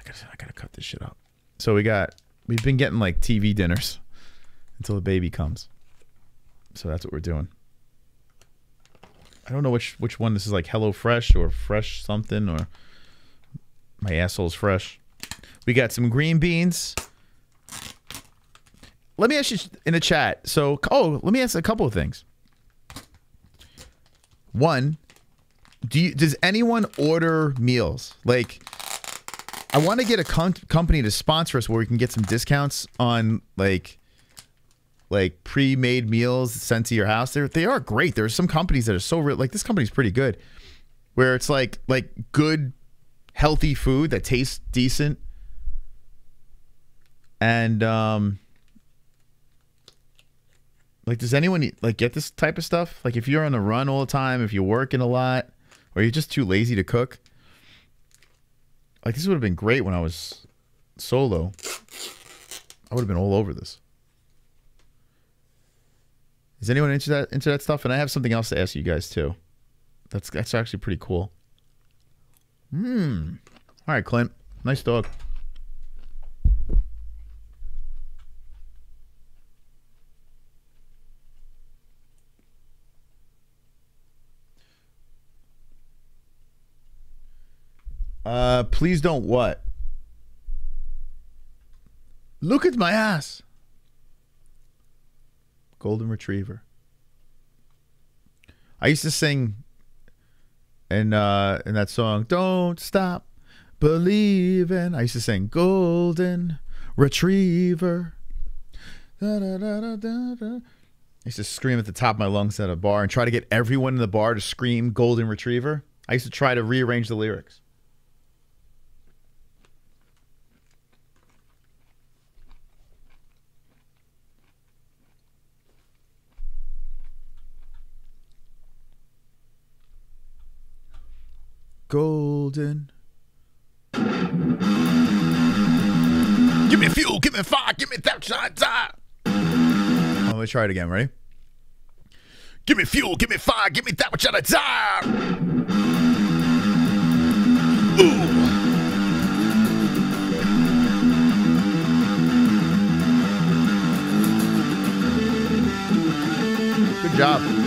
I got to I got to cut this shit out. So we got we've been getting like TV dinners until the baby comes. So that's what we're doing. I don't know which which one this is like Hello Fresh or Fresh something or my asshole's fresh. We got some green beans. Let me ask you in the chat. So, oh, let me ask a couple of things. One, do you, does anyone order meals? Like, I want to get a com- company to sponsor us where we can get some discounts on like like pre-made meals sent to your house. They're, they are great. There's some companies that are so. Like this company's pretty good, where it's like like good, healthy food that tastes decent, and um, like does anyone like get this type of stuff? Like if you're on the run all the time, if you're working a lot, or you're just too lazy to cook. Like this would have been great when I was solo. I would have been all over this. Is anyone into that into that stuff? And I have something else to ask you guys too. That's that's actually pretty cool. Hmm. All right, Clint. Nice dog. Uh, please don't what? Look at my ass. Golden Retriever. I used to sing in uh in that song, Don't Stop Believing. I used to sing Golden Retriever. Da, da, da. I used to scream at the top of my lungs at a bar and try to get everyone in the bar to scream Golden Retriever. I used to try to rearrange the lyrics. Golden. Give me fuel, give me fire, give me that shot. Oh, let me try it again. Ready? Give me fuel, give me fire, give me that which I desire. Ooh. Good job.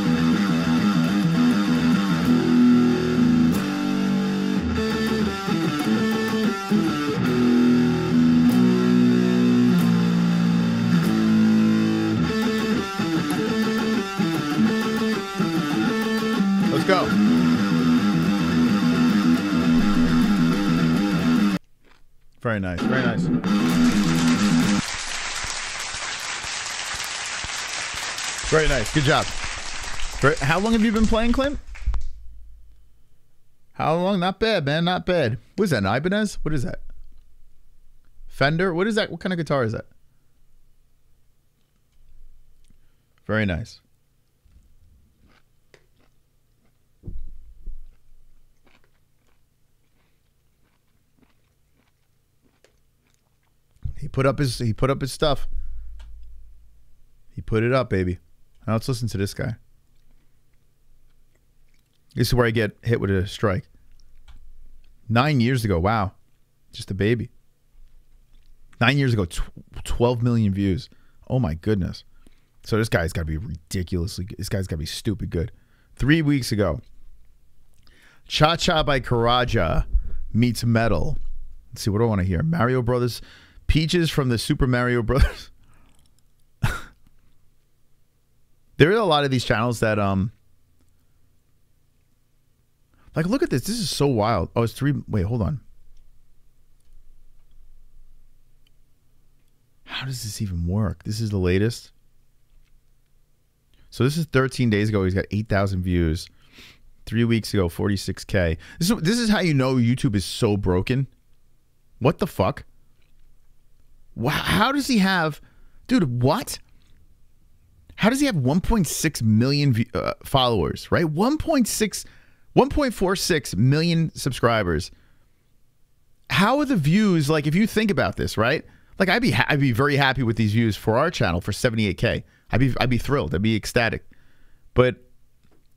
go. Very nice. Very nice. Very nice. Good job. How long have you been playing, Clint? How long? Not bad, man. Not bad. What is that? An Ibanez? What is that? Fender? What is that? What kind of guitar is that? Very nice. He put up his he put up his stuff. He put it up, baby. Now let's listen to this guy. This is where I get hit with a strike. Nine years ago, wow, just a baby. Nine years ago, tw- 12 million views. Oh my goodness. So this guy's got to be ridiculously good. This guy's got to be stupid good. Three weeks ago, Cha Cha by Käärijä meets Metal. Let's see, what do I want to hear? Mario Brothers. Peaches from the Super Mario Brothers. there are a lot of these channels that um like look at this. This is so wild. Oh, it's three wait, hold on. How does this even work? This is the latest. So this is 13 days ago. He's got 8,000 views. Three weeks ago, 46k. This is this is how you know YouTube is so broken. What the fuck? How does he have, dude? What? How does he have 1.6 million uh, followers? Right, 1.6, 1.46 million subscribers. How are the views? Like, if you think about this, right? Like, I'd be I'd be very happy with these views for our channel for 78k. I'd be I'd be thrilled. I'd be ecstatic. But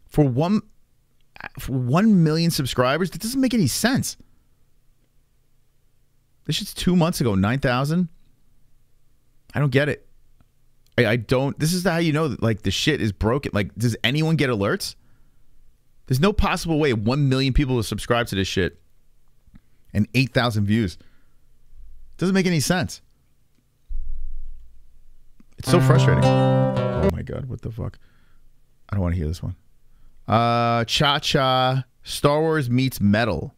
for one for one million subscribers, that doesn't make any sense. This shit's two months ago, nine thousand. I don't get it. I, I don't. This is how you know that like the shit is broken. Like, does anyone get alerts? There's no possible way one million people will subscribe to this shit and eight thousand views. Doesn't make any sense. It's so frustrating. Oh my god, what the fuck? I don't want to hear this one. Uh, Cha Cha, Star Wars meets Metal.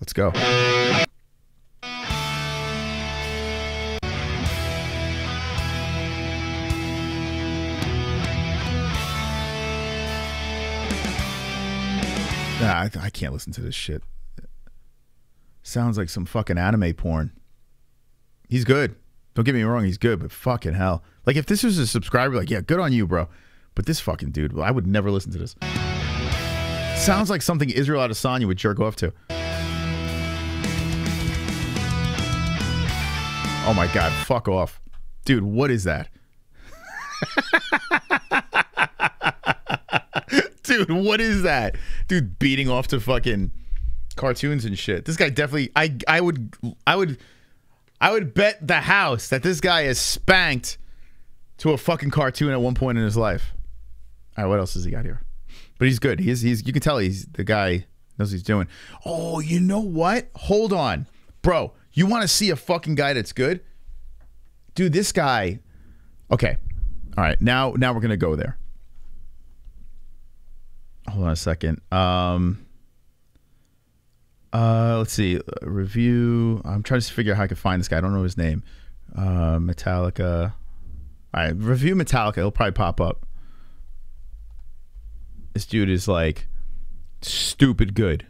Let's go. Nah, I, I can't listen to this shit. Sounds like some fucking anime porn. He's good. Don't get me wrong, he's good, but fucking hell. Like if this was a subscriber, like, yeah, good on you, bro. But this fucking dude, I would never listen to this. Sounds like something Israel Adesanya would jerk off to. Oh my god, fuck off. Dude, what is that? Dude, what is that? Dude beating off to fucking cartoons and shit. This guy definitely I I would I would I would bet the house that this guy is spanked to a fucking cartoon at one point in his life. All right, what else has he got here? But he's good. He's he's you can tell he's the guy knows what he's doing. Oh, you know what? Hold on. Bro, you want to see a fucking guy that's good? Dude, this guy Okay. All right. Now now we're going to go there. Hold on a second. Um uh, let's see. Review. I'm trying to figure out how I can find this guy. I don't know his name. Uh, Metallica. All right, review Metallica. It'll probably pop up. This dude is like stupid good.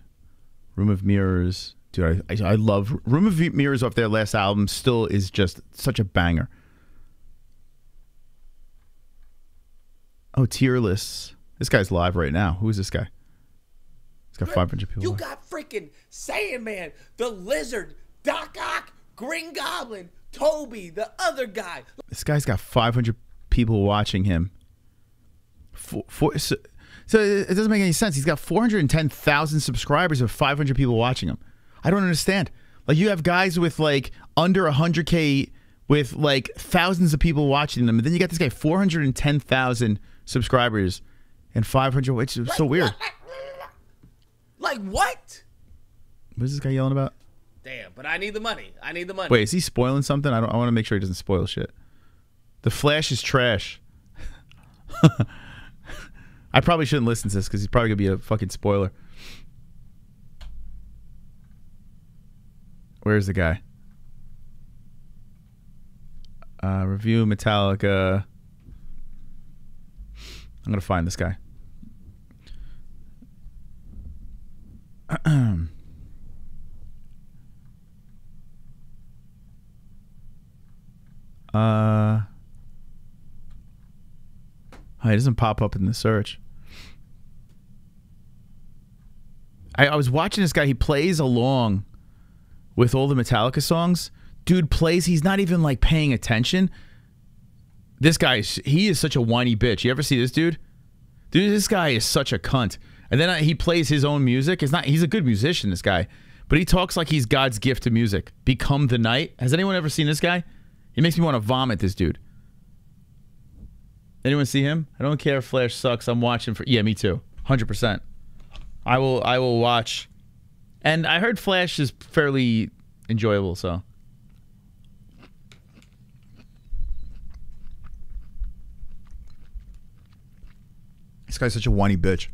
Room of Mirrors, dude, I, I, I love Room of Mirrors off their last album. Still is just such a banger. Oh, Tearless. This guy's live right now. Who is this guy? He's got 500 people. You live. got freaking Sandman, the Lizard, Doc Ock, Green Goblin, Toby, the other guy. This guy's got 500 people watching him. Four, four, so, so it doesn't make any sense. He's got 410,000 subscribers of 500 people watching him. I don't understand. Like you have guys with like under 100k with like thousands of people watching them, and then you got this guy 410,000 subscribers and 500. Which is so weird. Like what? What is this guy yelling about? Damn, but I need the money. I need the money. Wait, is he spoiling something? I don't. I want to make sure he doesn't spoil shit. The Flash is trash. I probably shouldn't listen to this because he's probably gonna be a fucking spoiler. Where's the guy? Uh, review Metallica. I'm gonna find this guy. uh, oh, it doesn't pop up in the search. I, I was watching this guy. He plays along with all the Metallica songs. Dude plays. He's not even like paying attention. This guy, he is such a whiny bitch. You ever see this dude? Dude, this guy is such a cunt. And then he plays his own music. It's not. He's a good musician, this guy, but he talks like he's God's gift to music. Become the night. Has anyone ever seen this guy? He makes me want to vomit. This dude. Anyone see him? I don't care if Flash sucks. I'm watching for. Yeah, me too. Hundred percent. I will. I will watch. And I heard Flash is fairly enjoyable. So. This guy's such a whiny bitch.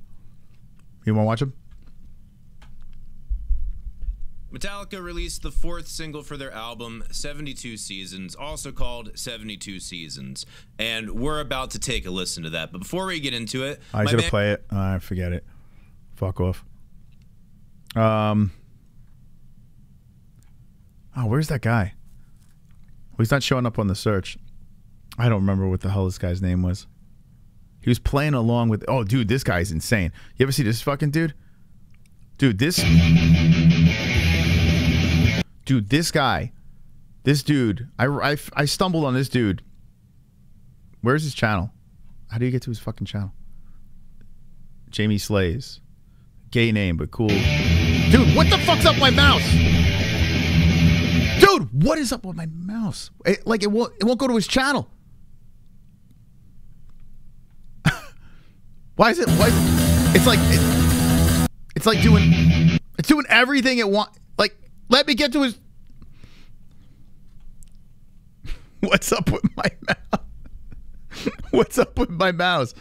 You want to watch him? Metallica released the fourth single for their album, 72 Seasons, also called 72 Seasons. And we're about to take a listen to that. But before we get into it, I my should man- play it. I forget it. Fuck off. Um. Oh, where's that guy? Well, he's not showing up on the search. I don't remember what the hell this guy's name was. He was playing along with. Oh, dude, this guy's insane. You ever see this fucking dude? Dude, this. Dude, this guy. This dude. I, I, I stumbled on this dude. Where's his channel? How do you get to his fucking channel? Jamie Slays. Gay name, but cool. Dude, what the fuck's up with my mouse? Dude, what is up with my mouse? It, like it won't it won't go to his channel. Why is it why is it, it's like it, it's like doing it's doing everything it want like let me get to his What's up with my mouse? What's up with my mouse?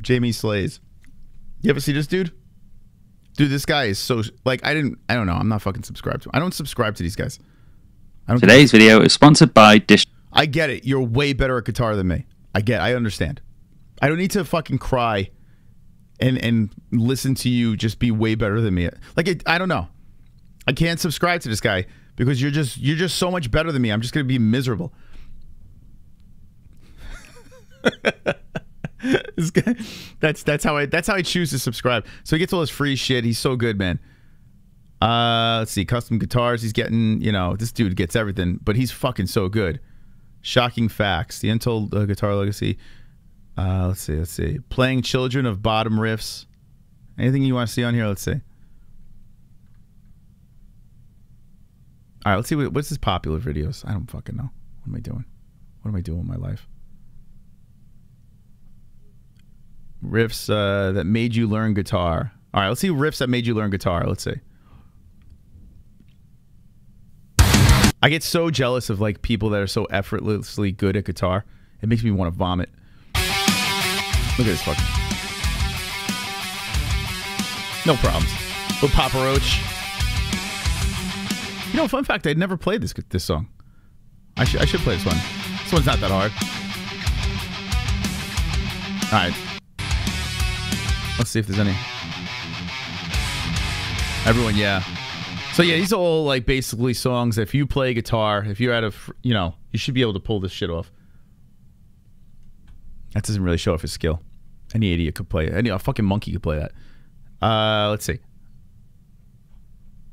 Jamie Slays. You ever see this dude? Dude, this guy is so like I didn't I don't know. I'm not fucking subscribed to. I don't subscribe to these guys. I don't Today's video is sponsored by Dish. I get it. You're way better at guitar than me. I get. I understand. I don't need to fucking cry and and listen to you just be way better than me. Like it, I don't know. I can't subscribe to this guy because you're just you're just so much better than me. I'm just gonna be miserable. this guy, that's that's how I that's how I choose to subscribe. So he gets all this free shit. He's so good, man. Uh, let's see, custom guitars. He's getting, you know, this dude gets everything, but he's fucking so good. Shocking facts: the Untold uh, Guitar Legacy. Uh, let's see, let's see. Playing Children of Bodom Riffs. Anything you want to see on here? Let's see. All right, let's see what, what's his popular videos. I don't fucking know. What am I doing? What am I doing with my life? Riffs uh, that made you learn guitar. All right, let's see riffs that made you learn guitar. Let's see. I get so jealous of like people that are so effortlessly good at guitar. It makes me want to vomit. Look at this fucking. No problems. Little Papa Roach. You know, fun fact, I'd never played this this song. I should I should play this one. This one's not that hard. All right. Let's see if there's any. Everyone, yeah. So yeah, these are all like basically songs. If you play guitar, if you're at a, you know, you should be able to pull this shit off. That doesn't really show off his skill. Any idiot could play it. Any a fucking monkey could play that. Uh, let's see.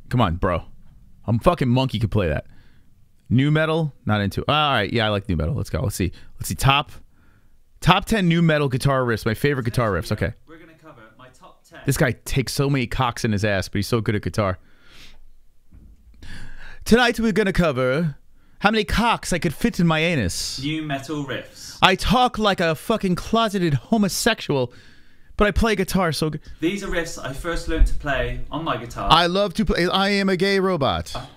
Come on, bro. A fucking monkey could play that. New metal, not into. All right, yeah, I like new metal. Let's go. Let's see. Let's see. Top, top ten new metal guitar riffs. My favorite guitar riffs. Okay. We're gonna cover my top ten. This guy takes so many cocks in his ass, but he's so good at guitar. Tonight we're gonna cover how many cocks I could fit in my anus. New metal riffs. I talk like a fucking closeted homosexual, but I play guitar so good. These are riffs I first learned to play on my guitar. I love to play. I am a gay robot. Ah.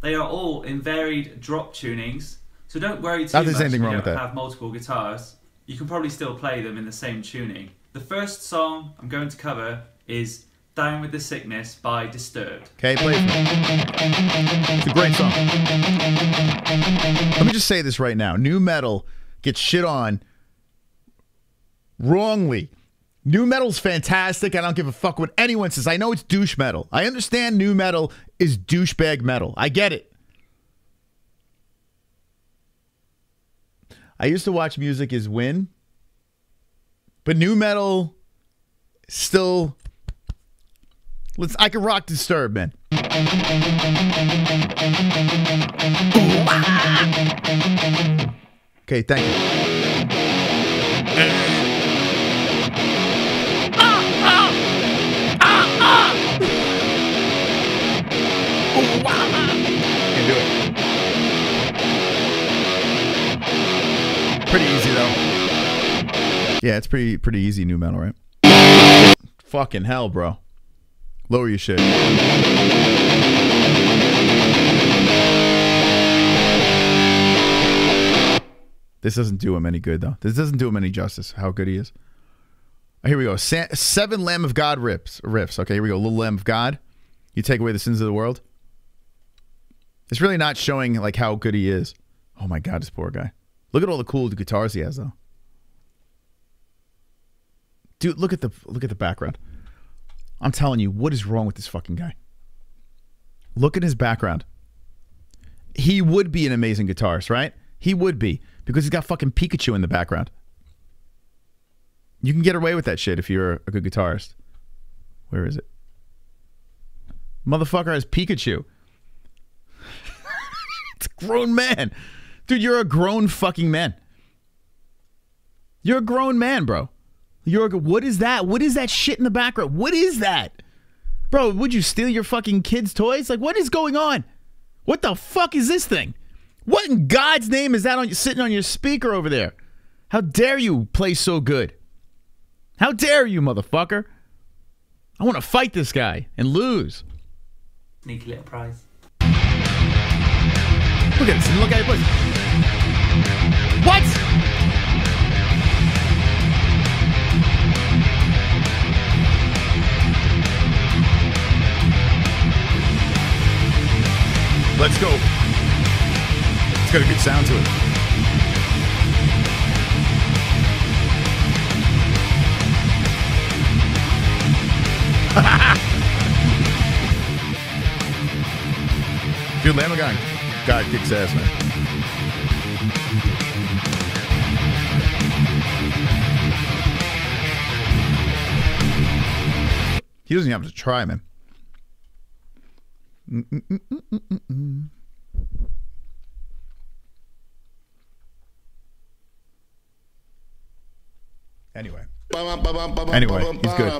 They are all in varied drop tunings, so don't worry too Not much anything if you don't have multiple guitars. You can probably still play them in the same tuning. The first song I'm going to cover is "Down with the Sickness" by Disturbed. Okay, play it. It's a great song. Let me just say this right now: new metal gets shit on wrongly. New metal's fantastic. I don't give a fuck what anyone says. I know it's douche metal. I understand new metal is douchebag metal. I get it. I used to watch music as win, but new metal still. Let's. I can rock Disturb, man. Okay, thank you. Can do it. Pretty easy though. Yeah, it's pretty pretty easy new metal, right? Fucking hell, bro. Lower your shit. This doesn't do him any good though. This doesn't do him any justice. How good he is. Uh, here we go. Sa- seven Lamb of God rips riffs. Okay, here we go. Little Lamb of God. You take away the sins of the world. It's really not showing like how good he is. Oh my god, this poor guy. Look at all the cool guitars he has though. Dude, look at the look at the background. I'm telling you, what is wrong with this fucking guy? Look at his background. He would be an amazing guitarist, right? He would be because he's got fucking Pikachu in the background. You can get away with that shit if you're a good guitarist. Where is it? Motherfucker has Pikachu. it's a grown man. Dude, you're a grown fucking man. You're a grown man, bro. You're what is that? What is that shit in the background? What is that? Bro, would you steal your fucking kids' toys? Like what is going on? What the fuck is this thing? What in God's name is that on sitting on your speaker over there? How dare you play so good? How dare you, motherfucker? I want to fight this guy and lose. Sneaky little prize. Look at this. Look at it. What? Let's go. It's got a good sound to it. Dude, Lamb God, God kicks ass, man. He doesn't even have to try, man. Mm-mm-mm-mm-mm-mm. Anyway. Anyway, he's good.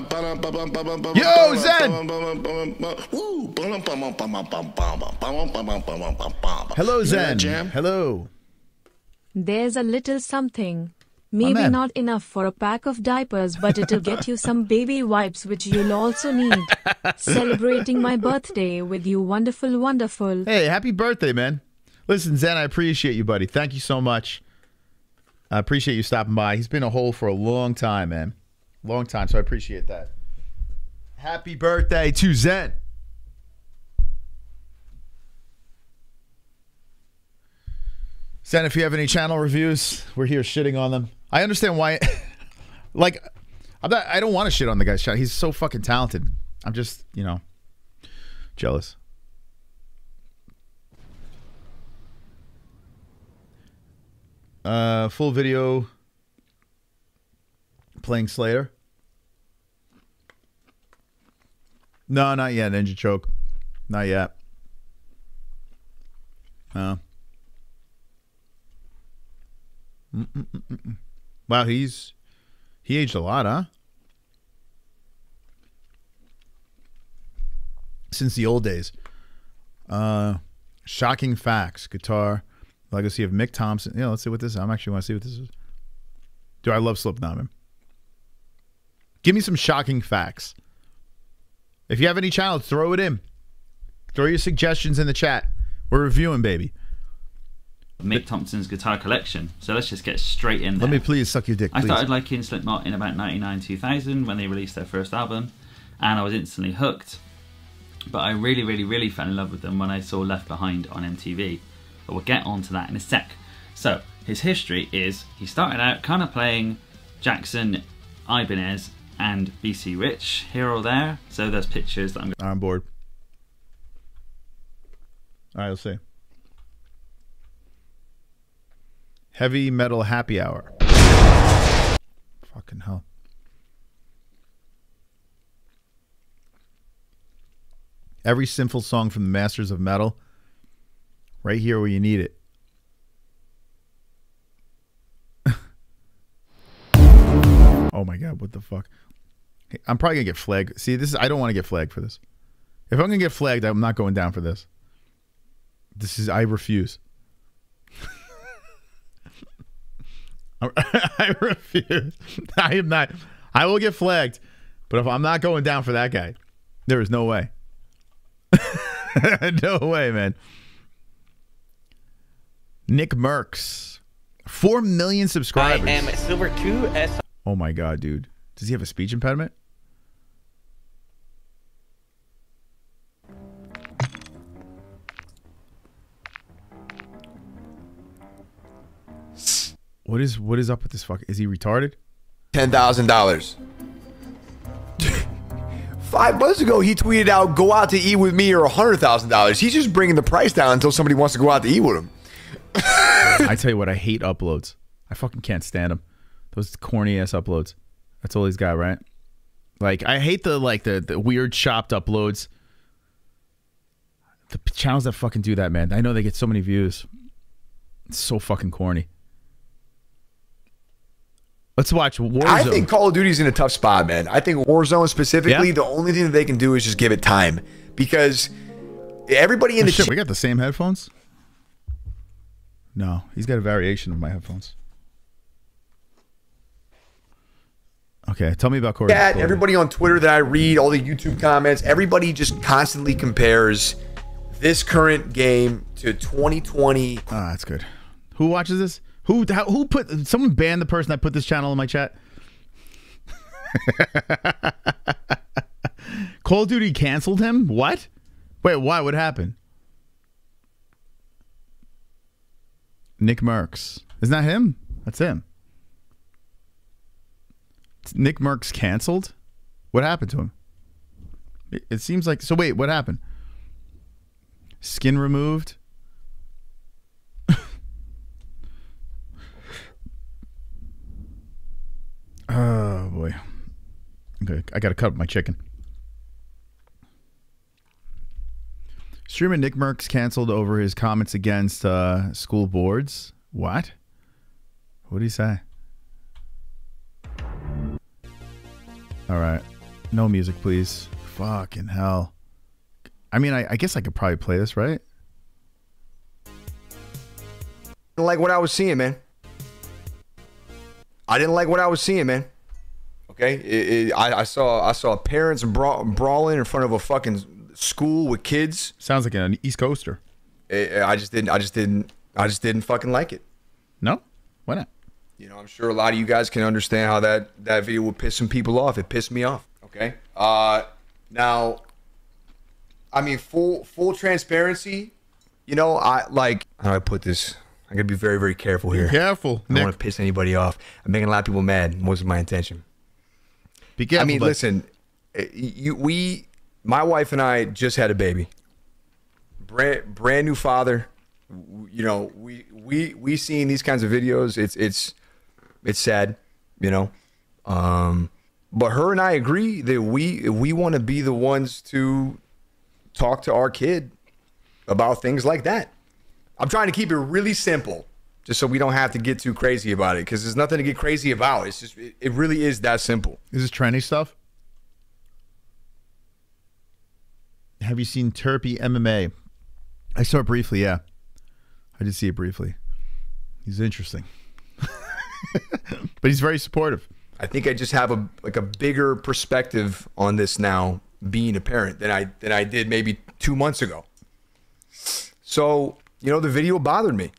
Yo, Zen! Hello, Zen. Hello. There's a little something. Maybe not enough for a pack of diapers, but it'll get you some baby wipes, which you'll also need. Celebrating my birthday with you, wonderful, wonderful. Hey, happy birthday, man. Listen, Zen, I appreciate you, buddy. Thank you so much. I appreciate you stopping by. He's been a hole for a long time, man. Long time, so I appreciate that. Happy birthday to Zen. Zen, if you have any channel reviews, we're here shitting on them. I understand why. like, I'm not, I don't want to shit on the guy's channel. He's so fucking talented. I'm just, you know. Jealous. Uh, full video playing Slayer. No, not yet. Ninja choke. Not yet. No. Mm-mm-mm-mm. Wow, he's he aged a lot, huh? Since the old days. Uh, shocking facts. Guitar. Legacy of Mick Thompson. Yeah, let's see what this is. I'm actually want to see what this is. Do I love Slipknot, man? Give me some shocking facts. If you have any channel, throw it in. Throw your suggestions in the chat. We're reviewing, baby. Mick Thompson's guitar collection. So let's just get straight in there. Let me please suck your dick. I started liking Slipknot in about 99 2000 when they released their first album, and I was instantly hooked. But I really, really, really fell in love with them when I saw Left Behind on MTV. But we'll get onto that in a sec. So, his history is he started out kind of playing Jackson, Ibanez, and BC Rich here or there. So there's pictures that I'm I'm on board. All right, let's see. Heavy metal happy hour. Fucking hell. Every sinful song from the Masters of Metal, right here where you need it. oh my god, what the fuck? Hey, I'm probably gonna get flagged. See, this is I don't want to get flagged for this. If I'm gonna get flagged, I'm not going down for this. This is I refuse. I refuse. I am not. I will get flagged, but if I'm not going down for that guy, there is no way. no way, man. NICKMERCS, four million subscribers. I am Silver 2 S. Oh my god, dude. Does he have a speech impediment? What is what is up with this fuck? Is he retarded? ten thousand dollars. Five months ago, he tweeted out, "Go out to eat with me," or hundred thousand dollars. He's just bringing the price down until somebody wants to go out to eat with him. I tell you what, I hate uploads. I fucking can't stand them. Those corny ass uploads. That's all he's got, right? Like I hate the like the, the weird chopped uploads. The channels that fucking do that, man. I know they get so many views. It's so fucking corny. Let's watch Warzone. I think Call of Duty's in a tough spot, man. I think Warzone specifically, Yeah? the only thing that they can do is just give it time because everybody in Oh, the shit, ch- we got the same headphones. No, he's got a variation of my headphones. Okay, tell me about Corey. chat, Cole. everybody on Twitter that I read, all the YouTube comments, everybody just constantly compares this current game to 2020. Ah, that's good. Who watches this? Who how, who put someone banned the person that put this channel in my chat? Call of Duty canceled him? What? Wait, why? What happened? NICKMERCS. Isn't that him? That's him. NICKMERCS canceled? What happened to him? It, it seems like so wait, what happened? Skin removed? Oh boy. Okay, I gotta cut up my chicken. Streamer NICKMERCS canceled over his comments against uh, school boards. What? What did he say? All right, no music, please. Fucking hell. I mean, I, I guess I could probably play this, right? like what I was seeing, man. I didn't like what I was seeing, man. Okay, It- it- I, I saw I saw parents bra- brawling in front of a fucking school with kids. Sounds like an East Coaster. I I just didn't. I just didn't. I just didn't fucking like it. No, why not? You know, I'm sure a lot of you guys can understand how that that video would piss some people off. It pissed me off. Okay. Uh, now, I mean, full full transparency. You know, I like how do I put this. I'm gonna be very very careful here. careful, I don't want to piss anybody off. I'm making a lot of people mad. Wasn't my intention. Be careful. I mean, listen, uh, you we my wife and I just had a baby. Brand brand new father. You know, we we we seeing these kinds of videos. It's it's it's sad, you know. Um, but her and I agree that we we want to be the ones to talk to our kid about things like that. I'm trying to keep it really simple, just so we don't have to get too crazy about it, because there's nothing to get crazy about. It's just it, it really is that simple. Is this trendy stuff? Have you seen Turpy MMA? I saw it briefly, yeah. I did see it briefly. He's interesting. but he's very supportive. I think I just have a like a bigger perspective on this now, being a parent than I than I did maybe two months ago. So you know, the video bothered me,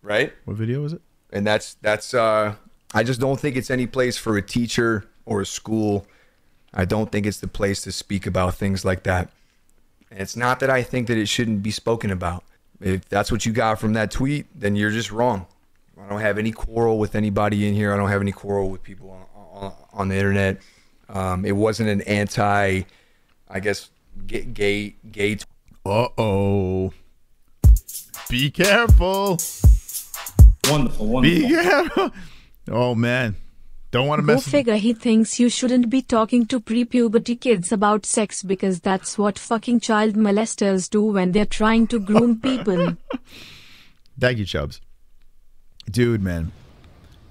right? What video was it? And that's that's uh, I just don't think it's any place for a teacher or a school. I don't think it's the place to speak about things like that. And it's not that I think that it shouldn't be spoken about. If that's what you got from that tweet, then you're just wrong. I don't have any quarrel with anybody in here. I don't have any quarrel with people on, on, on the internet. Um, it wasn't an anti, I guess, gay gay. Uh oh. Be careful. Wonderful, wonderful. Be careful. Oh man. Don't want to mess. Go mess figure he thinks you shouldn't be talking to pre-puberty kids about sex because that's what fucking child molesters do when they're trying to groom people. Thank you, Chubbs. Dude, man.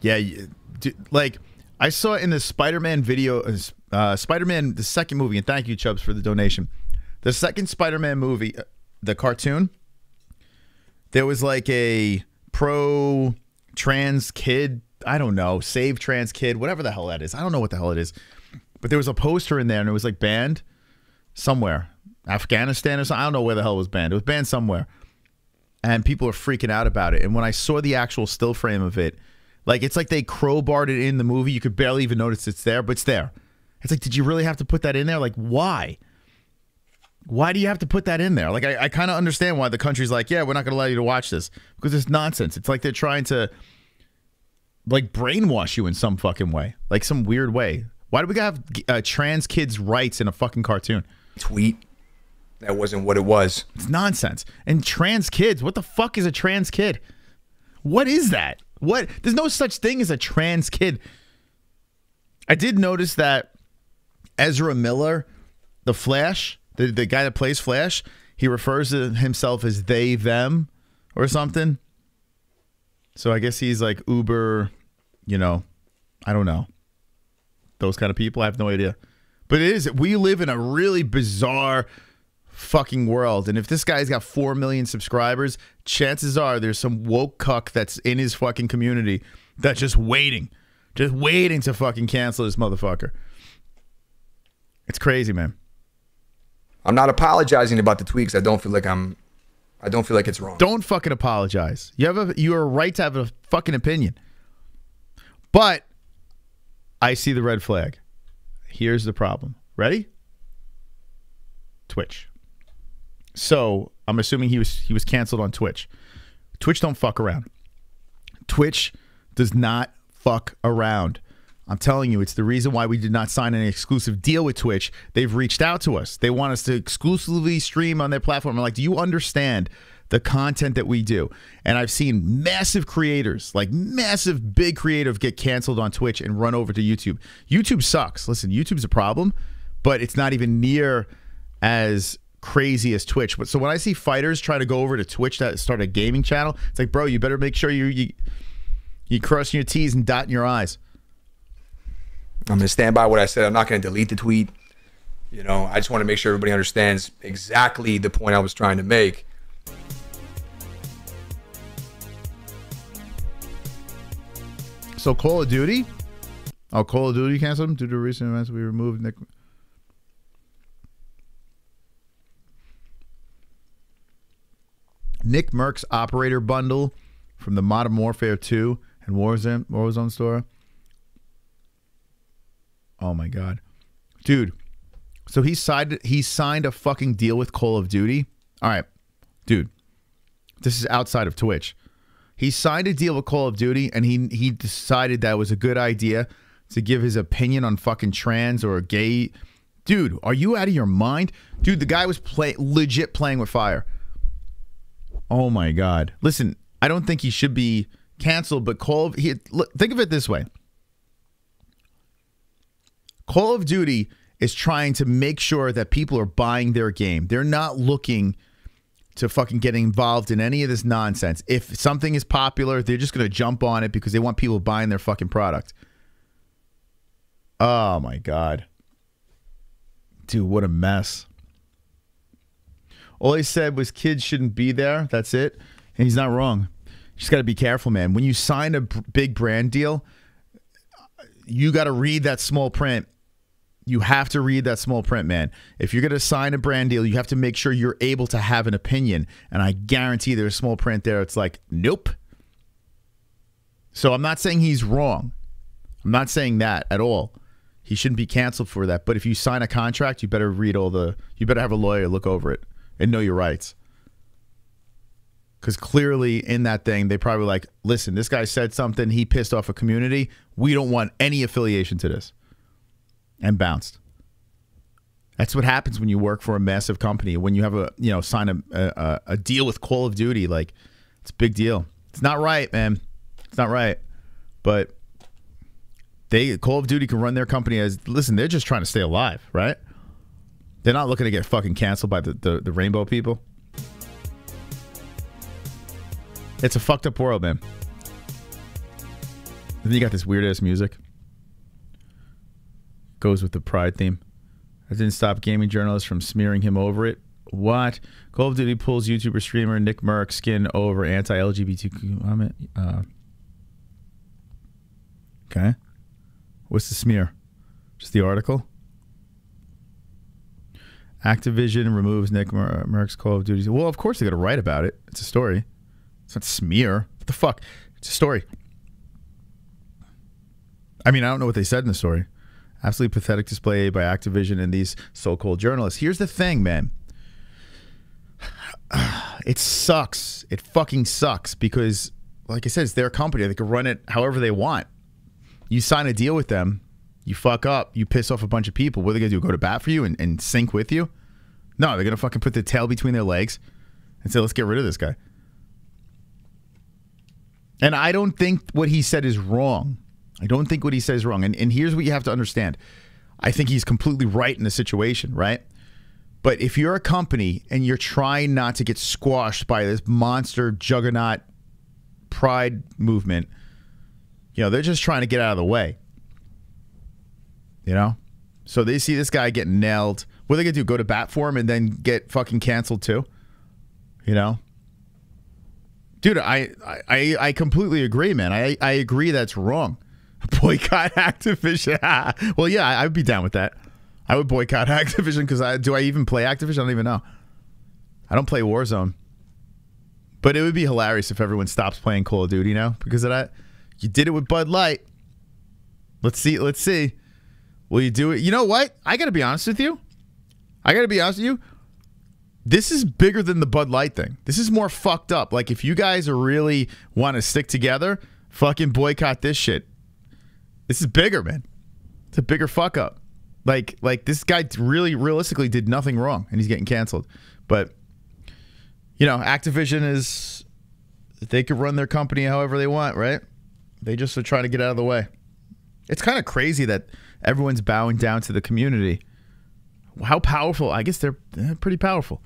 Yeah, you- du- like I saw in the Spider-Man video, uh, uh, Spider-Man, the second movie, and thank you, Chubbs, for the donation. The second Spider-Man movie, uh, the cartoon, there was like a pro trans kid. I don't know, save trans kid, whatever the hell that is. I don't know what the hell it is. But there was a poster in there, and it was like banned somewhere, Afghanistan or something. I don't know where the hell it was banned. It was banned somewhere and people are freaking out about it. And when I saw the actual still frame of it, like it's like they crowbarred it in the movie. You could barely even notice it's there, but it's there. It's like, did you really have to put that in there? Like, why? Why do you have to put that in there? Like, I, I kind of understand why the country's like, yeah, we're not going to allow you to watch this because it's nonsense. It's like they're trying to like brainwash you in some fucking way, like some weird way. Why do we have uh, trans kids' rights in a fucking cartoon? Tweet. That wasn't what it was. It's nonsense. And trans kids, what the fuck is a trans kid? What is that? What? There's no such thing as a trans kid. I did notice that Ezra Miller, the Flash, the, the guy that plays Flash, he refers to himself as they, them, or something. So I guess he's like uber, you know, I don't know. Those kind of people. I have no idea. But it is, we live in a really bizarre fucking world. And if this guy's got 4 million subscribers, chances are there's some woke cuck that's in his fucking community that's just waiting, just waiting to fucking cancel this motherfucker. It's crazy, man. I'm not apologizing about the tweaks. I don't feel like I'm. I don't feel like it's wrong. Don't fucking apologize. You have a you are right to have a fucking opinion. But I see the red flag. Here's the problem. Ready? Twitch. So I'm assuming he was he was canceled on Twitch. Twitch don't fuck around. Twitch does not fuck around. I'm telling you, it's the reason why we did not sign an exclusive deal with Twitch. They've reached out to us. They want us to exclusively stream on their platform. I'm like, do you understand the content that we do? And I've seen massive creators, like massive big creative, get canceled on Twitch and run over to YouTube. YouTube sucks. Listen, YouTube's a problem, but it's not even near as crazy as Twitch. But so when I see fighters try to go over to Twitch to start a gaming channel, it's like, bro, you better make sure you you you crossing your T's and dotting your I's. I'm going to stand by what I said. I'm not going to delete the tweet. You know, I just want to make sure everybody understands exactly the point I was trying to make. So Call of Duty? Oh, Call of Duty canceled due to recent events. We removed Nick. NICKMERCS operator bundle from the Modern Warfare 2 and Warzone Warzone store. Oh my god. Dude. So he signed he signed a fucking deal with Call of Duty. All right. Dude. This is outside of Twitch. He signed a deal with Call of Duty and he he decided that was a good idea to give his opinion on fucking trans or gay Dude, are you out of your mind? Dude, the guy was play legit playing with fire. Oh my god. Listen, I don't think he should be canceled, but Call of he, look, think of it this way. Call of Duty is trying to make sure that people are buying their game. They're not looking to fucking get involved in any of this nonsense. If something is popular, they're just going to jump on it because they want people buying their fucking product. Oh my god. Dude, what a mess. All he said was kids shouldn't be there. That's it. And he's not wrong. You just got to be careful, man. When you sign a big brand deal, you got to read that small print. You have to read that small print, man. If you're going to sign a brand deal, you have to make sure you're able to have an opinion. And I guarantee there's small print there. It's like, nope. So I'm not saying he's wrong. I'm not saying that at all. He shouldn't be canceled for that. But if you sign a contract, you better read all the, you better have a lawyer look over it and know your rights. Because clearly in that thing, they probably like, listen, this guy said something. He pissed off a community. We don't want any affiliation to this. And bounced. That's what happens when you work for a massive company. When you have a, you know, sign a, a, a deal with Call of Duty, like, it's a big deal. It's not right, man. It's not right. But they, Call of Duty can run their company as, listen, they're just trying to stay alive, right? They're not looking to get fucking canceled by the, the, the rainbow people. It's a fucked up world, man. And then you got this weird ass music. Goes with the pride theme. That didn't stop gaming journalists from smearing him over it. What? Call of Duty pulls YouTuber streamer NICKMERCS skin over anti LGBTQ. Uh, okay. What's the smear? Just the article? Activision removes Nick Mer- Merck's Call of Duty. Well, of course they got to write about it. It's a story. It's not smear. What the fuck? It's a story. I mean, I don't know what they said in the story. Absolutely pathetic display by Activision and these so-called journalists. Here's the thing, man. It sucks. It fucking sucks because, like I said, it's their company. They can run it however they want. You sign a deal with them, you fuck up, you piss off a bunch of people. What are they gonna do? Go to bat for you and, and sync with you? No, they're gonna fucking put the tail between their legs and say, "Let's get rid of this guy." And I don't think what he said is wrong. I don't think what he says is wrong. And, and here's what you have to understand. I think he's completely right in the situation, right? But if you're a company and you're trying not to get squashed by this monster juggernaut pride movement, you know, they're just trying to get out of the way. You know? So they see this guy getting nailed. What are they going to do? Go to bat for him and then get fucking canceled too? You know? Dude, I, I, I completely agree, man. I, I agree that's wrong. Boycott Activision. well, yeah, I'd be down with that. I would boycott Activision because I do I even play Activision? I don't even know. I don't play Warzone. But it would be hilarious if everyone stops playing Call of Duty now because of that. You did it with Bud Light. Let's see. Let's see. Will you do it? You know what? I got to be honest with you. I got to be honest with you. This is bigger than the Bud Light thing. This is more fucked up. Like if you guys really want to stick together, fucking boycott this shit. This is bigger, man. It's a bigger fuck up. Like like this guy really realistically did nothing wrong and he's getting canceled. But you know, Activision is they could run their company however they want, right? They just are trying to get out of the way. It's kind of crazy that everyone's bowing down to the community. How powerful? I guess they're, pretty powerful.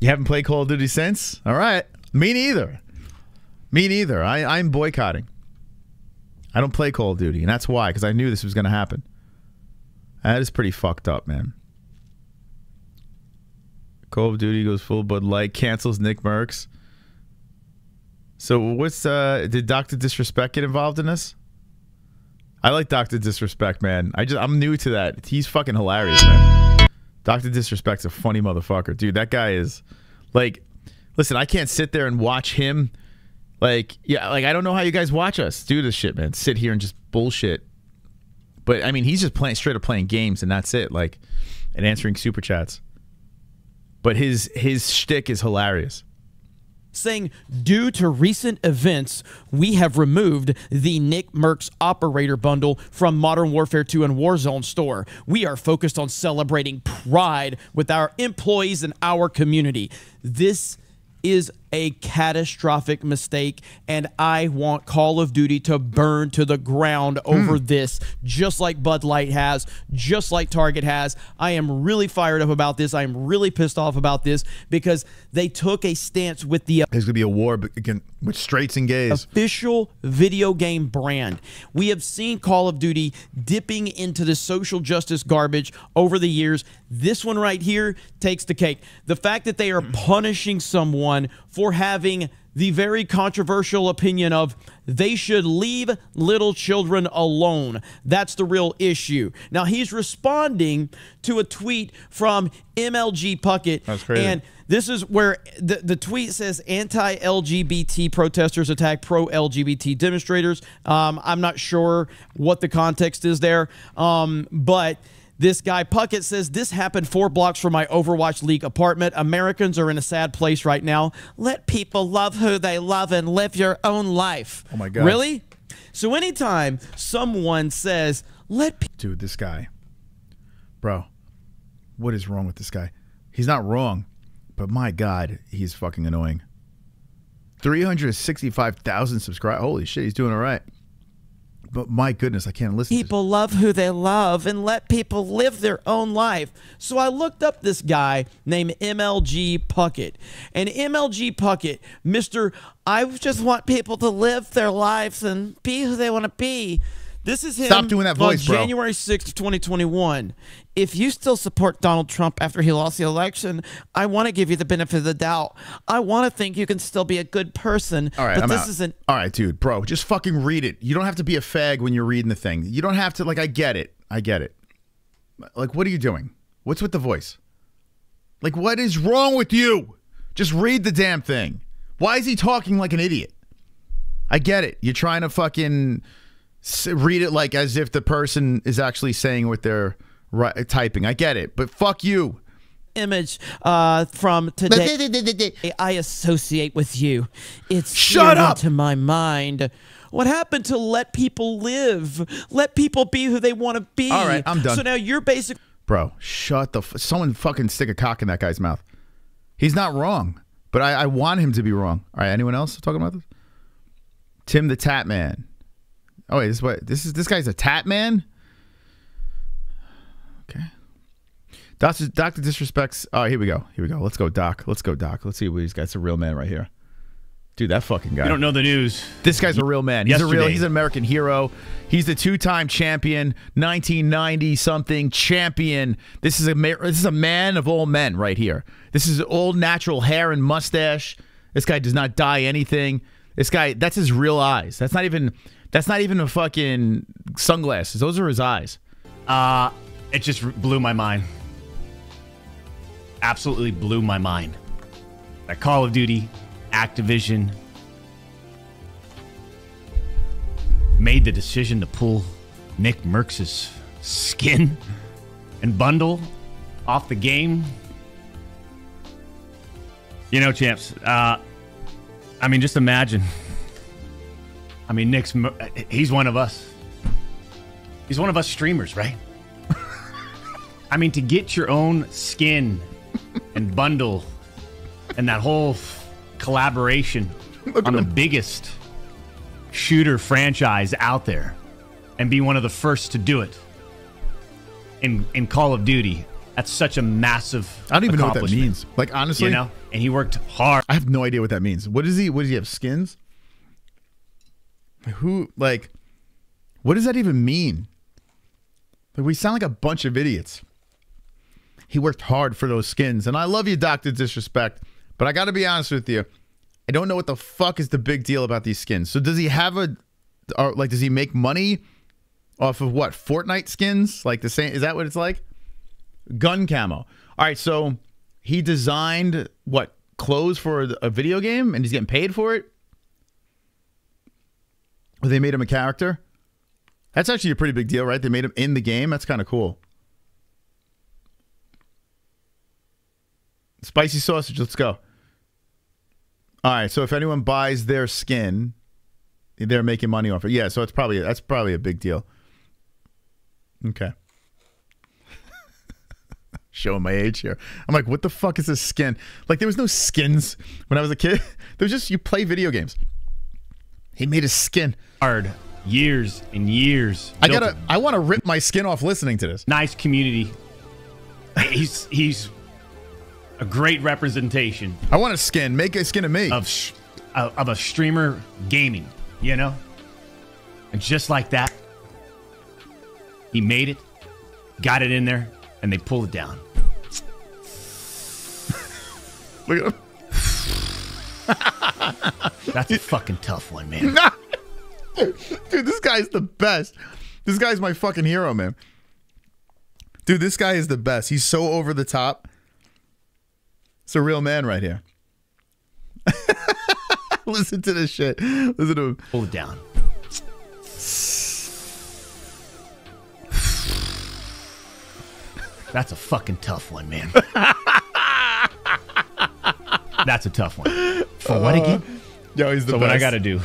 You haven't played Call of Duty since? All right. Me neither. Me neither. I, I'm boycotting. I don't play Call of Duty, and that's why, because I knew this was going to happen. That is pretty fucked up, man. Call of Duty goes full Bud Light, cancels NICKMERCS. So what's uh did Dr. Disrespect get involved in this? I like Dr. Disrespect, man. I just I'm new to that. He's fucking hilarious, man. Dr. Disrespect's a funny motherfucker. Dude, that guy is like listen, I can't sit there and watch him like yeah, like I don't know how you guys watch us do this shit, man. Sit here and just bullshit. But I mean, he's just playing straight up playing games and that's it, like and answering super chats. But his his shtick is hilarious. saying, due to recent events, we have removed the NICKMERCS operator bundle from Modern Warfare 2 and Warzone store. We are focused on celebrating pride with our employees and our community. This is a catastrophic mistake, and I want Call of Duty to burn to the ground hmm. over this, just like Bud Light has, just like Target has. I am really fired up about this. I am really pissed off about this because they took a stance with the There's gonna be a war again with straights and gays. official video game brand. We have seen Call of Duty dipping into the social justice garbage over the years. This one right here takes the cake. The fact that they are hmm. punishing someone for having the very controversial opinion of they should leave little children alone. That's the real issue. Now he's responding to a tweet from MLG Puckett That's crazy. and this is where the, the tweet says anti LGBT protesters attack pro LGBT demonstrators. Um, I'm not sure what the context is there, um, but. This guy Puckett says this happened four blocks from my Overwatch League apartment. Americans are in a sad place right now. Let people love who they love and live your own life. Oh my God. Really? So anytime someone says, let Dude, this guy. Bro, what is wrong with this guy? He's not wrong, but my God, he's fucking annoying. 365,000 subscribers. Holy shit, he's doing all right. But my goodness, I can't listen people love who they love and let people live their own life. So I looked up this guy named MLG Puckett. And MLG Puckett, Mr. I just want people to live their lives and be who they want to be. This is him Stop doing that voice, on bro. January 6th, 2021. If you still support Donald Trump after he lost the election, I want to give you the benefit of the doubt. I want to think you can still be a good person. All right, but I'm this out. isn't All right, dude, bro, just fucking read it. You don't have to be a fag when you're reading the thing. You don't have to like I get it. I get it. Like what are you doing? What's with the voice? Like what is wrong with you? Just read the damn thing. Why is he talking like an idiot? I get it. You're trying to fucking read it like as if the person is actually saying what they're ri- typing. I get it, but fuck you. image uh, from today I associate with you. It's Shut up! to my mind. What happened to let people live? Let people be who they want to be. All right, I'm done. So now you're basic. Bro, shut the. F- Someone fucking stick a cock in that guy's mouth. He's not wrong, but I, I want him to be wrong. All right, anyone else talking about this? TimTheTatman. Oh wait, this is what this is. This guy's a Tatman. Okay. Doctor Doctor disrespects. Oh, here we go. Here we go. Let's go, Doc. Let's go, Doc. Let's see what he's got. It's a real man right here. Dude, that fucking guy. You don't know the news. This guy's a real man. He's a real. He's an American hero. He's the two-time champion, 1990 something champion. This is a this is a man of all men right here. This is all natural hair and mustache. This guy does not dye anything. This guy, that's his real eyes. That's not even that's not even a fucking sunglasses. Those are his eyes. Uh, it just blew my mind. Absolutely blew my mind. That Call of Duty, Activision made the decision to pull NICKMERCS's skin and bundle off the game. You know, champs. Uh, I mean, just imagine. I mean, Nick's he's one of us. He's one of us streamers, right? I mean, to get your own skin and bundle and that whole f- collaboration on the biggest shooter franchise out there and be one of the first to do it in in Call of Duty. That's such a massive. I don't even know what that means. Like honestly, you know, and he worked hard. I have no idea what that means. What does he? What does he have? Skins? Who like? What does that even mean? Like we sound like a bunch of idiots. He worked hard for those skins, and I love you, Doctor Disrespect, but I got to be honest with you. I don't know what the fuck is the big deal about these skins. So does he have a, or like, does he make money off of what Fortnite skins? Like the same? Is that what it's like? Gun camo. All right, so he designed what clothes for a video game, and he's getting paid for it. They made him a character. That's actually a pretty big deal, right? They made him in the game. That's kind of cool. Spicy sausage. Let's go. All right. So if anyone buys their skin, they're making money off it. Yeah. So it's probably that's probably a big deal. Okay. Showing my age here. I'm like, what the fuck is this skin? Like, there was no skins when I was a kid. There was just you play video games. He made his skin. Hard years and years. I gotta. I want to rip my skin off listening to this. nice community. He's he's a great representation I want a skin. Make a skin of me. of of a streamer gaming. You know, and just like that, he made it, got it in there, and they pulled it down. Look at him. That's a fucking tough one, man. Dude, this guy's the best. This guy's my fucking hero, man. Dude, this guy is the best. He's so over the top. It's a real man right here. Listen to this shit. Listen to him. Pull it down. That's a fucking tough one, man. That's a tough one. For what Uh, again? Yo, he's the so best. what I got to do?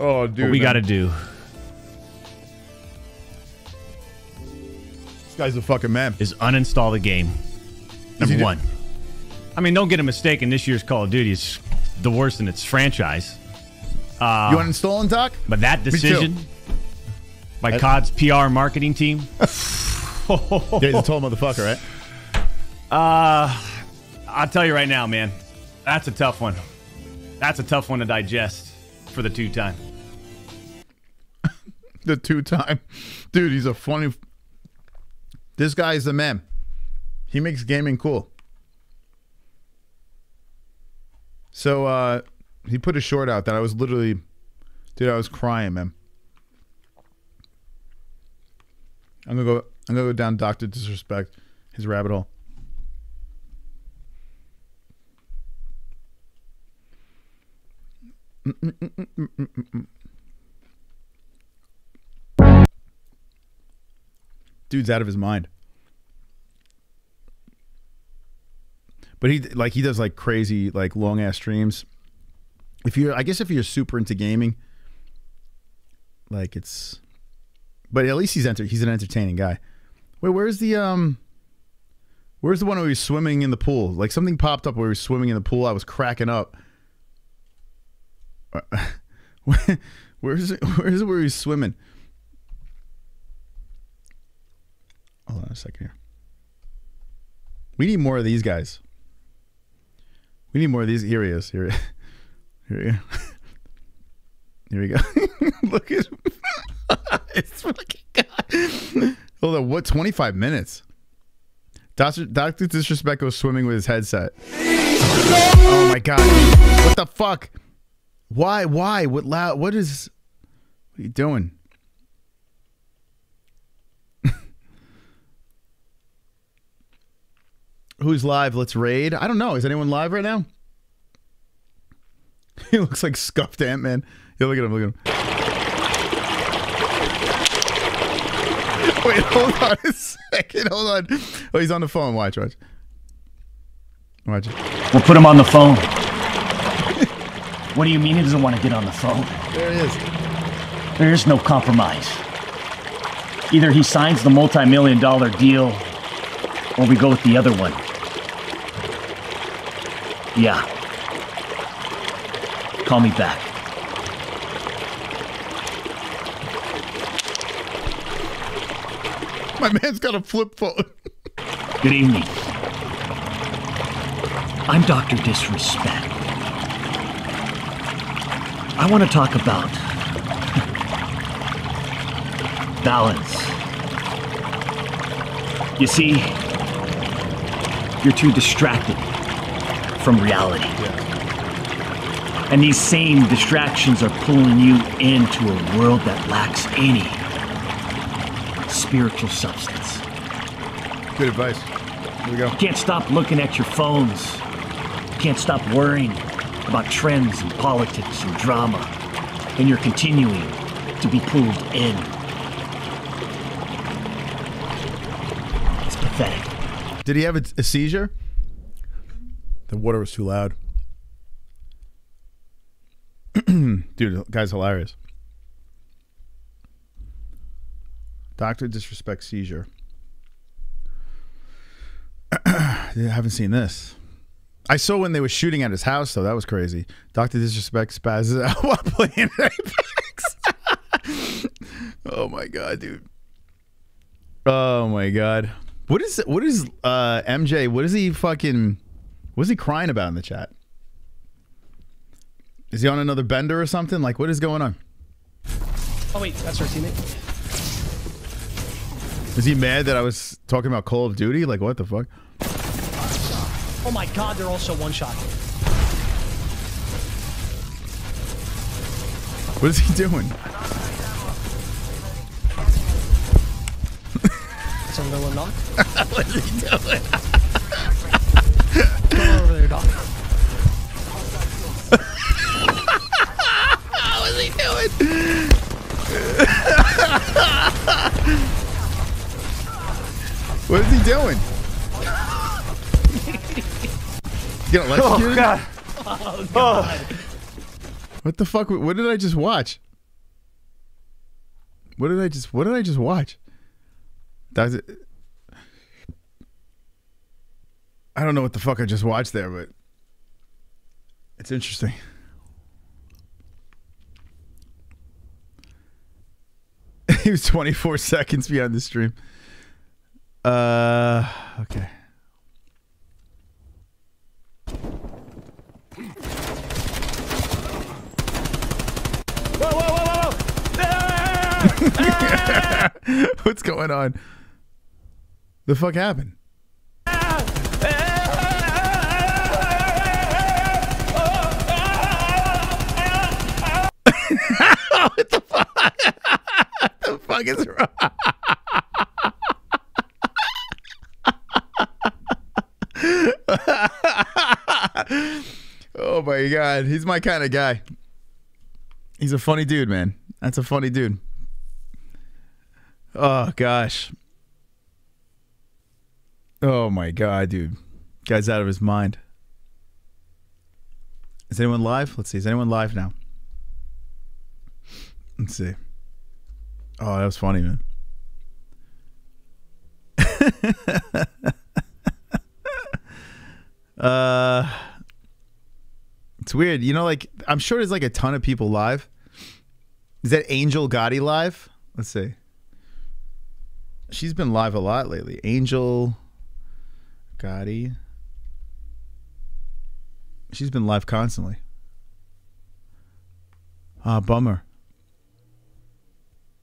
Oh, dude. what we man. got to do? This guy's a fucking man. Is uninstall the game. Number one. I mean, don't get a mistake. In this year's Call of Duty, it's the worst in its franchise. Uh, You uninstalling, Doc? But that decision by That- COD's PR marketing team. Yeah, he's a tall motherfucker, right? Uh, I'll tell you right now, man. That's a tough one. That's a tough one to digest for the two time. The two time. Dude, he's a funny. This guy is the man. He makes gaming cool. So uh he put a short out that I was literally dude, I was crying, man. I'm gonna go I'm gonna go down Doctor Disrespect, his rabbit hole. Dude's out of his mind. But he like he does like crazy like long ass streams. If you're I guess if you're super into gaming, like it's but at least he's enter he's an entertaining guy. Wait, where's the um where's the one where he was swimming in the pool? Like something popped up where he was swimming in the pool. I was cracking up. where's it where's where he's swimming? Hold on a second here. We need more of these guys. We need more of these. Here he is. Here, here we go. Here we go. Look at it's fucking God. Hold on. What? 25 minutes. Doctor, Doctor Disrespect goes swimming with his headset. Oh my God. What the fuck? Why? Why? What? What is. What are you doing? Who's live? Let's raid. I don't know. Is anyone live right now? He looks like scuffed Ant Man. Yeah, look at him. Look at him. Wait, hold on a second. Hold on. Oh, he's on the phone. Watch, watch. Watch. We'll put him on the phone. What do you mean he doesn't want to get on the phone? There he is. There is no compromise. Either he signs the multi million dollar deal, or we go with the other one. Yeah. Call me back. My man's got a flip phone. Good evening. I'm Dr. Disrespect. I want to talk about balance. You see, you're too distracted from reality. And these same distractions are pulling you into a world that lacks any spiritual substance. Good advice. Here we go. You can't stop looking at your phones. You can't stop worrying about trends and politics and drama. And you're continuing to be pulled in. It's pathetic. Did he have a, a seizure? The water was too loud. Dude, guy's hilarious. Doctor disrespect seizure. I haven't seen this. I saw when they were shooting at his house, though. That was crazy. Doctor disrespect spazzes out while playing Apex. oh my god, dude. Oh my god. What is what is uh MJ? What is he fucking? What is he crying about in the chat? Is he on another bender or something? Like, what is going on? Oh wait, that's our teammate. Is he mad that I was talking about Call of Duty? Like, what the fuck? Oh my god, they're also one shot. What is he doing? Someone going knock? what is he doing? Go over there, doc. what is he doing? what is he doing? Get electrocuted? Oh, God. Oh, God. What the fuck? What did I just watch? What did I just? What did I just watch? That's it. I don't know what the fuck I just watched there, but it's interesting. he was 24 seconds behind the stream. Uh, okay. Whoa, whoa, whoa, whoa! What's going on? The fuck happened? what the fuck? what the fuck is wrong? oh my god, he's my kind of guy. He's a funny dude, man. That's a funny dude. Oh gosh. Oh my god, dude. Guy's out of his mind. Is anyone live? Let's see. Is anyone live now? Let's see. Oh, that was funny, man. uh It's weird. You know like I'm sure there's like a ton of people live. Is that Angel Gotti live? Let's see. She's been live a lot lately. Angel Gotti. She's been live constantly. Ah, bummer.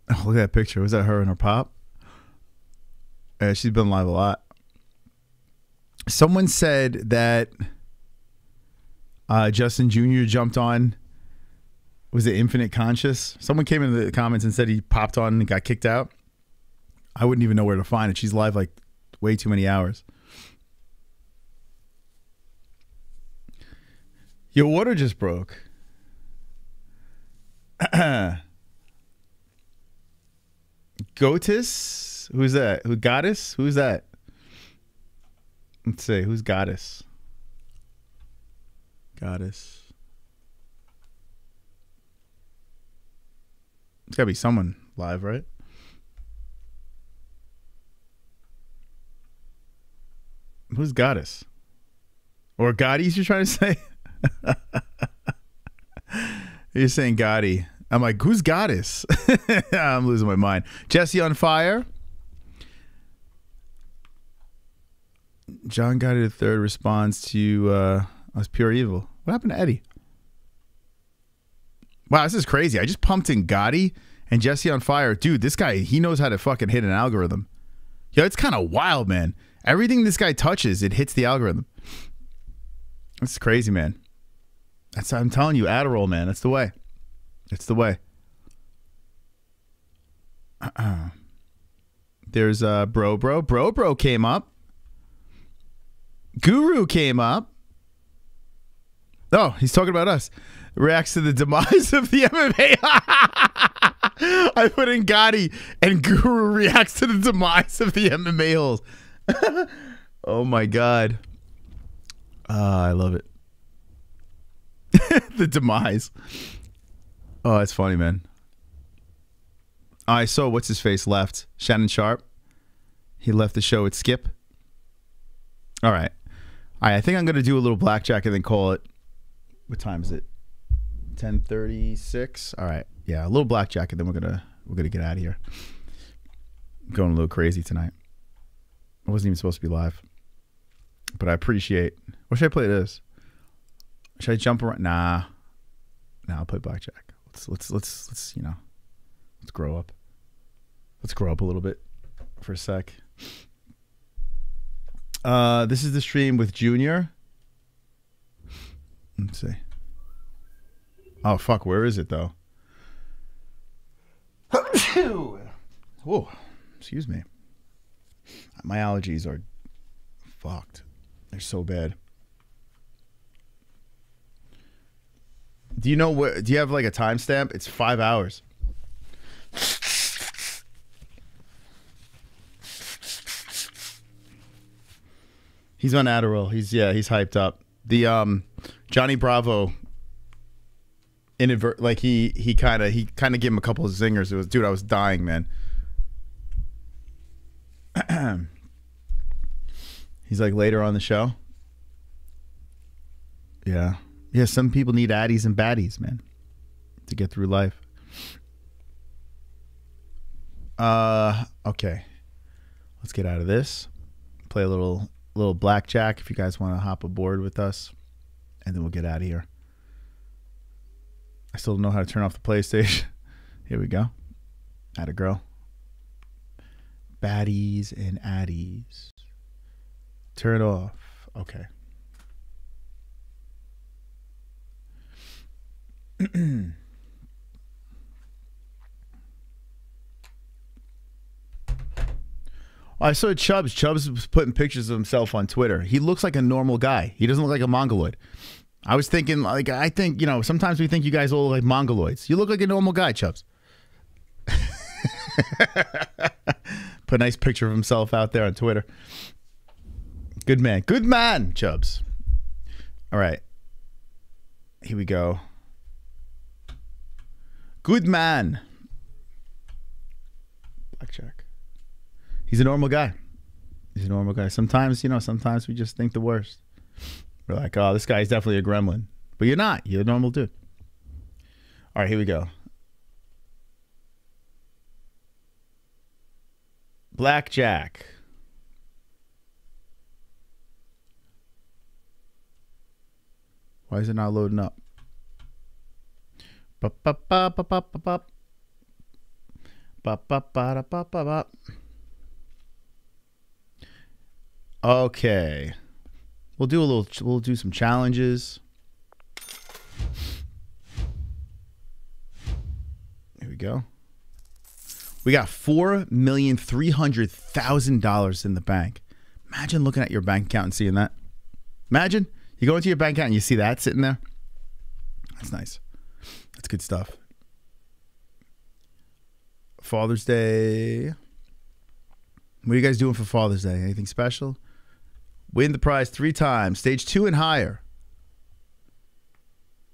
Oh, look at that picture. Was that her and her pop? Yeah, she's been live a lot. Someone said that uh, Justin Jr. jumped on. Was it Infinite Conscious? Someone came into the comments and said he popped on and got kicked out. I wouldn't even know where to find it. She's live like way too many hours. Your water just broke. Gotis? Who's that? Who goddess? Who's that? Let's see. Who's goddess? Goddess. It's gotta be someone live, right? Who's goddess? Or Gotti's you're trying to say? You're saying Gotti. I'm like, who's goddess? I'm losing my mind. Jesse on fire. John Gotti third responds to uh us pure evil. What happened to Eddie? Wow, this is crazy. I just pumped in Gotti and Jesse on fire. Dude, this guy, he knows how to fucking hit an algorithm. Yo, it's kind of wild, man. Everything this guy touches, it hits the algorithm. That's crazy, man. That's I'm telling you, Adderall, man. That's the way. It's the way. Uh-uh. There's uh bro bro bro bro came up. Guru came up. Oh, he's talking about us. Reacts to the demise of the MMA. I put in Gotti and Guru reacts to the demise of the MMA holes. oh my god. Ah, I love it. the demise. Oh, it's funny, man. I saw what's his face left. Shannon Sharpe. He left the show with Skip. All right. All right, I think I'm gonna do a little blackjack and then call it. What time is it? Ten thirty six. All right. Yeah, a little blackjack and then we're gonna we're gonna get out of here. Going a little crazy tonight. I wasn't even supposed to be live, but I appreciate. What should I play this? Should I jump around? Nah, nah. I'll play blackjack. Let's let's let's let's you know, let's grow up. Let's grow up a little bit for a sec. Uh, this is the stream with Junior. Let's see. Oh fuck, where is it though? Whoa, excuse me. My allergies are fucked. They're so bad. Do you know what? Do you have like a timestamp? It's five hours. He's on Adderall. He's yeah, he's hyped up. The um Johnny Bravo inadvert like he he kind of he kind of gave him a couple of zingers. It was dude, I was dying, man. he's like later on the show. Yeah. Yeah, some people need addies and baddies, man, to get through life. Uh okay. Let's get out of this. Play a little little blackjack if you guys want to hop aboard with us. And then we'll get out of here. I still don't know how to turn off the PlayStation. Here we go. Had a girl. Baddies and addies. Turn off. Okay. I saw Chubbs. Chubbs was putting pictures of himself on Twitter. He looks like a normal guy. He doesn't look like a mongoloid. I was thinking, like, I think, you know, sometimes we think you guys all look like mongoloids. You look like a normal guy, Chubbs. Put a nice picture of himself out there on Twitter. Good man. Good man, Chubbs. All right. Here we go. Good man. Blackjack. He's a normal guy. He's a normal guy. Sometimes, you know, sometimes we just think the worst. We're like, oh, this guy's definitely a gremlin. But you're not. You're a normal dude. All right, here we go. Blackjack. Why is it not loading up? Okay. We'll do a little we'll do some challenges. Here we go. We got four million three hundred thousand dollars in the bank. Imagine looking at your bank account and seeing that. Imagine you go into your bank account and you see that sitting there. That's nice. That's good stuff. Father's Day. What are you guys doing for Father's Day? Anything special? Win the prize three times, stage two and higher.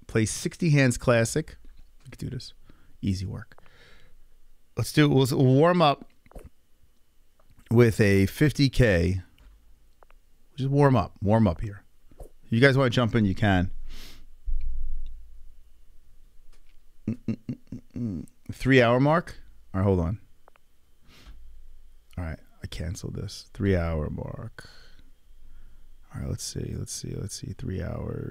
Play 60 hands classic. We can do this. Easy work. Let's do we'll, warm up with a 50K. Just warm up. Warm up here. You guys want to jump in, you can. Three hour mark? All right, hold on. All right, I canceled this. Three hour mark. All right, let's see. Let's see. Let's see. Three hours.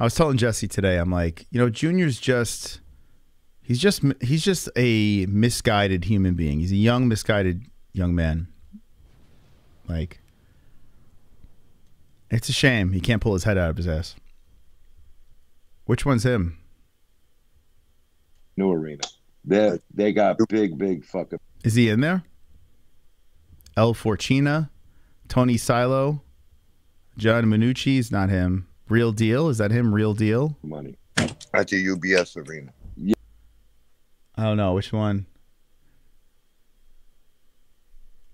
I was telling Jesse today. I'm like, you know, Junior's just. He's just he's just a misguided human being. He's a young, misguided young man. Like, it's a shame he can't pull his head out of his ass. Which one's him? New arena. They they got big, big fucking. Is he in there? El Forcina, Tony Silo, John Minucci's not him. Real deal? Is that him? Real deal? Money. At the UBS arena. Yeah. Oh, I don't know which one.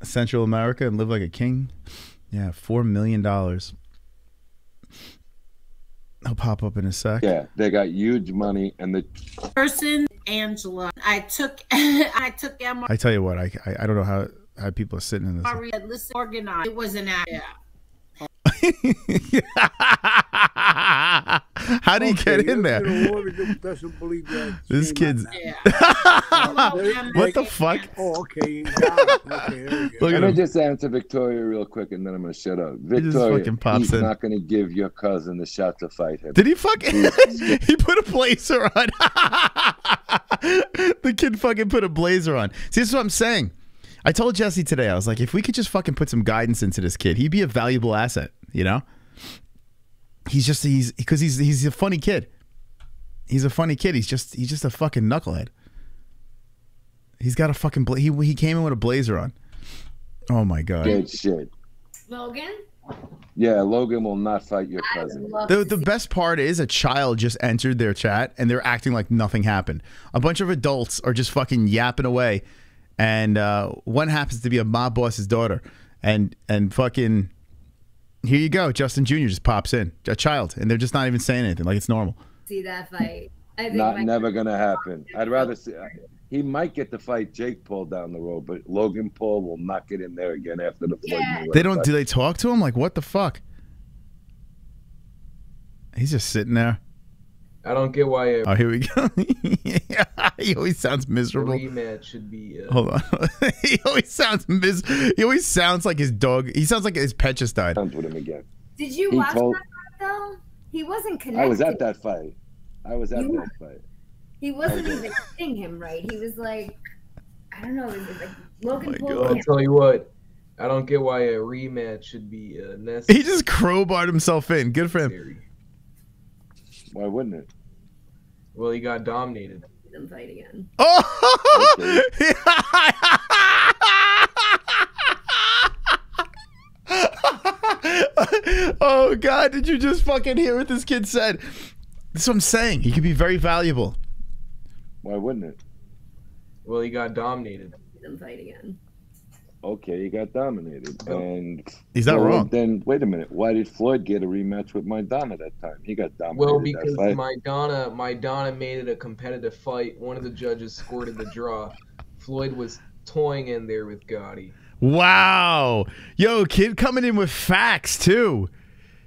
Central America and live like a king. Yeah, four million dollars. I'll pop up in a sec. Yeah, they got huge money, and the person, Angela. I took I took Emma. I tell you what, I I, I don't know how how people are sitting in this. Listen, organized. It was an act. How do you get in there? doesn't believe that. This kid's. what the fuck? Oh, okay. you got it. Okay, there we go. Look Let at me him. just answer Victoria real quick, and then I'm gonna shut up. Victoria, fucking pops he's in. not gonna give your cousin the shot to fight him. Did he fucking? he put a blazer on. the kid fucking put a blazer on. See, this is what I'm saying. I told Jesse today. I was like, if we could just fucking put some guidance into this kid, he'd be a valuable asset. You know? He's just he's because he's he's a funny kid. He's a funny kid. He's just he's just a fucking knucklehead. He's got a fucking bla- he he came in with a blazer on. Oh my god. Good shit. Logan. Yeah, Logan will not fight your cousin. The, the best part is a child just entered their chat and they're acting like nothing happened. A bunch of adults are just fucking yapping away, and uh, one happens to be a mob boss's daughter, and and fucking here you go, Justin Jr. just pops in, a child, and they're just not even saying anything like it's normal. See that fight. I think Not never gonna happen. I'd rather see. He might get to fight Jake Paul down the road, but Logan Paul will not get in there again after the Floyd Mayweather They don't. fight. Do they talk to him? Like what the fuck? He's just sitting there. I don't get why a Oh, here we go. he always sounds miserable. rematch should be. Uh, Hold on. he always sounds mis- He always sounds like his dog. He sounds like his pet just died. with him again. Did you He watch told- that fight though? He wasn't connected. I was at that fight. I was at You- that fight. He wasn't even hitting him right. He was like, I don't know. It was like Logan Paul. I'll tell you what. I don't get why a rematch should be uh, necessary. He just crowbarred himself in. Good for him. Why wouldn't it? Well, he got dominated. Them fight again. Oh! oh God! Did you just fucking hear what this kid said? That's what I'm saying. He could be very valuable. Why wouldn't it? Well, he got dominated. Them fight again. Okay, he got dominated, oh. and He's not well, wrong. Then wait a minute. Why did Floyd get a rematch with Maidana that time? He got dominated. Well, that because fight. Maidana, Maidana made it a competitive fight. One of the judges scored the draw. Floyd was toying in there with Gotti. Wow, yo, kid coming in with facts too.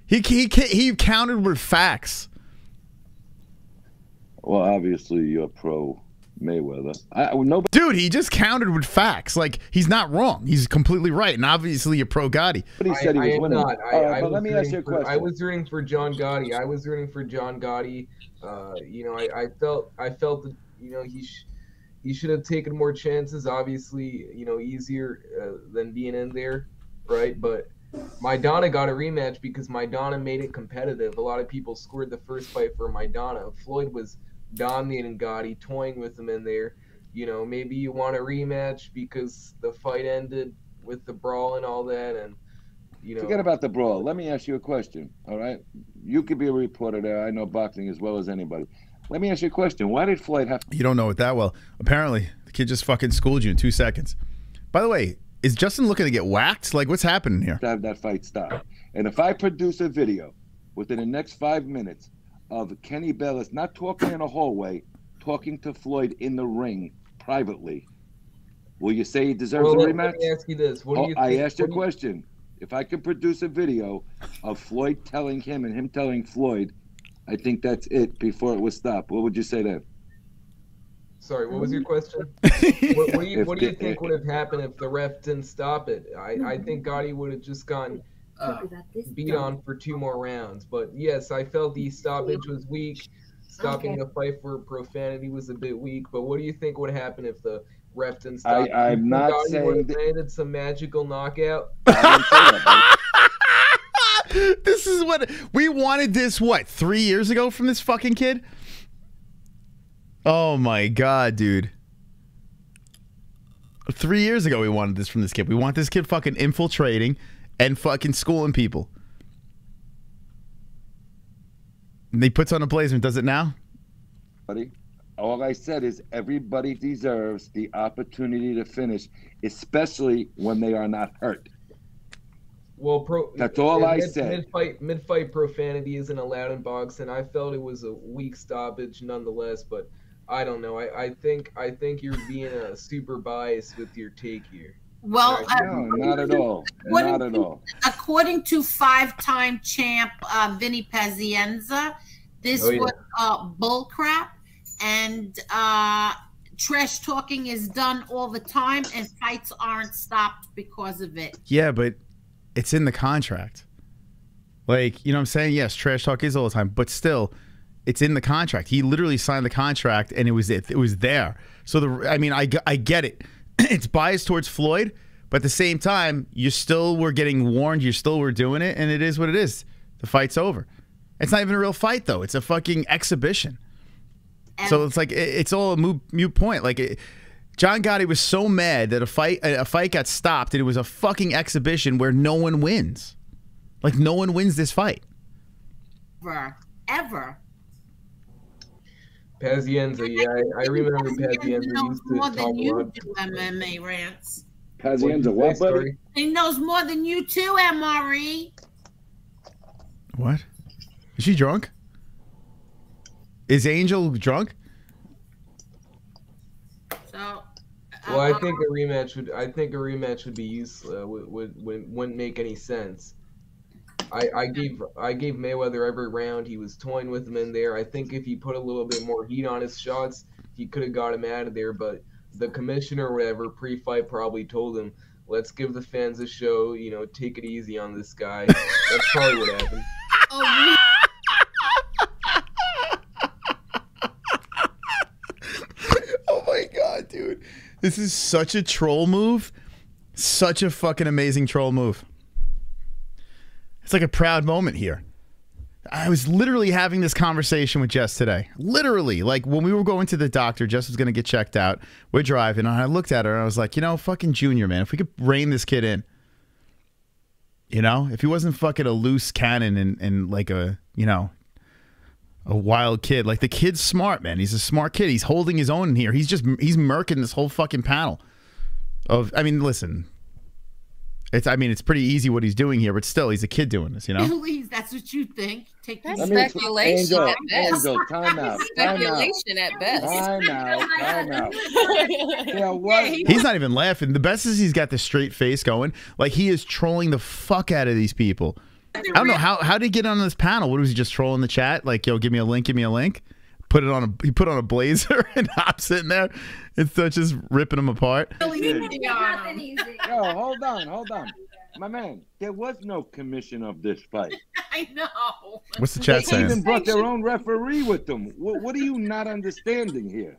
He he he countered with facts. Well, obviously you're pro Mayweather. I nobody. Dude, he just countered with facts. Like he's not wrong. He's completely right. And obviously, you're pro Gotti. Nobody said he I was am winning. not. I, All right, I but was let me rooting ask you a for- I was rooting for John Gotti. I was rooting for John Gotti. Uh, you know, I, I felt I felt that you know he sh- he should have taken more chances. Obviously, you know, easier uh, than being in there, right? But Maidana got a rematch because Maidana made it competitive. A lot of people scored the first fight for Maidana. Floyd was dominating Gotti, toying with him in there. You know, maybe you want a rematch because the fight ended with the brawl and all that, and you know. Forget about the brawl. Let me ask you a question. All right, you could be a reporter there. I know boxing as well as anybody. Let me ask you a question. Why did Floyd have You don't know it that well. Apparently, the kid just fucking schooled you in two seconds. By the way, is Justin looking to get whacked? Like, what's happening here? to have that fight stop? And if I produce a video within the next five minutes of Kenny Bayless not talking in a hallway, talking to Floyd in the ring privately, will you say he deserves Well, a let- rematch? let me ask you this. What do Oh, you I think- asked you a what do you- question. If I could produce a video of Floyd telling him and him telling Floyd, I think that's it before it was stopped. What would you say then? Sorry, what was your question? what, what do you what do you think would have happened if the ref didn't stop it? I, I think Gotti would have just gotten uh, beat on for two more rounds. But yes, I felt the stoppage was weak. Stopping Okay. the fight for profanity was a bit weak. But what do you think would happen if the ref didn't stop? it? I'm You not saying would have that- landed some magical knockout. this is what we wanted. This what three years ago from this fucking kid? Oh my god, dude! Three years ago, we wanted this from this kid. We want this kid fucking infiltrating and fucking schooling people. And he puts on a blazer and does it now. Buddy, All I said is everybody deserves the opportunity to finish, especially when they are not hurt. Well, pro. That's all I mid, said. Mid-fight, mid-fight profanity isn't allowed in boxing. I felt it was a weak stoppage, nonetheless. But I don't know. I, I think I think you're being a super biased with your take here. Well, uh, No, not at all. according Not at to- all. According to five-time champ uh, Vinny Pazienza, this Oh, yeah. was uh, bull crap, and uh, trash talking is done all the time, and fights aren't stopped because of it. Yeah, but it's in the contract. Like, you know what I'm saying? Yes, trash talk is all the time, but still, it's in the contract. He literally signed the contract and it was it, it was there. So the I mean, I I get it. it's biased towards Floyd, but at the same time, you still were getting warned, you still were doing it, and it is what it is. The fight's over. It's not even a real fight though. It's a fucking exhibition. So it's like it- it's all a moot, mute point. Like it, John Gotti was so mad that a fight a a fight got stopped and it was a fucking exhibition where no one wins. Like no one wins this fight. Ever, ever. Pazienza, yeah, I, I remember Pazienza Pazienza knows used to more talk than a you lot. do, MMA rants. Pazienza, what, buddy? He knows more than you too. MRE. What? Is she drunk? Is Angel drunk? So Well, I think a rematch would. I think a rematch would be useless. Uh, would, would, would wouldn't make any sense. I, I gave I gave Mayweather every round. He was toying with him in there. I think if he put a little bit more heat on his shots, he could have got him out of there. But the commissioner, or whatever, pre-fight probably told him, "Let's give the fans a show. You know, take it easy on this guy." That's probably what happened. Oh, oh my god, dude. This is such a troll move. Such a fucking amazing troll move. It's like a proud moment here. I was literally having this conversation with Jess today. Literally, like when we were going to the doctor, Jess was going to get checked out. We're driving, and I looked at her and I was like, you know, fucking Junior, man, if we could rein this kid in, you know, if he wasn't fucking a loose cannon and, and like a, you know, a wild kid. Like the kid's smart, man. He's a smart kid. He's holding his own in here. He's just he's murking this whole fucking panel. Of I mean, listen. It's I mean, it's pretty easy what he's doing here, but still he's a kid doing this, you know? Louise, that's what you think. Take Let these me- speculation Angel, at best. Angel, time out. Time out. Speculation at best. Time out. Time out. There was He's not even laughing. The best is he's got this straight face going. Like he is trolling the fuck out of these people. I don't know how how did he get on this panel? What was he just trolling the chat? Like, yo, give me a link, give me a link. Put it on a he put on a blazer and hops sitting there and so just ripping them apart. Yo, hold on, hold on. My man, there was no commission of this fight. I know. What's the chat They even brought their own referee with them. What, what are you not understanding here?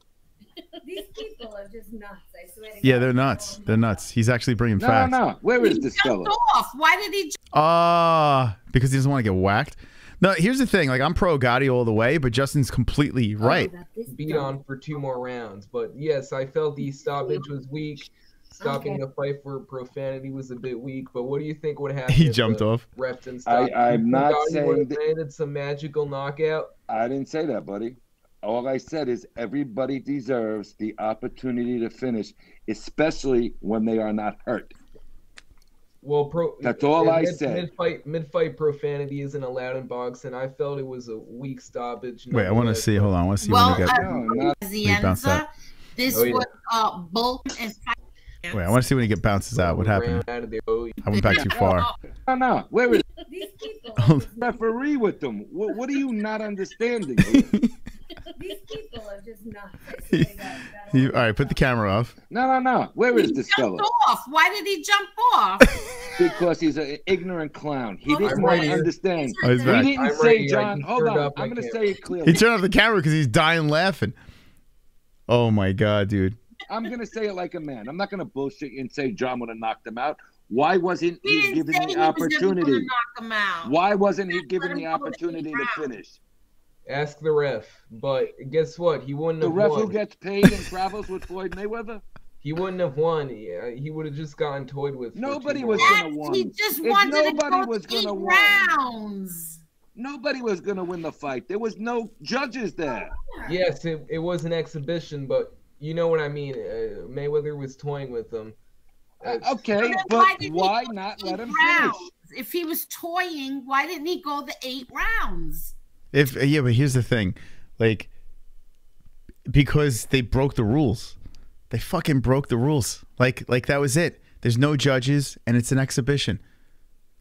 These people are just nuts. I swear to Yeah, they're nuts. They're nuts. He's actually bringing No, facts. no. Where is this fella? off. Why did he? Ah, because he doesn't want to get whacked. No, here's the thing. Like I'm pro Gotti all the way, but Justin's completely right. beat on for two more rounds. But yes, I felt the stoppage was weak. Stopping the fight for profanity was a bit weak. But what do you think would happen? He jumped off. Refs and I- stopped? I'm not Gotti saying would've that- landed some magical knockout. I didn't say that, buddy. All I said is everybody deserves the opportunity to finish, especially when they are not hurt. Well, pro. That's all I said. Mid-fight, mid-fight profanity isn't allowed in boxing. I felt it was a weak stoppage. Wait, I want to see. Hold on. I want to see Well, when he got. uh, when he bounced Pazienza, this Oh, yeah. was uh, bull and Wait, I want to see when he get bounces out. What happened? Out of there. Oh, I went back too far. No, no. Where is These referee with them? What, what are you not understanding? here? these people are just nuts. I swear to God. He- all right, put the camera off. No, no, no. Where is this fella? off. Why did he jump off? Because he's an ignorant clown. He I'm didn't right want to understand. Oh, he's he back. didn't I'm say, right John. Hold on. off my I'm going to say it clearly. He turned off the camera because he's dying laughing. Oh my god, dude. I'm going to say it like a man. I'm not going to bullshit you and say John would have knocked him out. Why wasn't He he given the he was opportunity? knock him out. Why wasn't he given the go to eight opportunity to rounds. finish? Ask the ref. But guess what? He wouldn't have The have ref won. who gets paid and travels with Floyd Mayweather? He wouldn't have won. He, uh, he would have just gotten toyed with. Nobody was rounds. going to win. He just If wanted nobody to go was eight gonna win. rounds. Nobody was gonna win the fight. There was no judges there. Yes, it, it was an exhibition, but you know what I mean. Uh, Mayweather was toying with them. Uh, Okay, but why didn't why not let eight him finish? If he was toying, why didn't he go the eight rounds? If yeah, but here's the thing, like because they broke the rules. They fucking broke the rules. Like like that was it. There's no judges and it's an exhibition.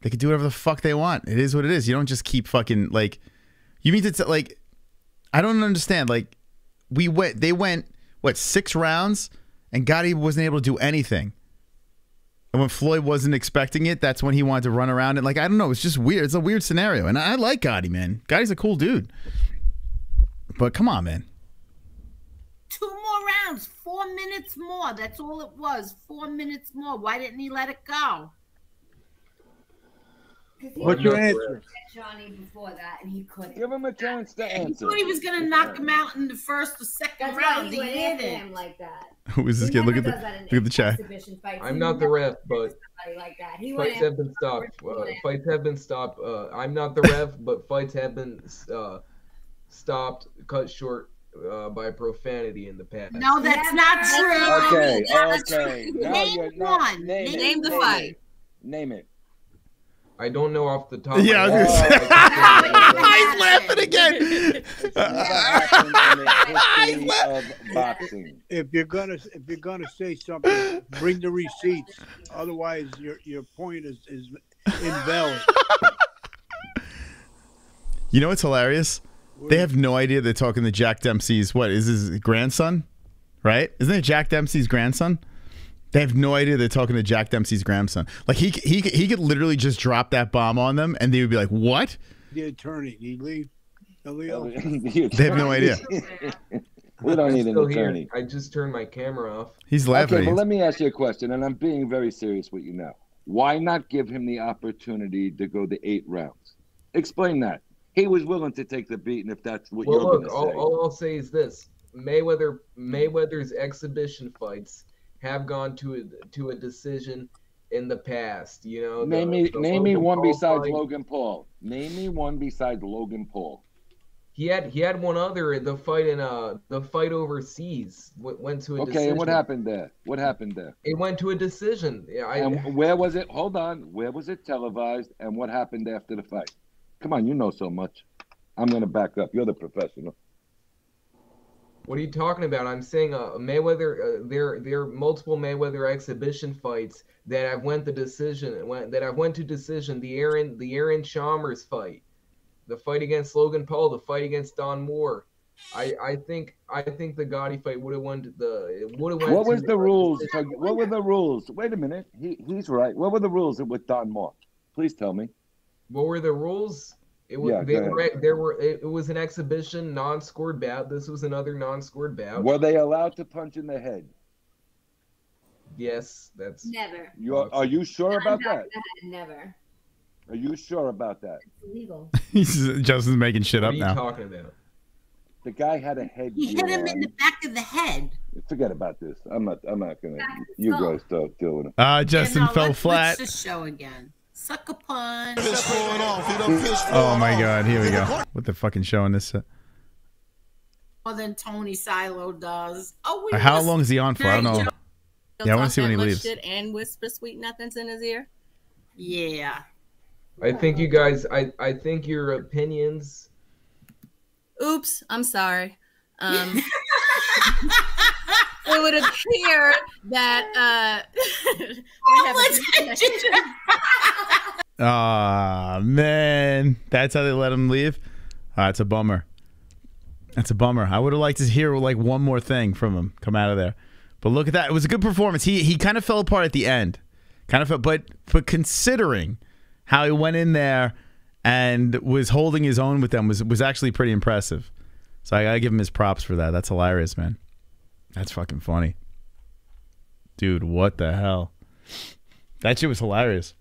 They can do whatever the fuck they want. It is what it is. You don't just keep fucking like you mean to t- like I don't understand. Like we went they went what, 6 rounds and Gotti wasn't able to do anything. And when Floyd wasn't expecting it, that's when he wanted to run around and like I don't know, it's just weird. It's a weird scenario. And I like Gotti, man. Gotti's a cool dude. But come on, man. Two more rounds, four minutes more. That's all it was. Four minutes more. Why didn't he let it go? What's your answer? Johnny before that, and he couldn't. Give him a chance to answer. He answer. thought he was gonna knock him out in the first or second That's round. he He went didn't. him like that. Who is this He kid? Look at the does look at the chat. I'm not the ref, but like that. He went fights have been stopped. Uh, fights have been stopped. Uh, I'm not the ref, but fights have been uh, stopped, cut short uh, by profanity in the past. No, that's not true. Okay, That's okay. true. Now Name not- one. name it, Name the name fight. it. Name it. I don't know off the top. Yeah, I of was my gonna head. say. He's laughing again. History of boxing. If you're gonna if you're gonna say something, bring the receipts. Otherwise, your your point is is invalid. You know what's hilarious? They have no idea they're talking to Jack Dempsey's what is his grandson, right? Isn't it Jack Dempsey's grandson? They have no idea they're talking to Jack Dempsey's grandson. Like he he he could literally just drop that bomb on them, and they would be like, "What?" The attorney, he leave. Elio. They have no idea. We don't I'm need an still here. attorney. I just turned my camera off. He's laughing. Okay, but let me ask you a question, and I'm being very serious with you now. Why not give him the opportunity to go the eight rounds? Explain that. He was willing to take the beating if that's what Well, you're look, going to say. all I'll say is this: Mayweather Mayweather's exhibition fights have gone to a, to a decision in the past. You know, the- name me, the name me one Paul besides fight. Logan Paul. Name me one besides Logan Paul. He had he had one other the fight in uh the fight overseas w- went to a Okay, decision. and what happened there? What happened there? It went to a decision. Yeah, I, and where was it? Hold on. Where was it televised? And what happened after the fight? Come on, you know so much. I'm going to back up. You're the professional. What are you talking about? I'm saying uh, Mayweather. Uh, there, there are multiple Mayweather exhibition fights that I've went the decision. Went, that I've went to decision. The Aaron, the Aaron Chalmers fight, the fight against Logan Paul, the fight against Don Moore. I, I think, I think the Gotti fight would have won the. Would have went. What was the rules? for- What were the rules? Wait a minute. He, he's right. What were the rules with Don Moore? Please tell me. What were the rules? It was Yeah, they were there were it, it was an exhibition non-scored bout. This was another non-scored bout. Were they allowed to punch in the head? Yes, that's Never. You are, are you sure about that? Never. Are you sure about that? It's illegal. Justin's making shit What up are you now. talking about? The guy had a head. He hit him in the back of the head. Forget about this. I'm not. I'm not gonna. You guys start dealing with it. Ah, Justin You know, fell let's, flat. Let's just show again. Sucker punch. Oh my god, here we go. What the fucking show showing this? Uh, More than Tony Silo does. Oh, we how long is he on for? I don't know. Yeah, I want to see when he leaves. Shit and whisper sweet nothings in his ear. Yeah. I think you guys. I I think your opinions. Oops, I'm sorry. Um, it would appear that uh, we have Ah man, that's how they let him leave. Ah, it's a bummer. That's a bummer. I would have liked to hear like one more thing from him come out of there. But look at that. It was a good performance. He he kind of fell apart at the end. Kind of felt, but but considering how he went in there and was holding his own with them was was actually pretty impressive. So I gotta give him his props for that. That's hilarious, man. That's fucking funny. Dude, what the hell? That shit was hilarious.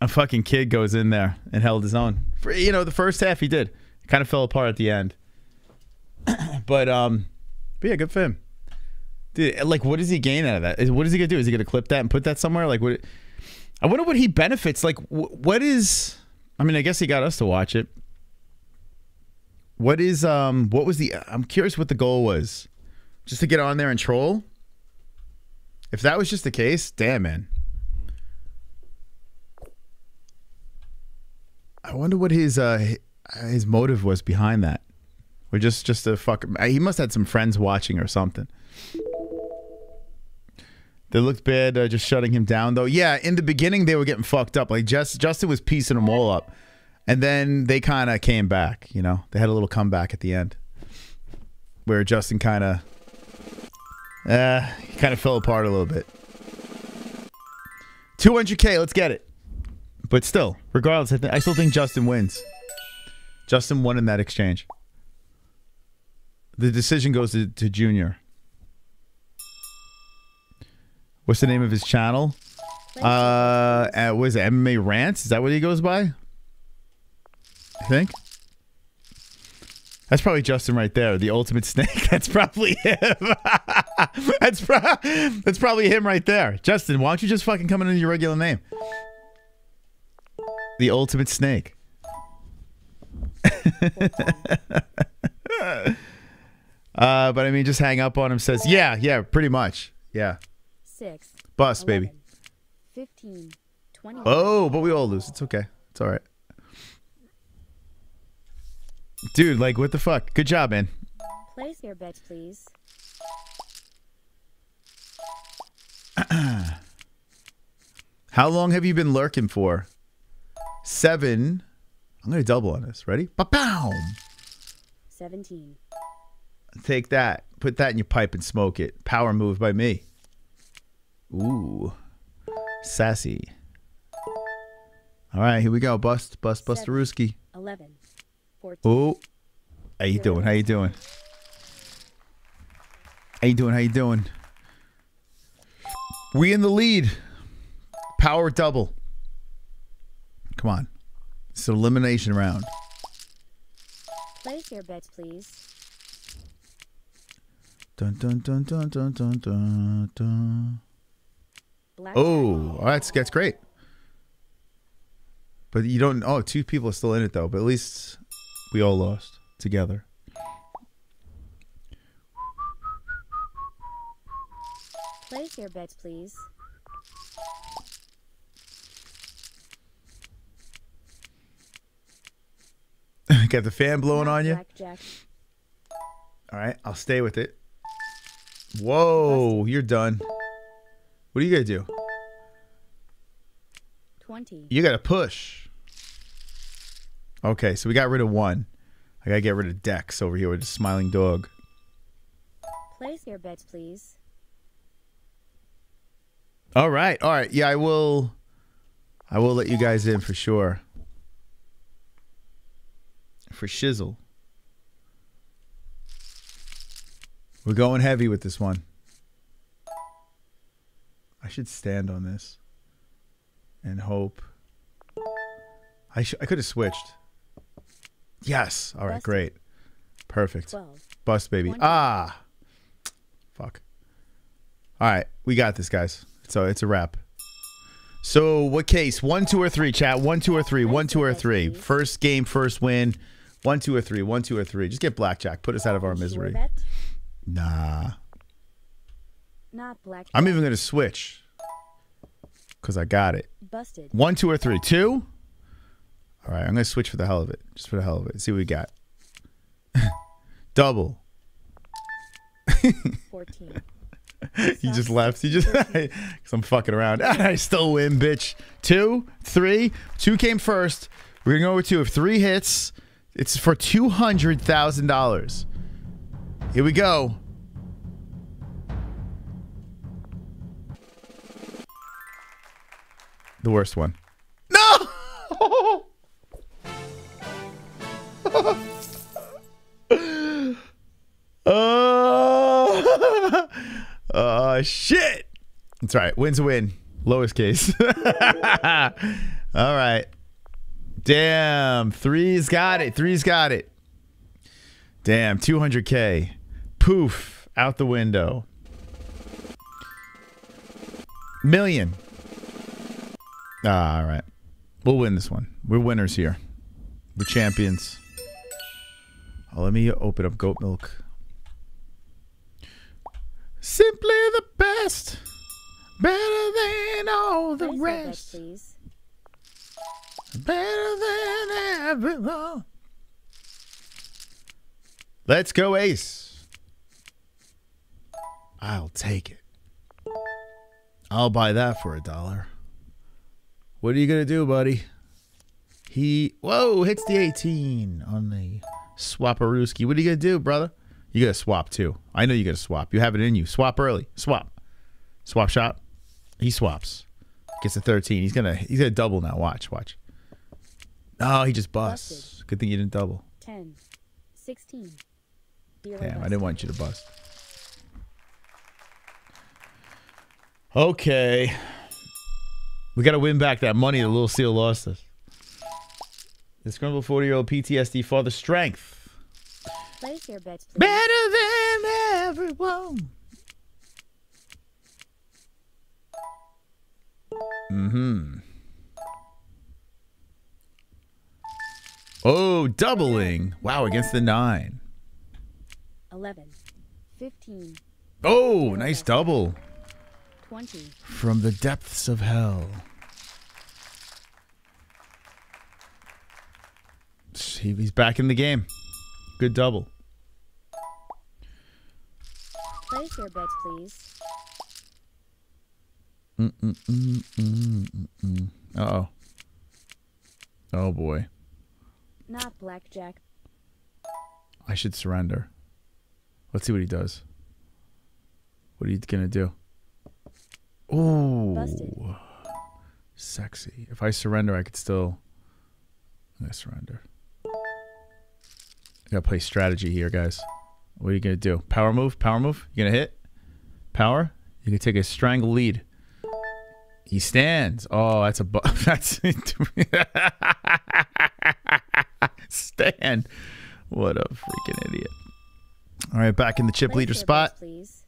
A fucking kid goes in there and held his own. For you know, the first half he did. Kind of fell apart at the end. but um but yeah, good for him. Dude, like what does he gain out of that? Is- What is he gonna do? Is he gonna clip that and put that somewhere? Like what I wonder what he benefits. Like wh- what is I mean, I guess he got us to watch it. What is um? What was the? I'm curious what the goal was. Just to get on there and troll. If that was just the case, damn man. I wonder what his uh his motive was behind that. Or just just a fuck. He must have had some friends watching or something. They looked bad uh, just shutting him down though. Yeah, in the beginning they were getting fucked up. Like just Justin was piecing them all up, and then they kind of came back. You know, they had a little comeback at the end where Justin kind of uh kind of fell apart a little bit. 200k, let's get it. But still, regardless, I, I still think Justin wins. Justin won in that exchange. The decision goes to, to Junior. What's the name of his channel? Uh, uh what is it? MMA Rants? Is that what he goes by? I think. That's probably Justin right there, the ultimate snake. That's probably him. that's pro- that's probably him right there. Justin, why don't you just fucking come in under your regular name? The ultimate snake. uh, but I mean, just hang up on him. Says, yeah, yeah, pretty much, yeah. Six. Bus, baby. 15. 20. Oh, but we all lose. It's okay. It's all right. Dude, like, what the fuck? Good job, man. Place your bets, please. How long have you been lurking for? Seven. I'm gonna double on this. Ready? Ba-pow! 17. Take that. Put that in your pipe and smoke it. Power move by me. Ooh. Sassy. All right, here we go. Bust, bust, bust a rooski. 11. 14. Oh. How you doing? How you doing? How you doing? How you doing? We in the lead. Power double. Come on. It's an elimination round. Place your bets, please. Dun dun dun dun dun dun dun dun. Black Oh, that's that's great. But you don't. Oh, two people are still in it though. But at least we all lost together. Place your bets, please. Got the fan blowing on you. Blackjack. All right, I'll stay with it. Whoa, you're done. What are you gonna do? 20. You gotta push. Okay, so we got rid of one. I gotta get rid of Dex over here with the smiling dog. Place your bets, please. All right, all right. Yeah, I will. I will let you guys in for sure. For shizzle. We're going heavy with this one. I should stand on this and hope. I I could have switched. Yes. All right. Great. Perfect. 12. Bust baby. 20. Ah. Fuck. All right, we got this, guys. So it's a wrap. So what case? One, two, or three? Chat. One, two, or three? One, two, or three? First game, first win. One, two, or three? One, two, or three? Just get blackjack. Put us out of our oh, misery. bet? Nah. Not black. I'm even gonna switch because I got it. Busted. One, two, or three? Two. All right, I'm gonna switch for the hell of it. Just for the hell of it. See what we got. Double. 14. he just left. He just because I'm fucking around. I still win, bitch. Two, three, two came first. We're gonna go with two. If three hits, it's for two hundred thousand dollars. Here we go. The worst one. No. Oh, oh shit. That's right. Win's a win. Lowest case. All right. Damn. Three's got it. Three's got it. Damn. 200K. Poof. Out the window. Million. Ah, all right. We'll win this one. We're winners here. We're champions. Oh, let me open up goat milk. Simply the best. Better than all the rest. please. Better than everyone. Let's go, Ace. I'll take it. I'll buy that for a dollar. What are you gonna do, buddy? He whoa hits the 18 on the swaparooski. What are you gonna do, brother? You gotta swap too. I know you gotta swap. You have it in you. Swap early. Swap. Swap shot. He swaps. Gets a 13. He's gonna he's gonna double now. Watch, watch. Oh, he just busts. Good thing you didn't double. 10, 16. Dealer Damn, I didn't want you to bust. Okay. We got to win back that money the little seal lost us. The scrambled 40 year old PTSD father strength. Place your bets, please. Better than everyone. Mm hmm. Oh, doubling. Wow, against the nine. 11, 15, Oh, nice double. 20. From the depths of hell. He- He's back in the game. Good double. Place your bets, please. Mm -mm -mm uh oh. Oh boy. Not blackjack. I should surrender. Let's see what he does. What are you gonna do? Ooh. Sexy. If I surrender, I could still. I'm gonna surrender. I gotta play strategy here, guys. What are you gonna do? Power move? Power move? You gonna hit? Power? You can take a strangle lead. He stands. Oh, that's a bu- that's stand. What a freaking idiot. All right, back in the chip leader spot. please.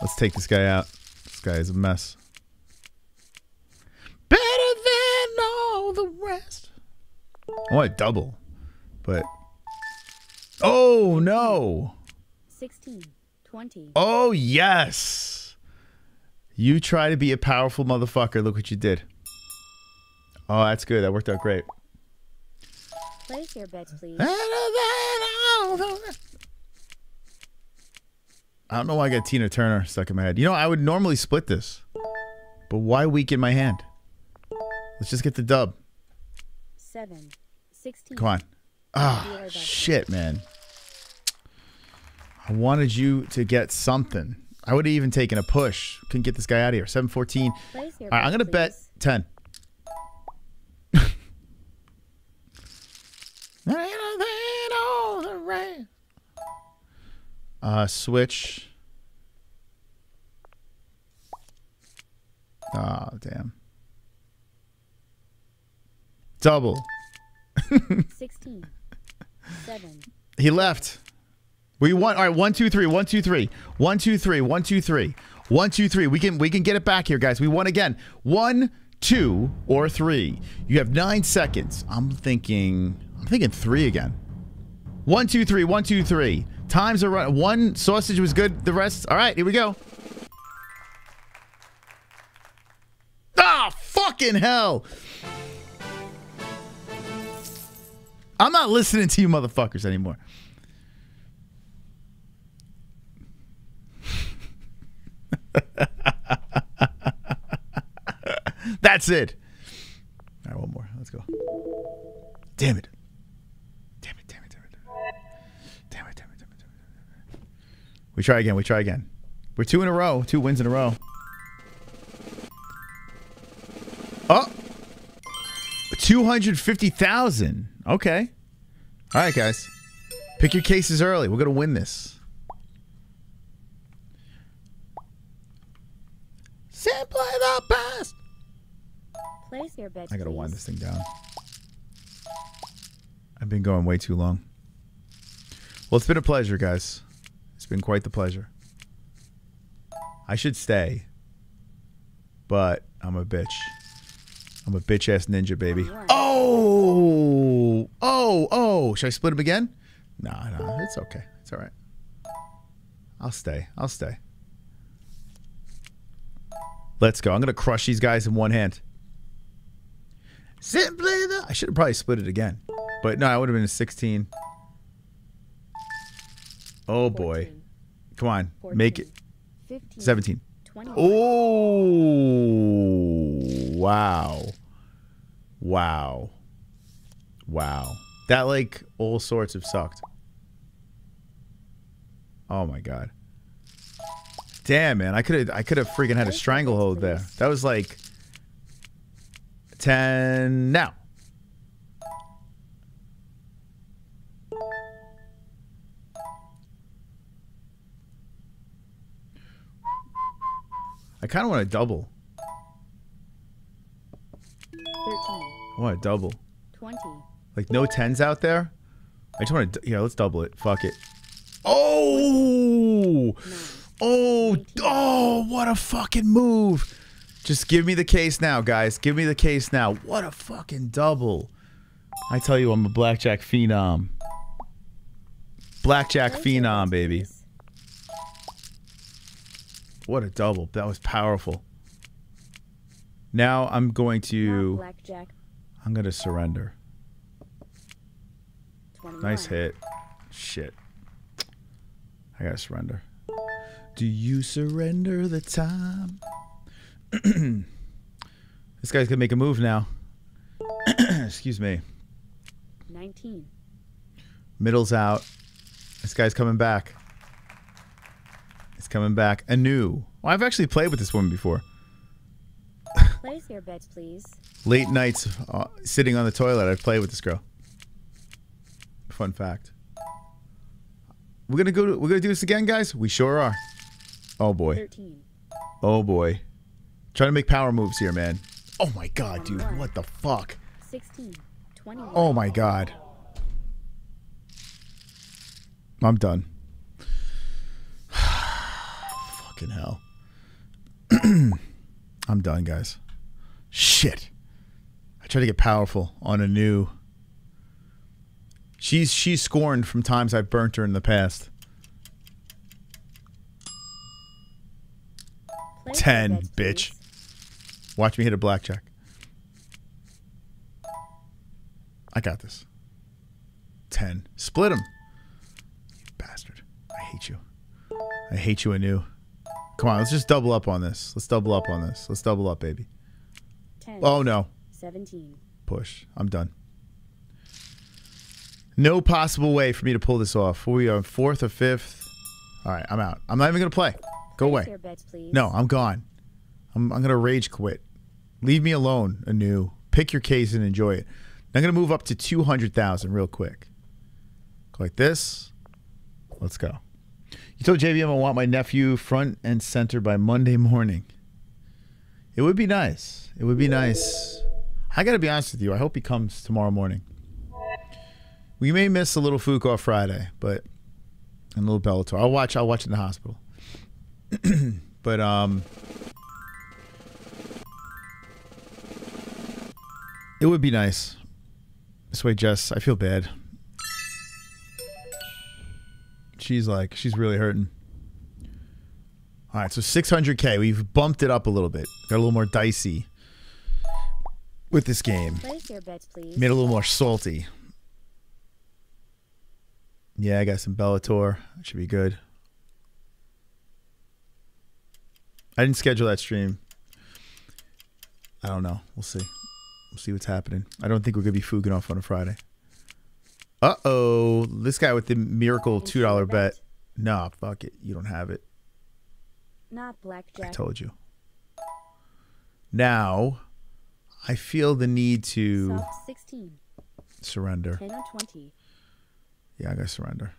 Let's take this guy out. This guy is a mess. Better than all the rest. Oh, I want double, but oh no! 16, 20. Oh yes! You try to be a powerful motherfucker. Look what you did. Oh, that's good. That worked out great. Place your bets, please. Better than all the rest. I don't know why I got Tina Turner stuck in my head. You know, I would normally split this, but why weaken my hand? Let's just get the dub. 7, 16. Come on. Ah, shit, man. I wanted you to get something. I would have even taken a push. Couldn't get this guy out of here. 714. All Place I'm going to bet 10. Uh, switch. Oh, damn. Double. 16, 7. He left. We want all right. One, two, three. One, two, three. One, two, three. One, two, three. One, two, three. We can we can get it back here, guys. We won again. One, two, or three. You have nine seconds. I'm thinking. I'm thinking three again. One, two, three. One, two, three. Times are run. One sausage was good. The rest. All right. Here we go. Ah, fucking hell. I'm not listening to you motherfuckers anymore. That's it. All right, one more. Let's go. Damn it. We try again. We try again. We're two in a row. Two wins in a row. Oh. 250,000. Okay. All right, guys. Pick your cases early. We're going to win this. Simply the best. Place your bets, I got to please. wind this thing down. I've been going way too long. Well, it's been a pleasure, guys. Been quite the pleasure. I should stay, but I'm a bitch. I'm a bitch ass ninja, baby. Oh, oh, oh. Should I split him again? Nah, nah, it's okay. It's all right. I'll stay. I'll stay. Let's go. I'm gonna crush these guys in one hand. Simply the. I should have probably split it again, but no, I would have been a 16. Oh boy, come on, make it 15, 17. 21. Oh wow, wow, wow. That like all sorts of sucked. Oh my god. Damn man, I could have I could have freaking had a stranglehold there. That was like 10 now. I kind of want to double. 13, I want to double. 20, Like no tens out there. I just want to. Yeah, let's double it. Fuck it. Oh, oh, oh! What a fucking move! Just give me the case now, guys. Give me the case now. What a fucking double! I tell you, I'm a blackjack phenom. Blackjack phenom, baby. What a double! That was powerful. Now I'm going to. blackjack, I'm gonna surrender. 21. Nice hit. Shit. I gotta surrender. Do you surrender the time? this guy's gonna make a move now. Excuse me. 19, Middle's out. This guy's coming back. Coming back anew. Well, I've actually played with this woman before. place your bets, please. Late nights uh, sitting on the toilet, I'd play with this girl. Fun fact. We're gonna go. To, we're gonna do this again, guys. We sure are. Oh boy. 13, Oh boy. Trying to make power moves here, man. Oh my god, dude. What the fuck? 16, 21. Oh my god. I'm done. Fucking hell. I'm done, guys. Shit. I try to get powerful on a new. She's she's scorned from times I've burnt her in the past. Your Ten, bitch. Watch me hit a blackjack. I got this. Ten. Split him. You bastard. I hate you. I hate you anew. Come on, let's just double up on this. Let's double up on this. Let's double up, baby. 10, Oh no. 17, Push. I'm done. No possible way for me to pull this off. We are fourth or fifth. All right, I'm out. I'm not even gonna play. Go away. please. No, I'm gone. I'm, I'm gonna rage quit. Leave me alone, anew. Pick your case and enjoy it. I'm gonna move up to two hundred thousand real quick. Go like this. Let's go. You told JVM I want my nephew front and center by Monday morning. It would be nice. It would be nice. I gotta be honest with you. I hope he comes tomorrow morning. We may miss a little Fuko Friday, but and a little Bellator. I'll watch. I'll watch in the hospital. but um, it would be nice. This way, Jess. I feel bad. She's like, she's really hurting. All right, so 600k. We've bumped it up a little bit. Got a little more dicey with this game. Place your bets, please. Made it a little more salty. Yeah, I got some Bellator. That should be good. I didn't schedule that stream. I don't know. We'll see. We'll see what's happening. I don't think we're gonna be fooging off on a Friday. Uh oh, this guy with the miracle two dollar bet. Nah, fuck it. You don't have it. Not blackjack. I told you. Now, I feel the need to Soft 16, surrender. 10 or 20, Yeah, I gotta surrender.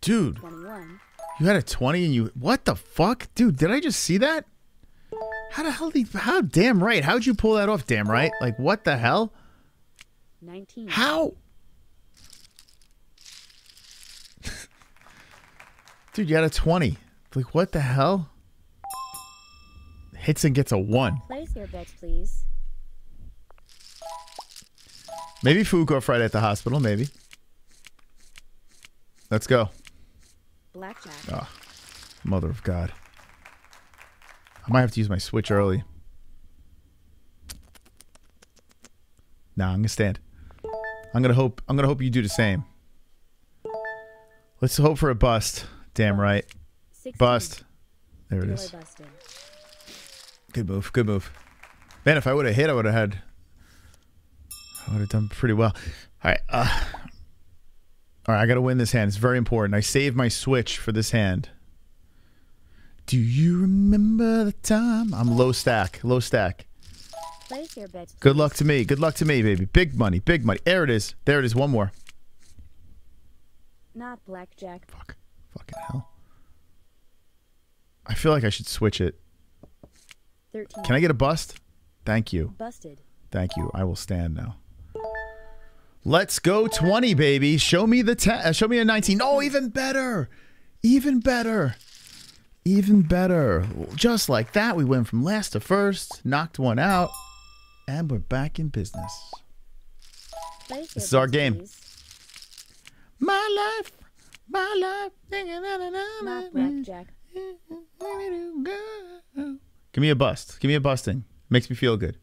Dude, 21, you had a 20 and you. What the fuck? Dude, did I just see that? How the hell did. How damn right. How'd you pull that off, damn right? Like, what the hell? 19. How? Dude, you had a 20. Like, what the hell? Hits and gets a 1. Place your bets, please. Maybe Fuko Friday at the hospital, maybe. Let's go. Blackjack. Ah, mother of God. I might have to use my switch early. Nah, I'm gonna stand. I'm gonna hope. I'm gonna hope you do the same. Let's hope for a bust. Damn right. Bust. There it is. Good move. Good move. Man, if I would have hit, I would have had. I would have done pretty well. All right. Uh, all right. I got to win this hand. It's very important. I saved my switch for this hand. Do you remember the time? I'm low stack. Low stack. Place your bets. Good luck to me. Good luck to me, baby. Big money. Big money. There it is. There it is. One more. Not blackjack. Fuck. Fucking hell. I feel like I should switch it. 13. Can I get a bust? Thank you. Busted. Thank you. I will stand now. Let's go 20, baby. Show me the 10. Uh, show me a 19. Oh, even better. Even better. Even better. Just like that, we went from last to first, knocked one out, and we're back in business. This is our game. My life. My life. Not blackjack. Give me a bust. Give me a busting. Makes me feel good.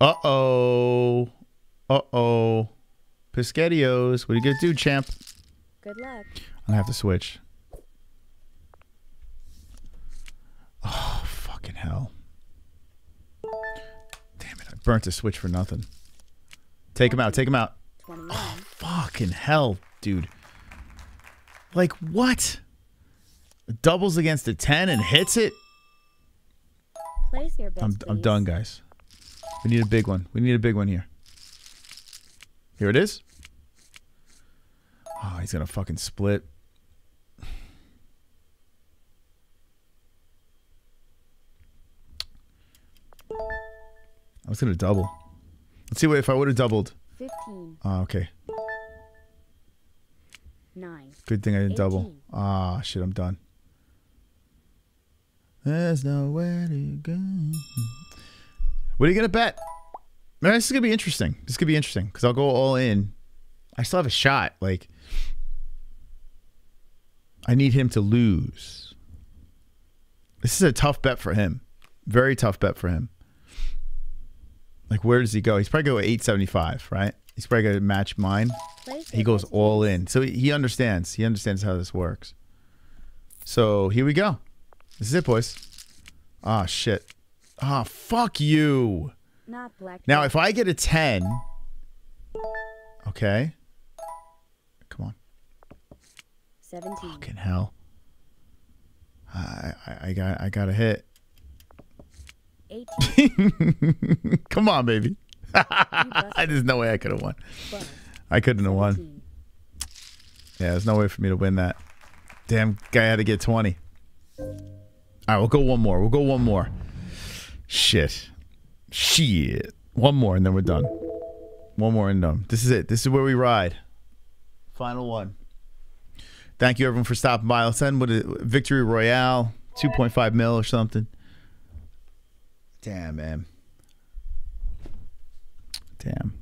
Uh oh. Uh oh. Piscatios. What are you gonna do, champ? Good luck. I'm gonna have to switch. Oh, fucking hell. Damn it. I burnt a switch for nothing. Take him out. Take him out. Oh, Fucking hell, dude. Like, what? Doubles against a 10 and hits it? Place your bets, I'm, I'm done, guys. We need a big one. We need a big one here. Here it is. Oh, he's going to fucking split. I was going to double. Let's see what if I would have doubled. 15. Oh, okay. 9. Good thing I didn't double. Ah, shit, I'm done. There's nowhere to go. What are you gonna bet? Man, this is gonna be interesting. This could be interesting because I'll go all in. I still have a shot. Like, I need him to lose. This is a tough bet for him. Very tough bet for him. Like, where does he go? He's probably going to go eight seventy five, right? He's probably gonna match mine. He goes all in, so he understands. He understands how this works. So here we go. This is it, boys. Ah, shit. Ah, fuck you. Not blackjack. Now, if I get a 10, okay. Come on. 17. Fucking hell. I, I, I got I got a hit. 18. Come on, baby. There's no way I could have won. I couldn't have won. Yeah, there's no way for me to win that. Damn guy had to get 20. All right, we'll go one more. We'll go one more. Shit. Shit. One more and then we're done. One more and done. This is it. This is where we ride. Final one. Thank you everyone for stopping by. I'll send what is Victory Royale, 2.5 mil or something. Damn, man. Damn.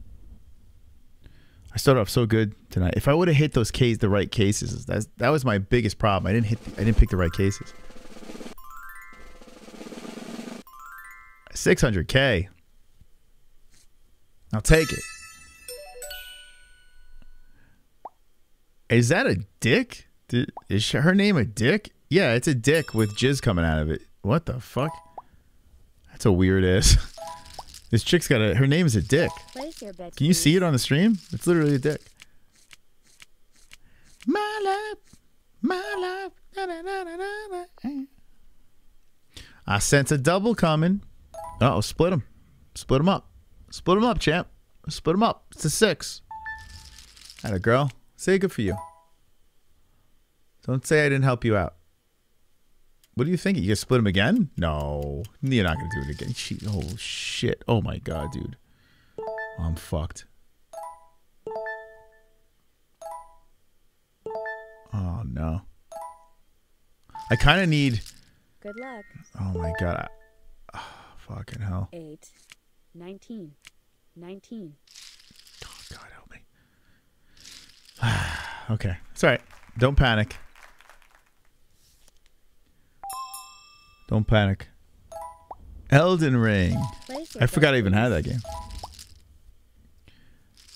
I started off so good tonight. If I would have hit those case the right cases, that's that was my biggest problem. I didn't hit I didn't pick the right cases. 600k. I'll take it. Is that a dick? Is her name a dick? Yeah, it's a dick with jizz coming out of it. What the fuck? That's a weird ass. this chick's got a. Her name is a dick. Can you see it on the stream? It's literally a dick. My life, my da. I sense a double coming. Uh oh, split them. Split them up. Split them up, champ. Split them up. It's a six. Had a girl. Say good for you. Don't say I didn't help you out. What do you think? You gonna split them again? No, you're not gonna do it again. She, oh shit! Oh my god, dude. I'm fucked. Oh no. I kind of need. Good luck. Oh my god. I, oh, fucking hell. 8. 19. 19. Okay. It's all right. Don't panic. Don't panic. Elden Ring. I forgot I even had that game.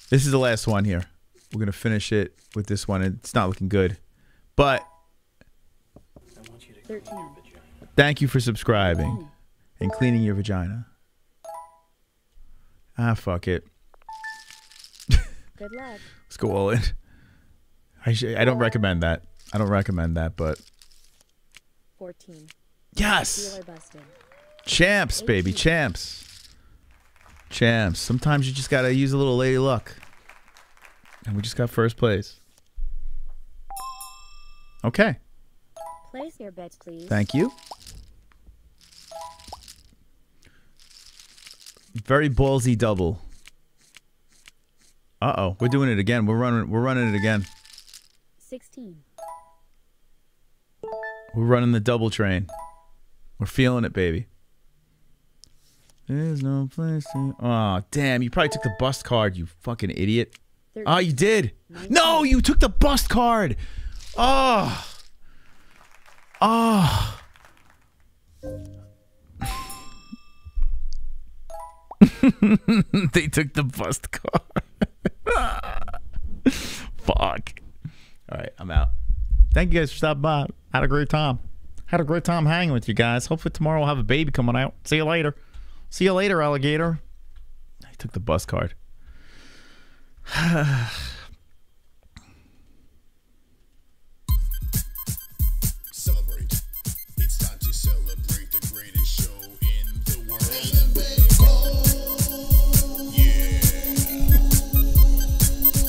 This is the last one here. We're going to finish it with this one. It's not looking good. But thank you for subscribing and cleaning your vagina. Ah, fuck it. Good luck. Let's go all in. I sh- I don't recommend that. I don't recommend that, but 14. Yes! Champs, baby, champs. Champs. Sometimes you just gotta use a little lady luck. And we just got first place. Okay. Place your bets, please. Thank you. Very ballsy double. Uh oh, we're doing it again. We're running. We're running it again. 16. We're running the double train. We're feeling it, baby. There's no place to. Oh, damn! You probably took the bust card, you fucking idiot. Oh, you did. No, you took the bust card. Oh. Oh. they took the bust card. Fuck. All right, I'm out. Thank you guys for stopping by. Had a great time. Had a great time hanging with you guys. Hopefully tomorrow we'll have a baby coming out. See you later. See you later, alligator. I took the bus card. Celebrate. It's time to celebrate the greatest show in the world.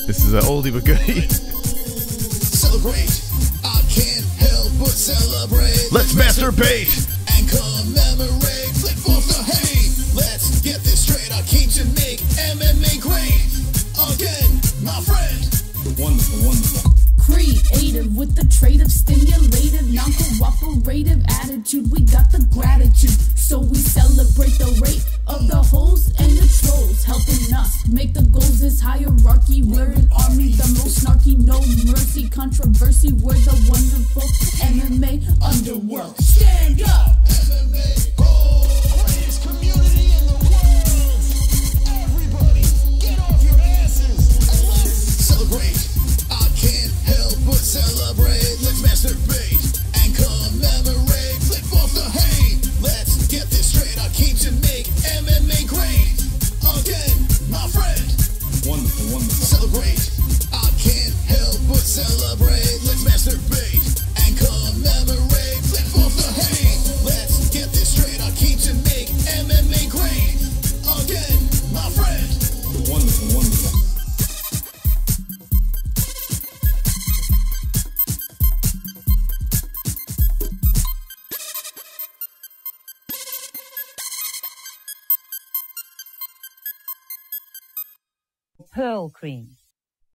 this is an oldie but goodie. Celebrate. I can't help but celebrate. Let's masturbate. And commemorate. Flip off the hate. Let's get this straight. I came to make MMA great. Again, my friend. Wonderful, wonderful. Creative with the trait of stimulative, non cooperative attitude. We got the gratitude, so we celebrate the rate of the hoes and the trolls, helping us make the goals. This hierarchy, we're an army, the most snarky, no mercy, controversy. We're the wonderful MMA underworld. Stand up! MMA gold. Greatest celebrate. Let's masturbate and commemorate. Flip off the hate. Let's get this straight. I came to make MMA great. Again, my friend. Wonderful, wonderful. Celebrate. I can't help but celebrate. Let's masturbate Pearl cream.